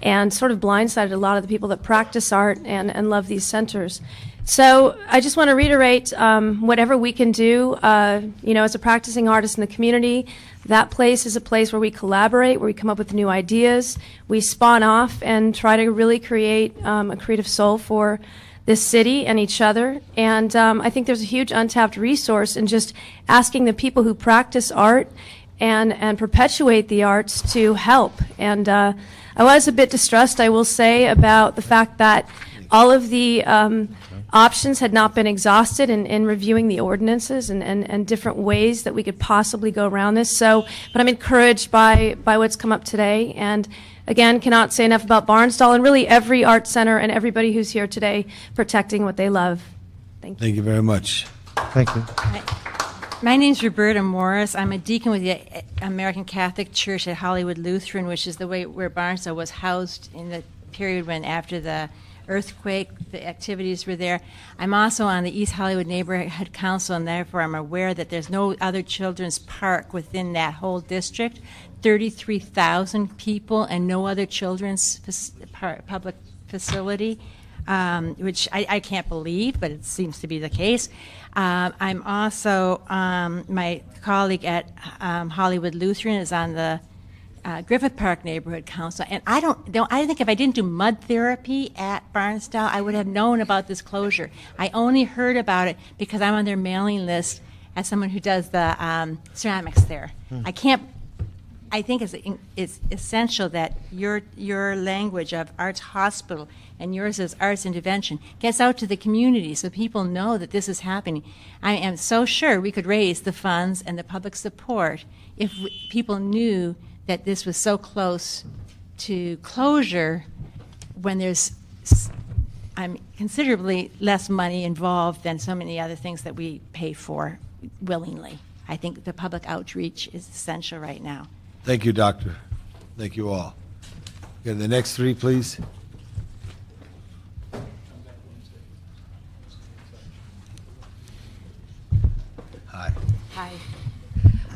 and sort of blindsided a lot of the people that practice art and, and love these centers. So I just want to reiterate um, whatever we can do, uh, you know, as a practicing artist in the community, that place is a place where we collaborate, where we come up with new ideas, we spawn off and try to really create um, a creative soul for this city and each other. And um, I think there's a huge untapped resource in just asking the people who practice art and, and perpetuate the arts to help. And uh, I was a bit distressed, I will say, about the fact that all of the um, options had not been exhausted in, in reviewing the ordinances and, and, and different ways that we could possibly go around this. So, but I'm encouraged by, by what's come up today. And again, cannot say enough about Barnsdall and really every art center and everybody who's here today protecting what they love. Thank you. Thank you very much. Thank you. My name is Roberta Morris. I'm a deacon with the American Catholic Church at Hollywood Lutheran, which is the way where Barnsdall was housed in the period when after the earthquake, the activities were there. I'm also on the East Hollywood Neighborhood Council, and therefore I'm aware that there's no other children's park within that whole district. 33,000 people and no other children's public facility, um, which I, I can't believe, but it seems to be the case. Um, I'm also, um, my colleague at um, Hollywood Lutheran is on the uh, Griffith Park Neighborhood Council, and I don't, don't. I think if I didn't do mud therapy at Barnsdall, I would have known about this closure. I only heard about it because I'm on their mailing list as someone who does the um, ceramics there. Hmm. I can't. I think it's, it's essential that your your language of arts hospital and yours as arts intervention gets out to the community so people know that this is happening. I am so sure we could raise the funds and the public support if we, people knew that this was so close to closure when there's s- I'm considerably less money involved than so many other things that we pay for willingly. I think the public outreach is essential right now. Thank you, Doctor. Thank you all. Okay, the next three, please. Hi. Hi.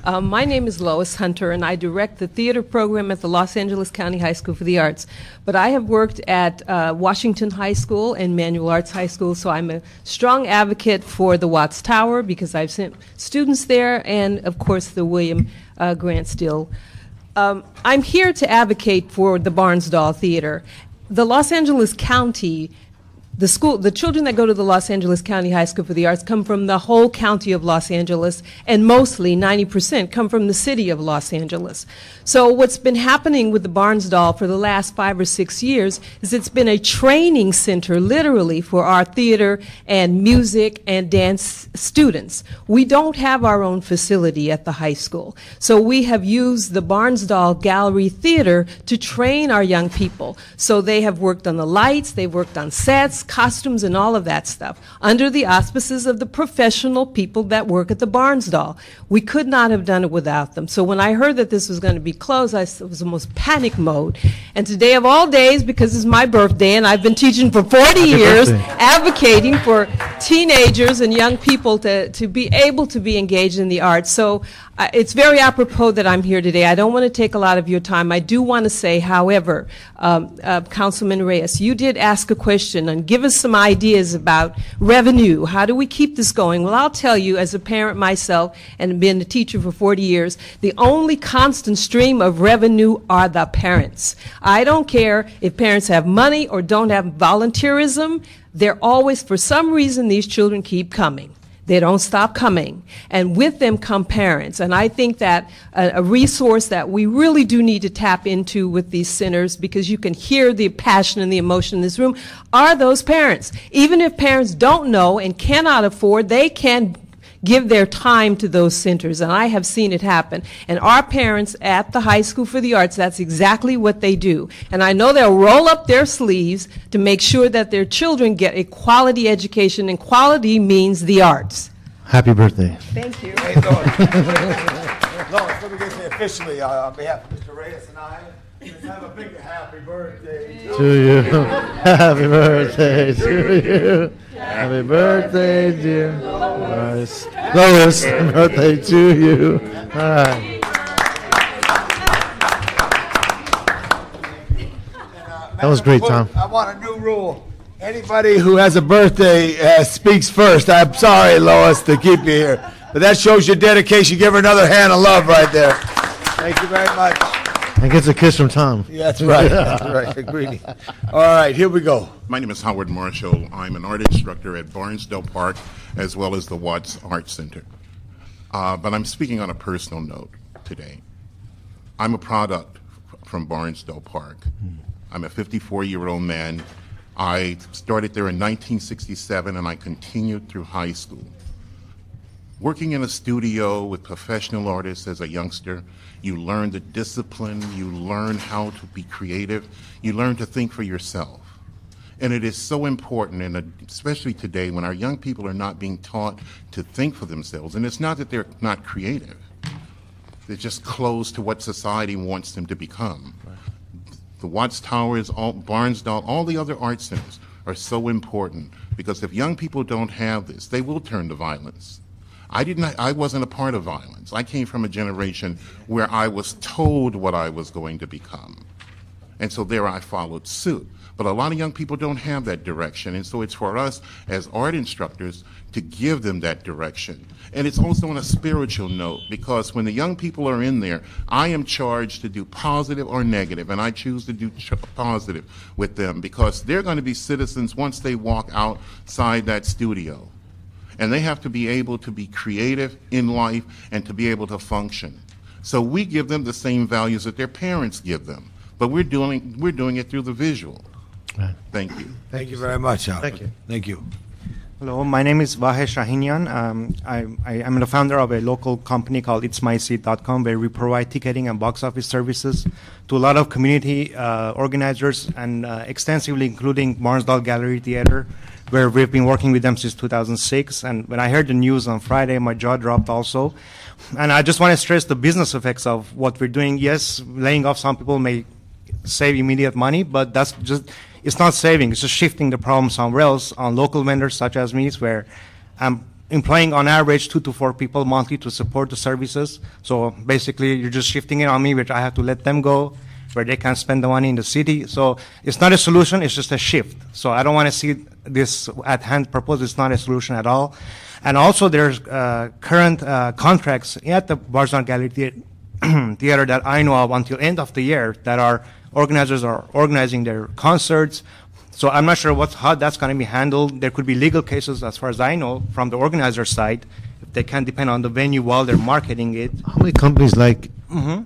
Um, my name is Lois Hunter, and I direct the theater program at the Los Angeles County High School for the Arts. But I have worked at uh, Washington High School and Manual Arts High School, so I'm a strong advocate for the Watts Tower because I've sent students there, and of course the William uh, Grant Still. Um, I'm here to advocate for the Barnsdall Theater. The Los Angeles County the school, the children that go to the Los Angeles County High School for the Arts come from the whole county of Los Angeles, and mostly 90% come from the city of Los Angeles. So what's been happening with the Barnsdall for the last five or six years is it's been a training center, literally, for our theater and music and dance students. We don't have our own facility at the high school, so we have used the Barnsdall Gallery Theater to train our young people. So they have worked on the lights, they've worked on sets, costumes, and all of that stuff under the auspices of the professional people that work at the Barnsdall. We could not have done it without them. So when I heard that this was going to be closed, I was almost panic mode. And today of all days, because it's my birthday and I've been teaching for 40 years, birthday. advocating for teenagers and young people to, to be able to be engaged in the arts. So uh, it's very apropos that I'm here today. I don't want to take a lot of your time. I do want to say, however, um, uh, Councilman Reyes, you did ask a question and give us some ideas about revenue. How do we keep this going? Well, I'll tell you, as a parent myself and been a teacher for 40 years, the only constant stream of revenue are the parents. I don't care if parents have money or don't have volunteerism. They're always, for some reason, these children keep coming. They don't stop coming. And with them come parents. And I think that a, a resource that we really do need to tap into with these centers, because you can hear the passion and the emotion in this room, are those parents. Even if parents don't know and cannot afford, they can give their time to those centers, and I have seen it happen. And our parents at the High School for the Arts, that's exactly what they do. And I know they'll roll up their sleeves to make sure that their children get a quality education, and quality means the arts. Happy birthday. Thank you. Hey, Lois. Lois, let me get you officially, uh, on behalf of Mr. Reyes and I, let's have a big happy birthday To you. Happy birthday to you. Happy birthday, dear Lois. Lois, happy birthday to you. All right. That was great, Tom. I want a new rule. Anybody who has a birthday uh, speaks first. I'm sorry, Lois, to keep you here. But that shows your dedication. Give her another hand of love right there. Thank you very much. And gets a kiss from Tom. Yeah, that's right. That's right. Agreed. All right, here we go. My name is Howard Marshall. I'm an art instructor at Barnsdall Park as well as the Watts Art Center. Uh, but I'm speaking on a personal note today. I'm a product from Barnsdall Park. I'm a 54 year old man. I started there in 1967 and I continued through high school. Working in a studio with professional artists as a youngster, you learn the discipline, you learn how to be creative, you learn to think for yourself. And it is so important, and especially today when our young people are not being taught to think for themselves. And it's not that they're not creative, they're just closed to what society wants them to become. The Watts Towers, all, Barnsdall, all the other art centers are so important because if young people don't have this, they will turn to violence. I didn't. I wasn't a part of violence. I came from a generation where I was told what I was going to become, and so there I followed suit. But a lot of young people don't have that direction, and so it's for us as art instructors to give them that direction. And it's also on a spiritual note because when the young people are in there, I am charged to do positive or negative, and I choose to do ch- positive with them because they're going to be citizens once they walk outside that studio and they have to be able to be creative in life and to be able to function. So we give them the same values that their parents give them, but we're doing we're doing it through the visual. Thank you. Thank you very much, Howard. Thank you. Thank you. Hello, my name is Vahesh Rahinian. Um, I, am the founder of a local company called It'sMySeat.com where we provide ticketing and box office services to a lot of community uh, organizers and uh, extensively including Barnsdall Gallery Theater where we've been working with them since 2006. And when I heard the news on Friday, my jaw dropped also. And I just want to stress the business effects of what we're doing. Yes, laying off some people may save immediate money, but that's just, it's not saving, it's just shifting the problem somewhere else on local vendors such as me, where I'm employing on average two to four people monthly to support the services. So basically, you're just shifting it on me, which I have to let them go, where they can spend the money in the city. So it's not a solution, it's just a shift. So I don't want to see this at hand proposed, it's not a solution at all. And also, there's uh, current uh, contracts at the Barnsdall Gallery Theater that I know of until end of the year that our organizers are organizing their concerts, So I'm not sure what's, how that's going to be handled. There could be legal cases, as far as I know, from the organizer side, if they can't depend on the venue while they're marketing it. How many companies like Mhm.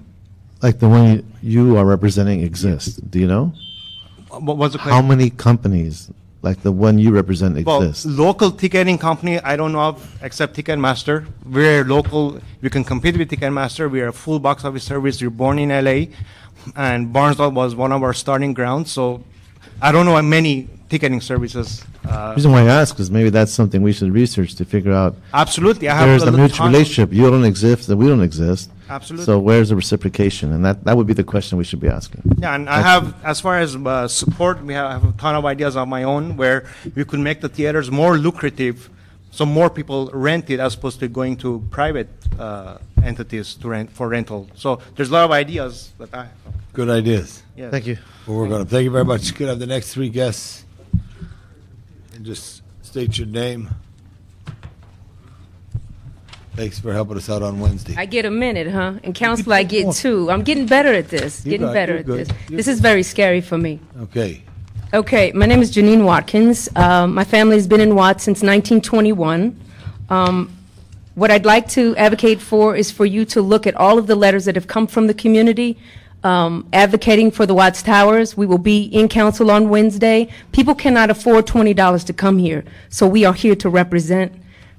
like the one you are representing exist? Do you know? What was the question? How many companies like the one you represent Well, local ticketing company, I don't know of except Ticketmaster. We're local. We can compete with Ticketmaster. We are a full box office service. We're born in LA, and Barnsdall was one of our starting grounds. So I don't know how many ticketing services. Uh, The reason why I ask is maybe that's something we should research to figure out. Absolutely, I have There's a a mutual relationship. You don't exist, and we don't exist. Absolutely. So where's the reciprocation? And that, that would be the question we should be asking. Yeah, and I have, as far as uh, support, we have, have a ton of ideas of my own where we could make the theaters more lucrative, so more people rent it as opposed to going to private uh, entities to rent for rental. So there's a lot of ideas that I. Good ideas. Yes. Thank you. Well, we're going to thank you very much. Could have the next three guests? And just state your name. Thanks for helping us out on Wednesday. I get a minute, huh? And council, I get two. I'm getting better at this. You Getting got better You're at good. this. You're This is very scary for me. Okay. Okay, my name is Janine Watkins. Um, my family's been in Watts since 1921. Um, what I'd like to advocate for is for you to look at all of the letters that have come from the community um, advocating for the Watts Towers. We will be in council on Wednesday. People cannot afford $20 to come here, so we are here to represent.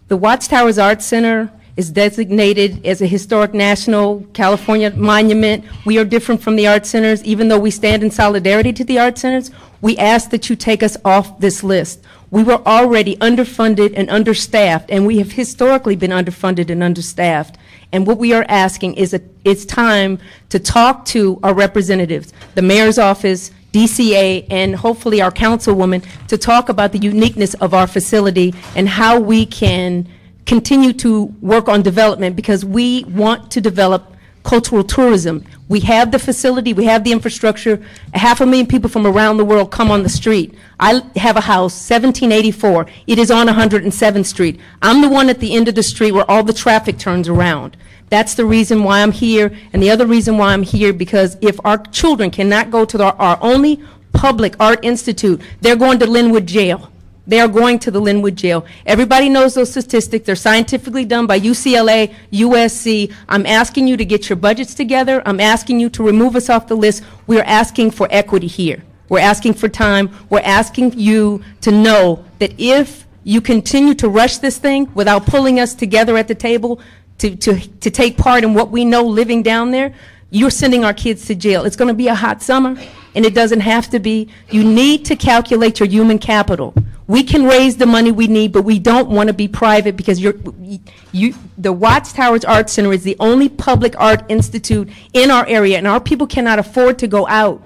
The Watts Towers Arts Center is designated as a historic national California monument. We are different from the art centers, even though we stand in solidarity to the art centers. We ask that you take us off this list. We were already underfunded and understaffed, and we have historically been underfunded and understaffed. And what we are asking is that it's time to talk to our representatives, the mayor's office, DCA, and hopefully our councilwoman, to talk about the uniqueness of our facility and how we can continue to work on development because we want to develop cultural tourism. We have the facility, we have the infrastructure. A half a million people from around the world come on the street. I have a house, 1784. It is on 107th Street. I'm the one at the end of the street where all the traffic turns around. That's the reason why I'm here. And the other reason why I'm here, because if our children cannot go to the, our only public art institute, they're going to Lynwood Jail. They are going to the Lynwood Jail. Everybody knows those statistics. They're scientifically done by UCLA, USC. I'm asking you to get your budgets together. I'm asking you to remove us off the list. We are asking for equity here. We're asking for time. We're asking you to know that if you continue to rush this thing without pulling us together at the table to, to, to take part in what we know living down there, you're sending our kids to jail. It's going to be a hot summer, and it doesn't have to be. You need to calculate your human capital. We can raise the money we need, but we don't want to be private because you're, you, the Watts Towers Art Center is the only public art institute in our area, and our people cannot afford to go out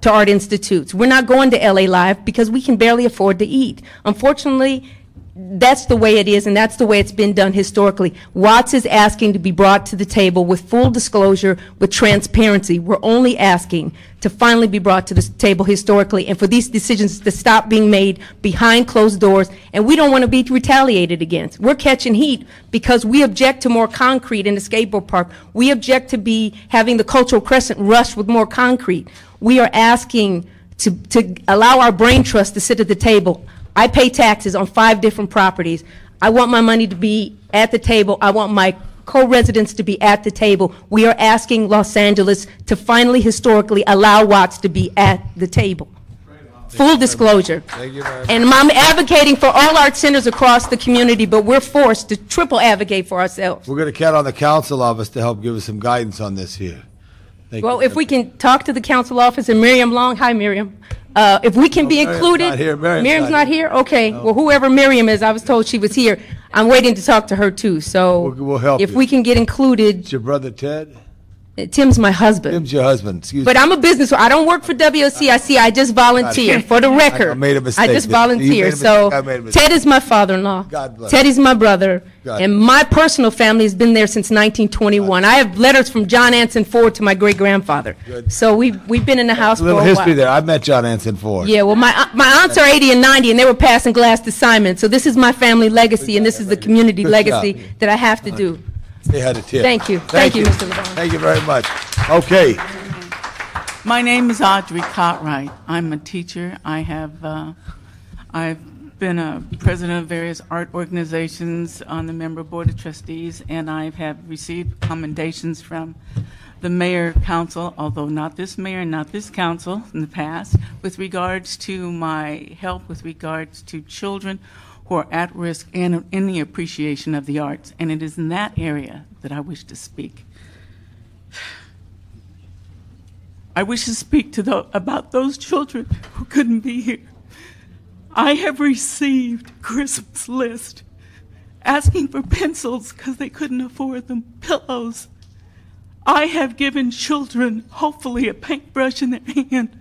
to art institutes. We're not going to LA Live because we can barely afford to eat. Unfortunately, that's the way it is, and that's the way it's been done historically. Watts is asking to be brought to the table with full disclosure, with transparency. We're only asking to finally be brought to the table historically, and for these decisions to stop being made behind closed doors, and we don't want to be retaliated against. We're catching heat because we object to more concrete in the skateboard park. We object to be having the cultural crescent rushed with more concrete. We are asking to, to allow our brain trust to sit at the table. I pay taxes on five different properties. I want my money to be at the table. I want my co-residents to be at the table. We are asking Los Angeles to finally historically allow Watts to be at the table. Full disclosure. Thank you very much. And I'm advocating for all art centers across the community, but we're forced to triple advocate for ourselves. We're going to count on the council office to help give us some guidance on this here. Thank Well, you. if we can talk to the council office and Miriam Long, hi Miriam. Uh, if we can be Miriam's included. not here. Miriam's Miriam's not not here? Okay. Well, whoever Miriam is, I was told she was here. I'm waiting to talk to her too, so. We'll- we'll help If you. we can get included, It's your brother Ted? Tim's my husband. Tim's your husband, excuse me. But I'm a business, I don't work for WOCIC, I just volunteer, for the record. I made a mistake. I just You made a volunteer, so I made a mistake. Ted is my father-in-law. God bless. Ted is my brother, God. and my personal family has been there since 1921. I have letters from John Anson Ford to my great-grandfather. Good. So we've, we've been in the house A for a little while. history there. I met John Anson Ford. Yeah, well, my, uh, my aunts are 80 and 90, and they were passing glass to Simon, so this is my family legacy, and this is the community Good legacy job. that I have to do. They had a tip. Thank you. Thank you, Mr. LaBonge. Thank you very much. Okay. My name is Audrey Cartwright. I'm a teacher. I have uh, I've been a president of various art organizations on the member board of trustees, and I have received commendations from the mayor council, although not this mayor, and not this council in the past, with regards to my help with regards to children who are at risk and in the appreciation of the arts. And it is in that area that I wish to speak. I wish to speak to the, about those children who couldn't be here. I have received Christmas list asking for pencils because they couldn't afford them, pillows. I have given children, hopefully, a paintbrush in their hand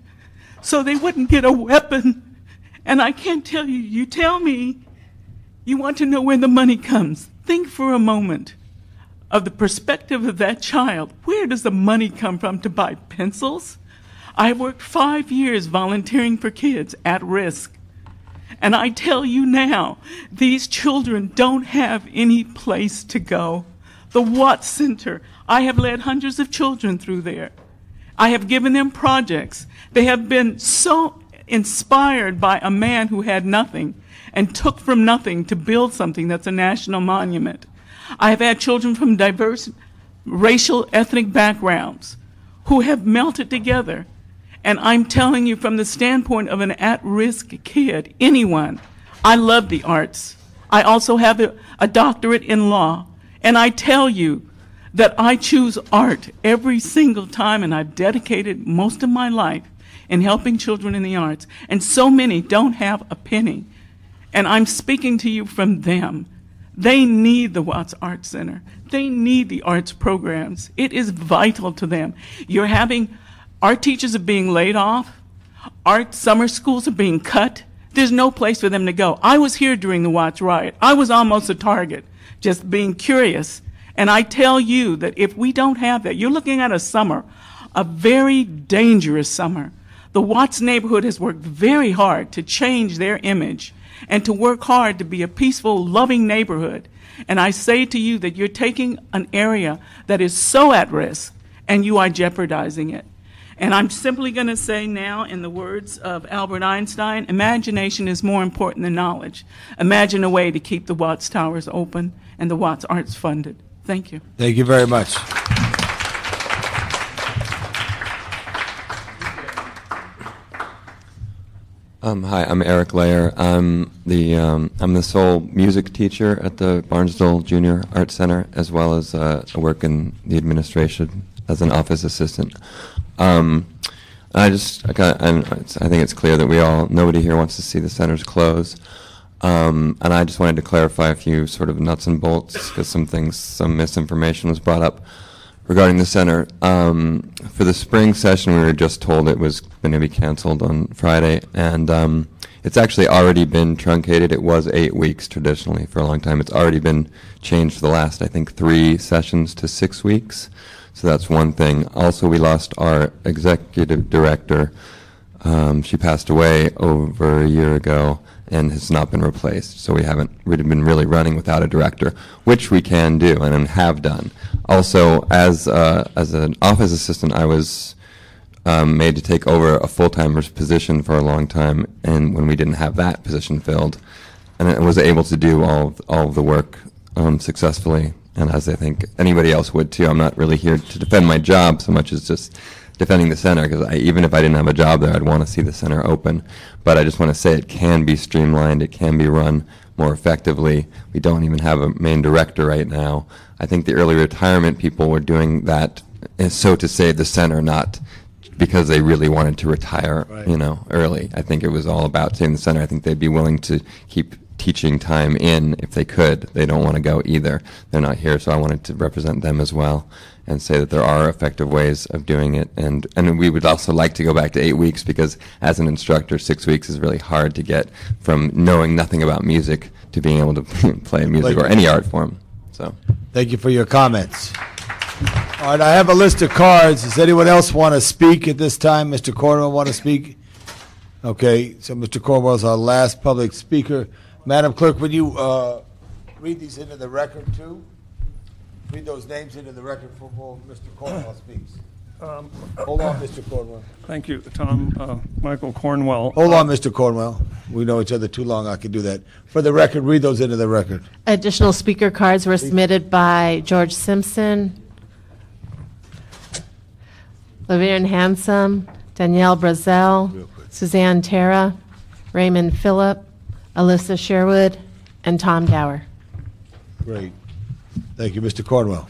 so they wouldn't get a weapon. And I can't tell you, you tell me you want to know where the money comes. Think for a moment of the perspective of that child. Where does the money come from to buy pencils? I worked five years volunteering for kids at risk. And I tell you now, these children don't have any place to go. The Watts Center, I have led hundreds of children through there. I have given them projects. They have been so inspired by a man who had nothing and took from nothing to build something that's a national monument. I have had children from diverse racial, ethnic backgrounds who have melted together. And I'm telling you from the standpoint of an at-risk kid, anyone, I love the arts. I also have a, a doctorate in law. And I tell you that I choose art every single time, and I've dedicated most of my life in helping children in the arts. And so many don't have a penny. And I'm speaking to you from them. They need the Watts Art Center. They need the arts programs. It is vital to them. You're having, art teachers are being laid off. Art summer schools are being cut. There's no place for them to go. I was here during the Watts riot. I was almost a target, just being curious. And I tell you that if we don't have that, you're looking at a summer, a very dangerous summer. The Watts neighborhood has worked very hard to change their image and to work hard to be a peaceful, loving neighborhood. And I say to you that you're taking an area that is so at risk and you are jeopardizing it. And I'm simply going to say now, in the words of Albert Einstein, imagination is more important than knowledge. Imagine a way to keep the Watts Towers open and the Watts Arts funded. Thank you. Thank you very much. Um, hi, I'm Eric Layer. I'm the um, I'm the sole music teacher at the Barnsdall Junior Art Center, as well as uh, I work in the administration as an office assistant. Um, I just I, got, I think it's clear that we all nobody here wants to see the centers close, um, and I just wanted to clarify a few sort of nuts and bolts because some things some misinformation was brought up regarding the center. Um, for the spring session, we were just told it was going to be canceled on Friday, and um, it's actually already been truncated. It was eight weeks traditionally for a long time. It's already been changed for the last, I think, three sessions to six weeks. So that's one thing. Also, we lost our executive director. Um, she passed away over a year ago and has not been replaced. So we haven't really been really running without a director, which we can do and have done. Also, as uh, as an office assistant, I was um, made to take over a full timer's position for a long time, and when we didn't have that position filled, and I was able to do all of, all of the work um, successfully, and as I think anybody else would too. I'm not really here to defend my job so much as just defending the center because even if I didn't have a job there, I'd want to see the center open. But I just want to say it can be streamlined. It can be run more effectively. We don't even have a main director right now. I think the early retirement people were doing that, eh, so to say, the center, not because they really wanted to retire, right. you know, early. I think it was all about saving the center. I think they'd be willing to keep teaching time in if they could. They don't want to go either. They're not here, so I wanted to represent them as well and say that there are effective ways of doing it. And, and we would also like to go back to eight weeks because as an instructor, six weeks is really hard to get from knowing nothing about music to being able to play music or any art form. So, Thank you for your comments. All right, I have a list of cards. Does anyone else want to speak at this time? Mr. Cornwell want to speak? Okay, so Mr. Cornwell is our last public speaker. Madam Clerk, would you uh, read these into the record too? Read those names into the record before Mr. Cornwell speaks. Hold on, Mr. Cornwell. Thank you, Tom. Uh, Michael Cornwell. Hold on, Mr. Cornwell. We know each other too long, I can do that. For the record, read those into the record. Additional speaker cards were submitted by George Simpson, Laverne Handsome, Danielle Brazel, Suzanne Terra, Raymond Phillip, Alyssa Sherwood, and Tom Gower. Great. Thank you, Mr. Cornwell.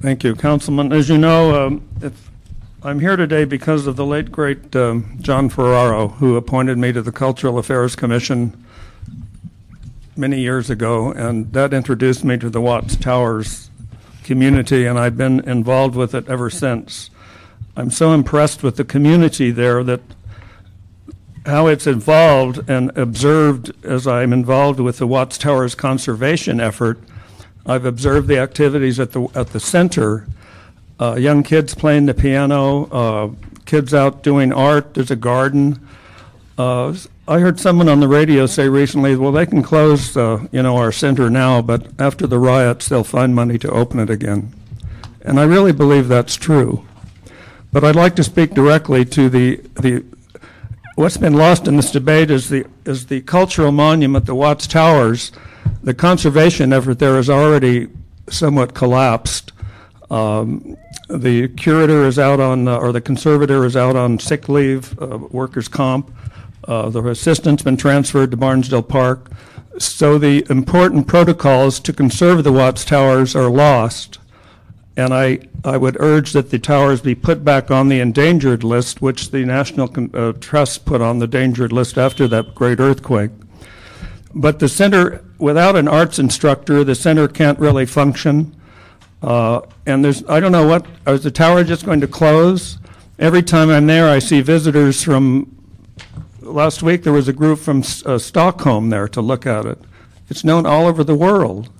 Thank you, Councilman. As you know, um, if, I'm here today because of the late, great um, John Ferraro, who appointed me to the Cultural Affairs Commission many years ago, and that introduced me to the Watts Towers community, and I've been involved with it ever since. I'm so impressed with the community there that how it's evolved and observed as I'm involved with the Watts Towers conservation effort. I've observed the activities at the at the center, uh, young kids playing the piano, uh, kids out doing art. There's a garden. Uh, I heard someone on the radio say recently, "Well, they can close, you know, our center now, but after the riots, they'll find money to open it again." And I really believe that's true. But I'd like to speak directly to the the what's been lost in this debate is the is the cultural monument, the Watts Towers. The conservation effort there has already somewhat collapsed. Um, the curator is out on, uh, or the conservator is out on sick leave, uh, workers' comp. Uh, the assistant's been transferred to Barnsdall Park. So the important protocols to conserve the Watts Towers are lost. And I, I would urge that the towers be put back on the endangered list, which the National Con- uh, Trust put on the endangered list after that great earthquake. But the center, without an arts instructor, the center can't really function. Uh, and there's, I don't know what, is the tower just going to close? Every time I'm there, I see visitors from, last week there was a group from uh, Stockholm there to look at it. It's known all over the world.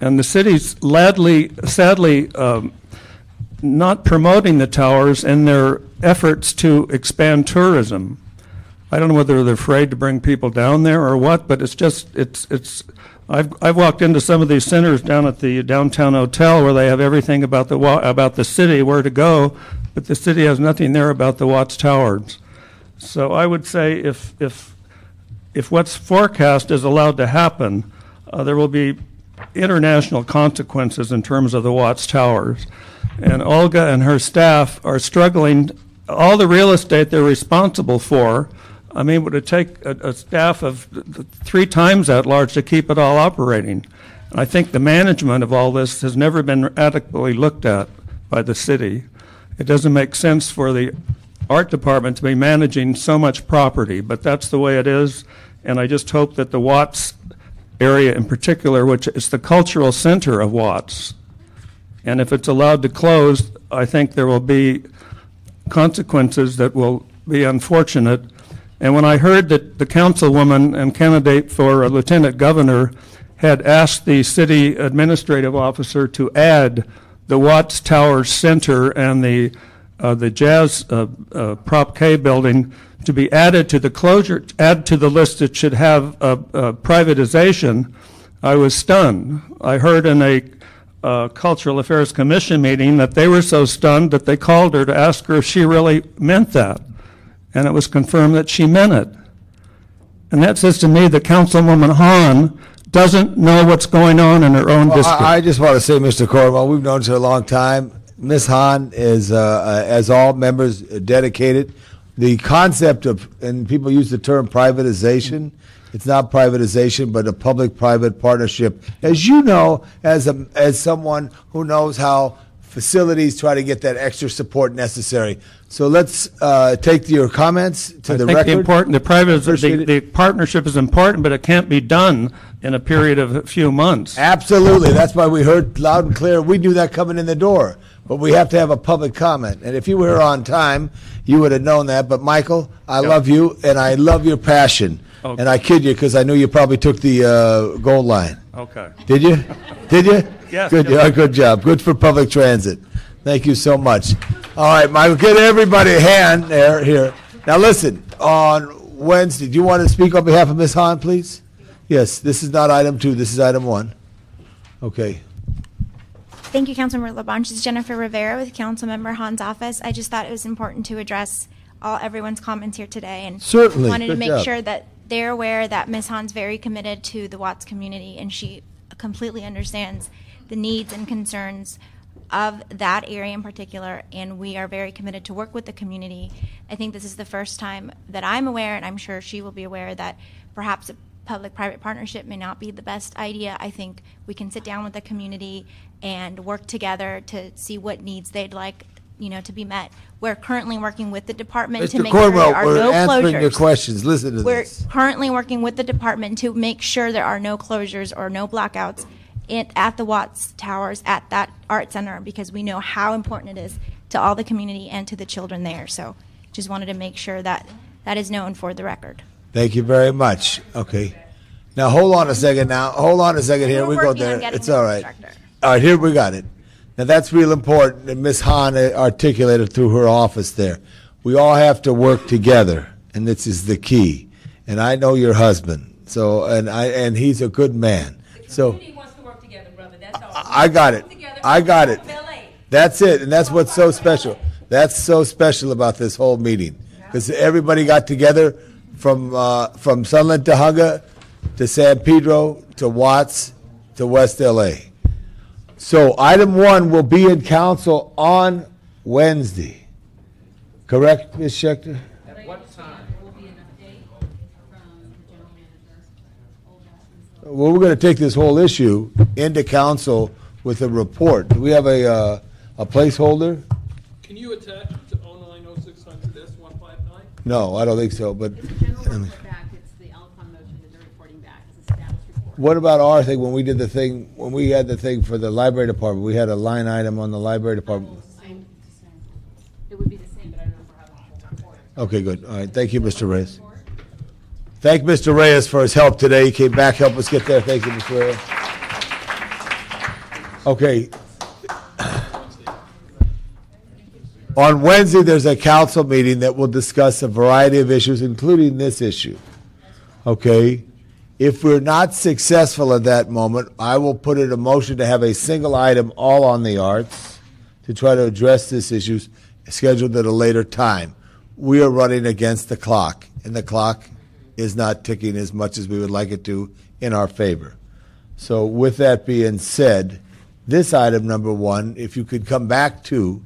And the city's ladly, sadly um, not promoting the towers in their efforts to expand tourism. I don't know whether they're afraid to bring people down there or what, but it's just it's it's. I've I've walked into some of these centers down at the downtown hotel where they have everything about the about the city where to go, but the city has nothing there about the Watts Towers. So I would say if if if what's forecast is allowed to happen, uh, there will be international consequences in terms of the Watts Towers. And Olga and her staff are struggling. All the real estate they're responsible for, I'm able to take a, a staff of th- th- three times that large to keep it all operating. And I think the management of all this has never been adequately looked at by the city. It doesn't make sense for the art department to be managing so much property, but that's the way it is. And I just hope that the Watts area in particular, which is the cultural center of Watts, and if it's allowed to close, I think there will be consequences that will be unfortunate. And when I heard that the councilwoman and candidate for lieutenant governor had asked the city administrative officer to add the Watts Tower Center and the uh, the Jazz uh, uh, Prop K building to be added to the closure, add to the list that should have privatization, I was stunned. I heard in a uh, Cultural Affairs Commission meeting that they were so stunned that they called her to ask her if she really meant that. And it was confirmed that she meant it. And that says to me that Councilwoman Hahn doesn't know what's going on in her own Well, district. I, I just want to say, Mr. Cornwell, we've known her a long time. Ms. Hahn is, uh, uh, as all members, uh, dedicated. The concept of, and people use the term privatization. It's not privatization, but a public-private partnership. As you know, as a, as someone who knows how facilities try to get that extra support necessary. So let's uh, take your comments to I the think record. the important, the private, Appreciate the, the partnership is important, but it can't be done in a period of a few months. Absolutely. That's why we heard loud and clear. We knew that coming in the door. But we have to have a public comment. And if you were on time, you would have known that. But Michael, I love you and I love your passion. Okay. And I kid you because I knew you probably took the uh, gold line. Okay. Did you? Did you? Yes, Good. yes. yeah, good job. Good for public transit. Thank you so much. All right, Michael, get everybody a hand there. Here. Now listen. On Wednesday, do you want to speak on behalf of Ms. Hahn, please? Yes. This is not item two. This is item one. Okay. Thank you, Councilmember LaBonge. This is Jennifer Rivera with Councilmember Hahn's office. I just thought it was important to address all everyone's comments here today, and Certainly. wanted to Good make job. sure that they're aware that Ms. Hahn's very committed to the Watts community, and she completely understands the needs and concerns of that area in particular, and we are very committed to work with the community. I think this is the first time that I'm aware, and I'm sure she will be aware, that perhaps a public-private partnership may not be the best idea. I think we can sit down with the community and work together to see what needs they'd like, you know, to be met. We're currently working with the department to Mr. make sure there are we're no answering your closures. questions. Listen to We're this. currently working with the department to make sure there are no closures or no blackouts in, at the Watts Towers at that art center because we know how important it is to all the community and to the children there. So just wanted to make sure that that is known for the record. Thank you very much. Okay. Now, hold on a second now. Hold on a second here. We're We go there. It's the all right. All right, here we got it. Now, that's real important, and Ms. Hahn articulated through her office there. We all have to work together, and this is the key. And I know your husband, so, and I, and he's a good man. So, I got it. I got it. That's it, and that's what's so special. That's so special about this whole meeting, because everybody got together from uh, from Sunland Tujunga, to San Pedro to Watts to West LA. So item one will be in council on Wednesday. Correct, Ms. Schechter? At what time? Well, we're going to take this whole issue into council with a report. Do we have a, uh, a placeholder? Can you attach to 090-600 S159? No, I don't think so, but back, it's the Alarcón motion that they're reporting back, it's a status report. what about our thing, when we did the thing, when we had the thing for the library department, we had a line item on the library department? It would be the same, but I don't know if we're having a full report. Okay, good. All right, thank you, Mr. Reyes. Thank Mr. Reyes for his help today. He came back, helped us get there. Thank you, Mr. Reyes. Okay. On Wednesday, there's a council meeting that will discuss a variety of issues, including this issue. Okay? If we're not successful at that moment, I will put in a motion to have a single item all on the arts to try to address this issue scheduled at a later time. We are running against the clock, and the clock is not ticking as much as we would like it to in our favor. So with that being said, this item number one, if you could come back to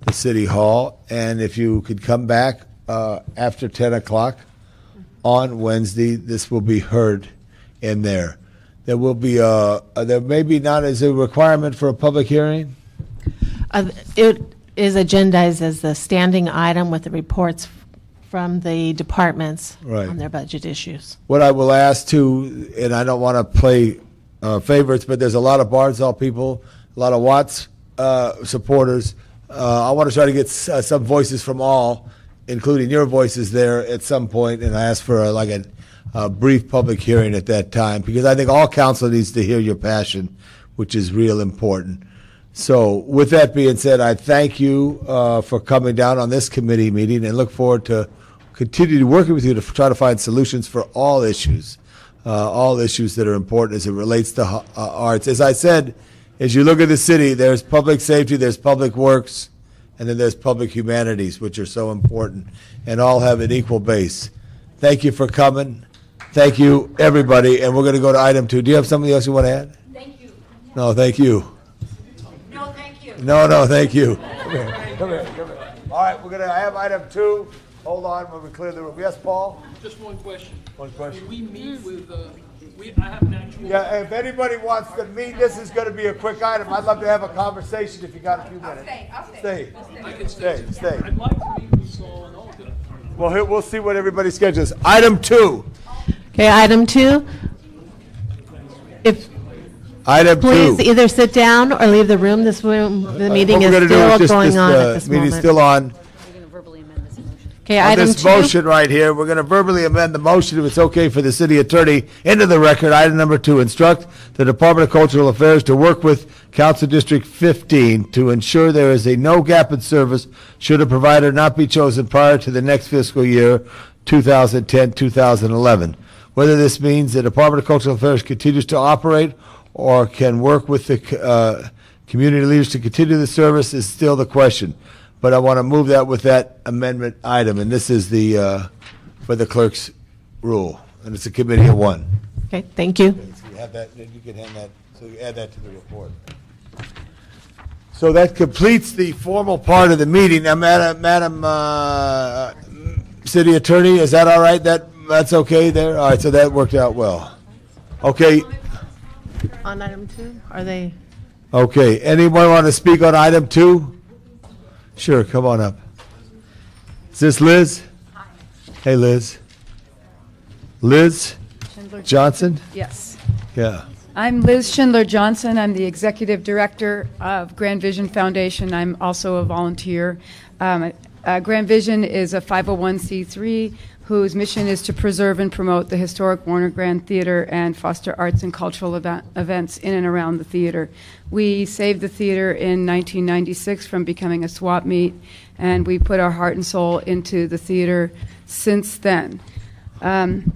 the city hall, and if you could come back uh, after 10 o'clock on Wednesday, this will be heard in there. There will be a, uh, there may be not as a requirement for a public hearing? Uh, It is agendized as the standing item with the reports from the departments Right. on their budget issues. What I will ask too, and I don't want to play uh, favorites, but there's a lot of Barnsdall people, a lot of Watts uh, supporters. Uh, I want to try to get s- uh, some voices from all, including your voices there at some point, and I ask for a, like a, a brief public hearing at that time because I think all council needs to hear your passion, which is real important. So, with that being said, I thank you uh, for coming down on this committee meeting and look forward to continue to working with you to f- try to find solutions for all issues, uh, all issues that are important as it relates to ho- uh, arts. As I said, as you look at the city, there's public safety, there's public works, and then there's public humanities, which are so important, and all have an equal base. Thank you for coming. Thank you, everybody, and we're going to go to item two. Do you have something else you want to add? Thank you. No, thank you. No, thank you. No, no, thank you. Come here, come here, come here. All right, we're gonna, have item two. Hold on, when we clear the room. Yes, Paul? Just one question. One question. Can we meet with, uh, we, I have an actual. Yeah, if anybody wants to meet, this is gonna be a quick item. I'd love to have a conversation if you got a few minutes. stay, I can Stay, stay. stay. I'd like to meet with Saul and Olga. Well, here, we'll see what everybody schedules. Item two. Okay, item two. If, Item please two. either sit down or leave the room. This room, the meeting What is we're gonna do still just- going just, on uh, at this Meeting's moment. still on. Okay, On item this two. motion right here, we're going to verbally amend the motion, if it's okay for the city attorney, into the record, item number two, instruct the Department of Cultural Affairs to work with Council District 15 to ensure there is a no gap in service should a provider not be chosen prior to the next fiscal year, 2010, 2011. Whether this means the Department of Cultural Affairs continues to operate or can work with the uh, community leaders to continue the service is still the question. But I want to move that with that amendment item, and this is the, uh, for the clerk's rule, and it's a committee of one. Okay, thank you. So you have that, you can hand that, so you add that to the report. So that completes the formal part of the meeting. Now, Madam, Madam, uh, City Attorney, is that all right? That, that's okay there? All right, so that worked out well. Okay, On item two, are they? okay. Anyone want to speak on item two? Sure, come on up. Is this Liz? Hey, Liz. Liz Schindler- Johnson? Yes. Yeah. I'm Liz Schindler Johnson. I'm the executive director of Grand Vision Foundation. I'm also a volunteer. Um, uh, Grand Vision is a 501c3 whose mission is to preserve and promote the historic Warner Grand Theater and foster arts and cultural event, events in and around the theater. We saved the theater in 1996 from becoming a swap meet, and we put our heart and soul into the theater since then. Um,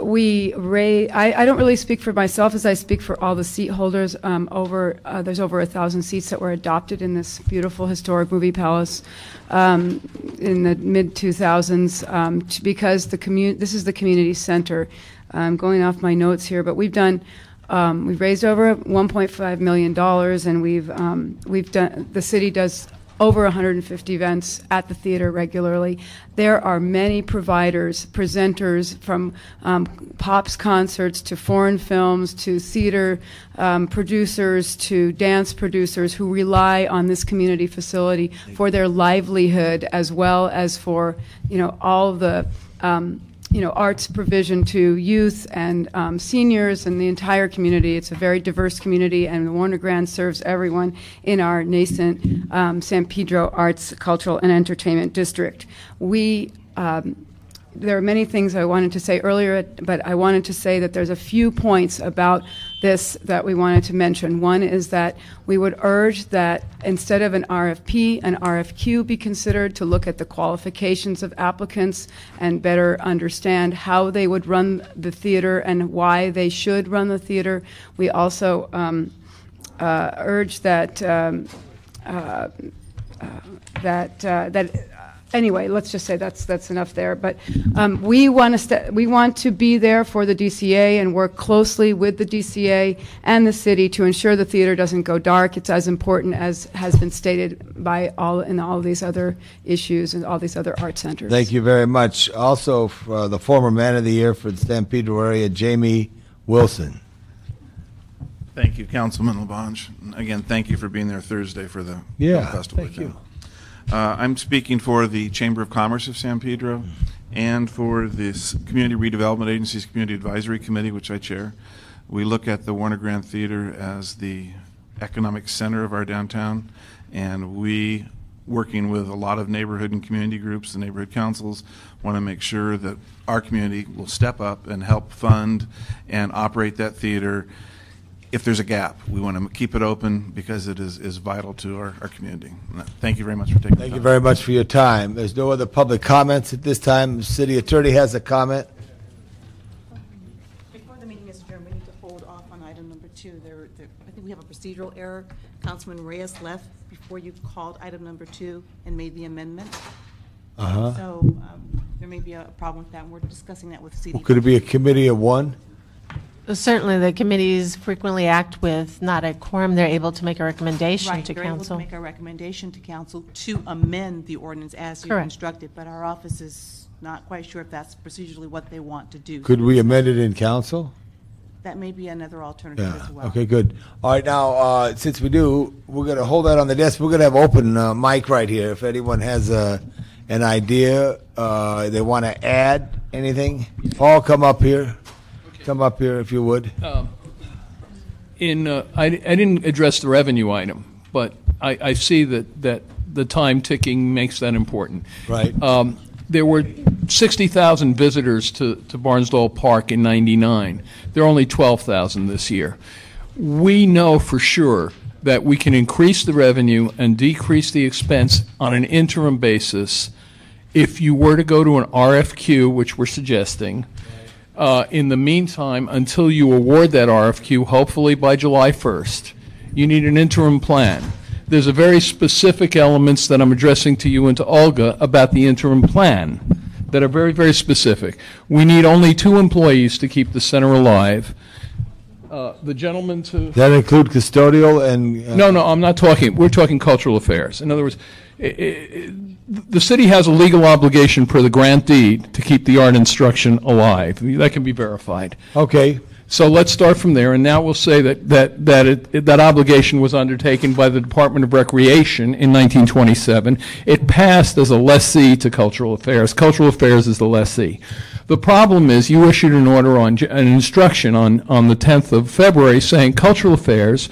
we ra- I, I don't really speak for myself as I speak for all the seat holders. Um, over uh, there's over a thousand seats that were adopted in this beautiful historic movie palace um, in the mid 2000s um, because the commu- this is the community center. I'm going off my notes here, but we've done. Um, we've raised over 1.5 million dollars, and we've um, we've done. The city does over 150 events at the theater regularly. There are many providers, presenters from um, pops concerts to foreign films to theater um, producers to dance producers who rely on this community facility for their livelihood as well as for you know all the um, you know, arts provision to youth and um, seniors and the entire community. It's a very diverse community, and Warner Grand serves everyone in our nascent um, San Pedro Arts, Cultural, and Entertainment District. We um, there are many things I wanted to say earlier, but I wanted to say that there's a few points about this that we wanted to mention. One is that we would urge that instead of an RFP, an RFQ be considered to look at the qualifications of applicants and better understand how they would run the theater and why they should run the theater. We also um, uh, urge that. Um, uh, uh, that uh, that anyway, let's just say that's that's enough there. But um, we want to we want to be there for the DCA and work closely with the DCA and the city to ensure the theater doesn't go dark. It's as important as has been stated by all in all these other issues and all these other art centers. Thank you very much. Also, uh, the former man of the year for the San Pedro area, Jamie Wilson. Thank you, Councilman LaBonge. Again, thank you for being there Thursday for the Yeah, festival. thank you. Uh, I'm speaking for the Chamber of Commerce of San Pedro and for this Community Redevelopment Agency's Community Advisory Committee, which I chair. We look at the Warner Grand Theater as the economic center of our downtown, and we, working with a lot of neighborhood and community groups, the neighborhood councils, want to make sure that our community will step up and help fund and operate that theater if there's a gap. We want to keep it open because it is, is vital to our, our community. Thank you very much for taking the Thank you very much for your time. There's no other public comments at this time. The City Attorney has a comment. Before the meeting is adjourned, we need to hold off on item number two. There, there, I think we have a procedural error. Councilman Reyes left before you called item number two and made the amendment. Uh-huh. So um, there may be a problem with that, and we're discussing that with CD. Could it be a committee of one? Certainly, the committees frequently act with not a quorum. They're able to make a recommendation Right, to they're able to council. make a recommendation to council to amend the ordinance as you Correct. constructed, but our office is not quite sure if that's procedurally what they want to do. Could we amend it in council? That may be another alternative Yeah, as well. okay, good. All right, now, uh, since we do, we're going to hold that on the desk. We're going to have open uh, mic right here. If anyone has uh, an idea, uh, they want to add anything, Paul, come up here. Come up here if you would. Um, In, uh, I, I didn't address the revenue item, but I, I see that, that the time ticking makes that important. Right. Um, there were 60,000 visitors to, to Barnsdall Park in 99. There are only 12,000 this year. We know for sure that we can increase the revenue and decrease the expense on an interim basis if you were to go to an RFQ, which we're suggesting. Uh, in the meantime, until you award that RFQ, hopefully by July 1st, You need an interim plan. There's a very specific elements that I'm addressing to you and to Olga about the interim plan that are very, very specific. We need only two employees to keep the center alive. Uh, The gentleman to... That include custodial and? uh, No, no, I'm not talking, we're talking cultural affairs. In other words, i- i- the city has a legal obligation per the grant deed to keep the art instruction alive. That can be verified. Okay. So let's start from there, and now we'll say that, that, that it, that obligation was undertaken by the Department of Recreation in 1927. It passed as a lessee to cultural affairs. Cultural affairs is the lessee. The problem is, you issued an order on, an instruction on, on the 10th of February saying cultural affairs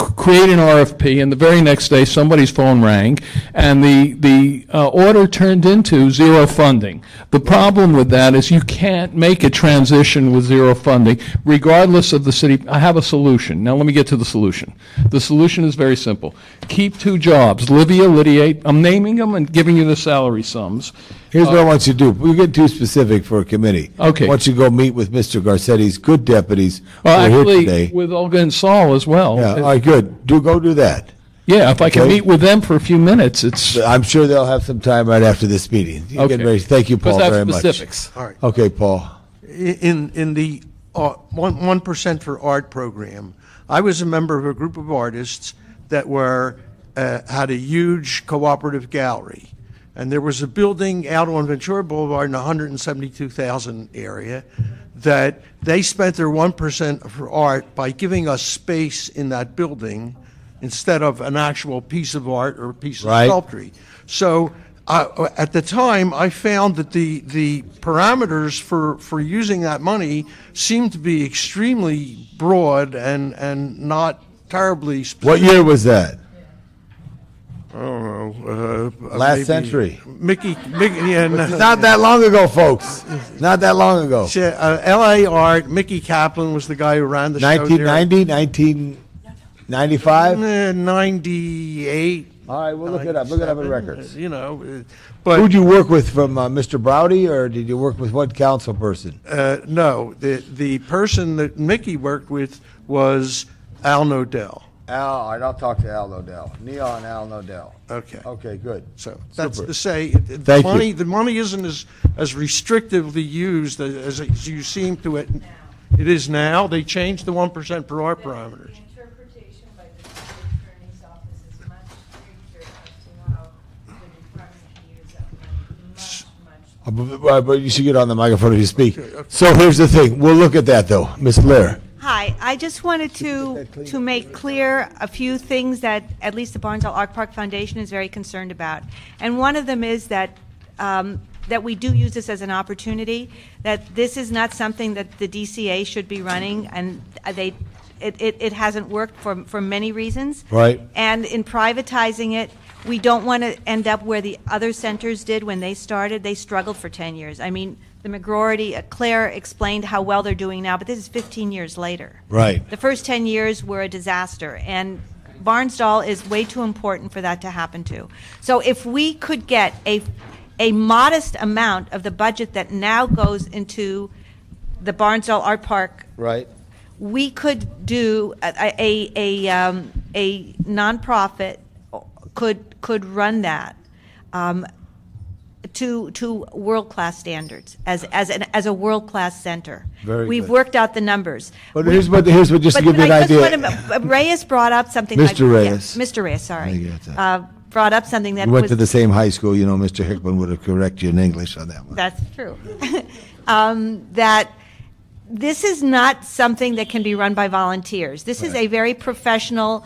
create an RFP, and the very next day, somebody's phone rang, and the, the uh, order turned into zero funding. The problem with that is you can't make a transition with zero funding, regardless of the city. I have a solution. Now, let me get to the solution. The solution is very simple. Keep two jobs, Livia, Lydia, I'm naming them and giving you the salary sums. Here's what I want you to do. We get too specific for a committee. Okay. I want you to go meet with Mr. Garcetti's good deputies who Well, are here actually, today. with Olga and Saul as well. Yeah, all right, good. Do, go do that. Yeah, if I can Okay. meet with them for a few minutes, it's. I'm sure they'll have some time right after this meeting. You get Okay. ready. Thank you, Because Paul, that's very much. specifics. All right. Okay, Paul. in, in the uh, one, 1% for art program, I was a member of a group of artists that were, uh, had a huge cooperative gallery. And there was a building out on Ventura Boulevard in the 172,000 area that they spent their 1% for art by giving us space in that building instead of an actual piece of art or a piece of Right. sculpture. So uh, at the time, I found that the, the parameters for, for using that money seemed to be extremely broad and, and not terribly specific. What year was that? I don't know. Uh, Last maybe century. Mickey, Mickey yeah, no- Not that long ago, folks. Not that long ago. Uh, L.A. Art, Mickey Kaplan was the guy who ran the show there. 1990, 1995? Eh, 98. All right, we'll look it up. Look it up in records. You know, uh, but Who'd you work with from uh, Mr. Browdy, or did you work with what council person? Uh, no, the the person that Mickey worked with was Al Nodal. Al, all right, I'll talk to Al Nodal. Neil and Al Nodal. Okay. Okay, good. So that's Super. to say, it- it- the Thank you. money the money isn't as as restrictively used as, as you seem to it. It is now. They changed the one percent per hour parameters. Uh, But but- but you should get on the microphone if you speak. So here's the thing. We'll look at that, though. Ms. Blair. Hi, I just wanted to, to make clear a few things that at least the Barnsdall Art Park Foundation is very concerned about. And one of them is that, um, that we do use this as an opportunity, that this is not something that the DCA should be running, and they, it, it, it hasn't worked for, for many reasons. Right. And in privatizing it, we don't want to end up where the other centers did when they started. They struggled for 10 years. I mean, the McGroarty, uh, Claire explained how well they're doing now, but this is 15 years later. Right. The first 10 years were a disaster, and Barnsdall is way too important for that to happen to. So if we could get a, a modest amount of the budget that now goes into the Barnsdall Art Park Right. we could do a a a, um, a nonprofit could could run that um, to to world class standards as as an, as a world class center. Very We've good. worked out the numbers. But We- here's what- here's what- just to but- give you an I just idea. wanna- uh, Reyes brought up something. Mr. like- yeah, Reyes. Mr. Reyes, sorry, I get that. uh, brought up something that You went was to the same high school, you know, Mr. Hickman would have corrected you in English on that one. that's true. um, that this is not something that can be run by volunteers. This is a very professional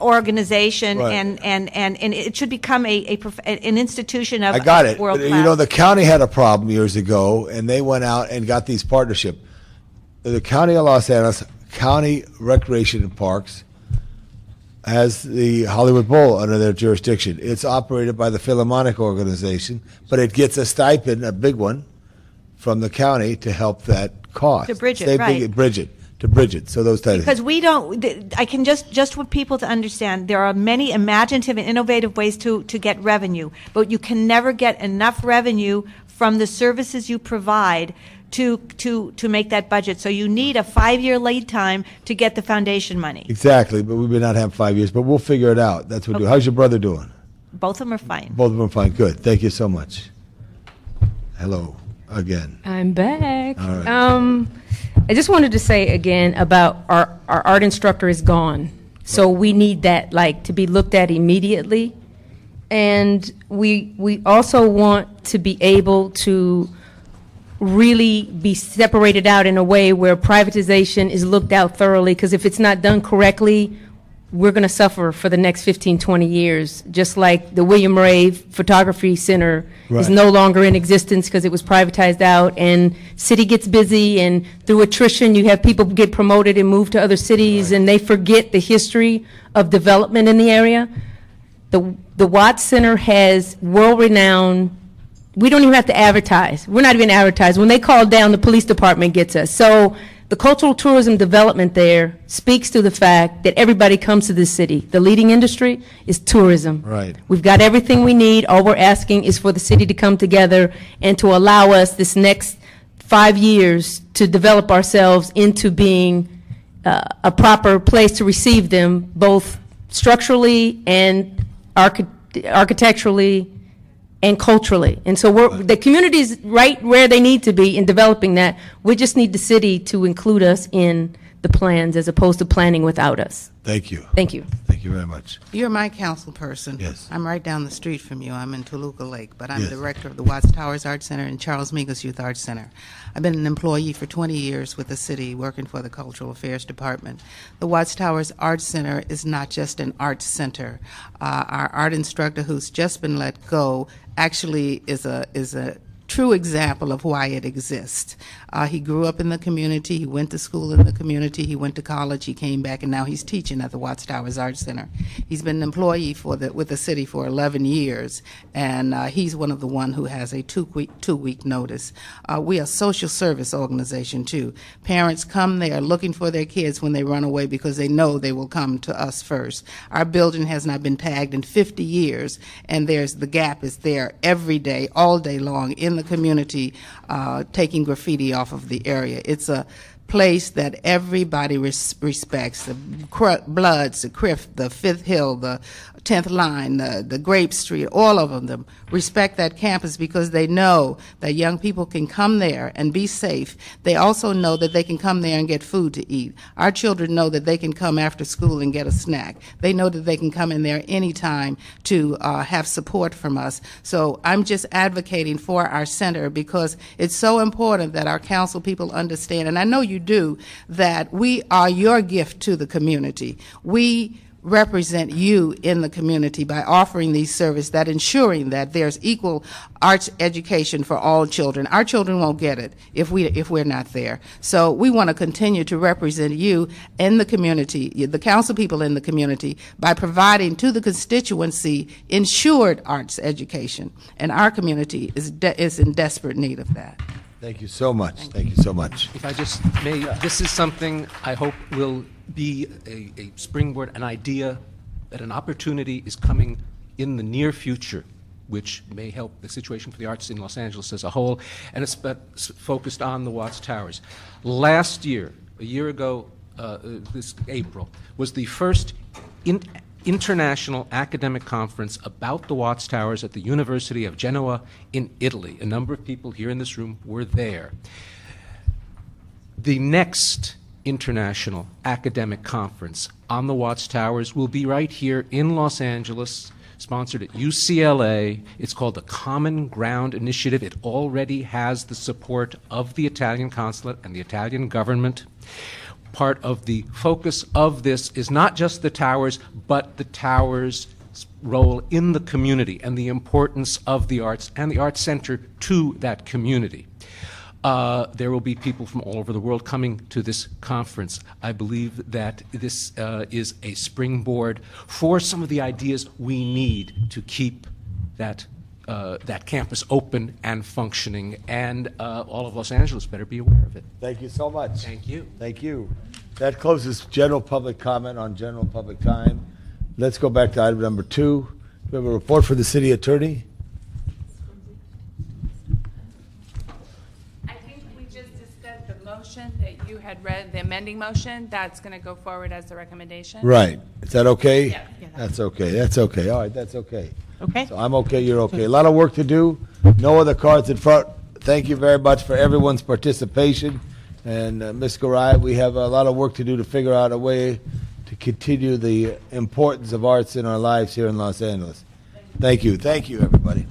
organization, Right. and, and, and, and it should become a, a prof- an institution of I got it. world But. You know, the county had a problem years ago, and they went out and got these partnership. The county of Los Angeles County Recreation and Parks has the Hollywood Bowl under their jurisdiction. It's operated by the Philharmonic Organization, but it gets a stipend, a big one, from the county to help that cost. To bridge it, Same thing- right. Bridget, to Bridget. So those types of because we don't i can just just for people to understand there are many imaginative and innovative ways to to get revenue but you can never get enough revenue from the services you provide to, to, to make that budget. So you need a five-year lead time to get the foundation money. Exactly, but we may not have five years, but we'll figure it out. That's what we do. How's your brother doing? Both of them are fine. Both of them are fine. Good. Thank you so much. Hello again. I'm back. All right. Um, I just wanted to say again about our, our art instructor is gone. So we need that like to be looked at immediately. And we, we also want to be able to really be separated out in a way where privatization is looked out thoroughly, because if it's not done correctly, we're going to suffer for the next 15, 20 years, just like the William Reagh Photography Center is Right. no longer in existence because it was privatized out, and city gets busy, and through attrition, you have people get promoted and move to other cities, and they forget the history of development in the area. The, the Watts Center has world-renowned we don't even have to advertise. We're not even advertised. When they call down, the police department gets us. So the cultural tourism development there speaks to the fact that everybody comes to this city. The leading industry is tourism. Right. We've got everything we need. All we're asking is for the city to come together and to allow us this next five years to develop ourselves into being uh, a proper place to receive them, both structurally and archi- architecturally and culturally. And so we're, the community's right where they need to be in developing that. We just need the city to include us in the plans as opposed to planning without us. Thank you. Thank you. Thank you very much. You're my council person. Yes. I'm right down the street from you. I'm in Toluca Lake, but I'm Yes. director of the Watts Towers Art Center and Charles Mingus Youth Arts Center. I've been an employee for 20 years with the city, working for the Cultural Affairs Department. The Watts Towers Art Center is not just an art center. Uh, our art instructor, who's just been let go, actually is a is a true example of why it exists. Uh, he grew up in the community. He went to school in the community. He went to college. He came back, and now he's teaching at the Watts Towers Art Center. He's been an employee for the with the city for 11 years, and uh, he's one of the one who has a two week two week notice. Uh, we are a social service organization too. Parents come there looking for their kids when they run away because they know they will come to us first. Our building has not been tagged in 50 years, and there's the gap is there every day, all day long in the community, uh, taking graffiti off of the area. It's a place that everybody res- respects. The Bloods, the the Fifth Hill, the 10th Line, the, the Grape Street, all of them, them respect that campus because they know that young people can come there and be safe. They also know that they can come there and get food to eat. Our children know that they can come after school and get a snack. They know that they can come in there anytime to uh, have support from us. So I'm just advocating for our center because it's so important that our council people understand, and I know you do, that we are your gift to the community. We represent you in the community by offering these services that ensuring that there's equal arts education for all children. Our children won't get it if we if we're not there. So we want to continue to represent you in the community, the council people in the community by providing to the constituency insured arts education. And our community is de- is in desperate need of that. Thank you so much. Thank you so much. If I just may, this is something I hope will be a, a springboard, an idea that an opportunity is coming in the near future, which may help the situation for the arts in Los Angeles as a whole, and it's focused on the Watts Towers. Last year, a year ago, uh, uh, this April, was the first in, international academic conference about the Watts Towers at the University of Genoa in Italy. A number of people here in this room were there. The next international academic conference on the Watts Towers will be right here in Los Angeles, sponsored at UCLA. It's called the Common Ground Initiative. It already has the support of the Italian consulate and the Italian government. Part of the focus of this is not just the towers, but the towers' role in the community and the importance of the arts and the Arts Center to that community. Uh, there will be people from all over the world coming to this conference. I believe that this uh, is a springboard for some of the ideas we need to keep that. Uh, that campus open and functioning, and uh, all of Los Angeles better be aware of it. Thank you so much. Thank you. Thank you. That closes general public comment on general public time. Let's go back to item number two. We have a report for the city attorney. Had read the amending motion, that's going to go forward as the recommendation. Right. Is that okay? Yeah. That's okay. That's okay. All right, that's okay. Okay. So I'm okay, you're okay. A lot of work to do. No other cards in front. Thank you very much for everyone's participation. And uh, Ms. Garay, we have a lot of work to do to figure out a way to continue the importance of arts in our lives here in Los Angeles. Thank you. Thank you, everybody.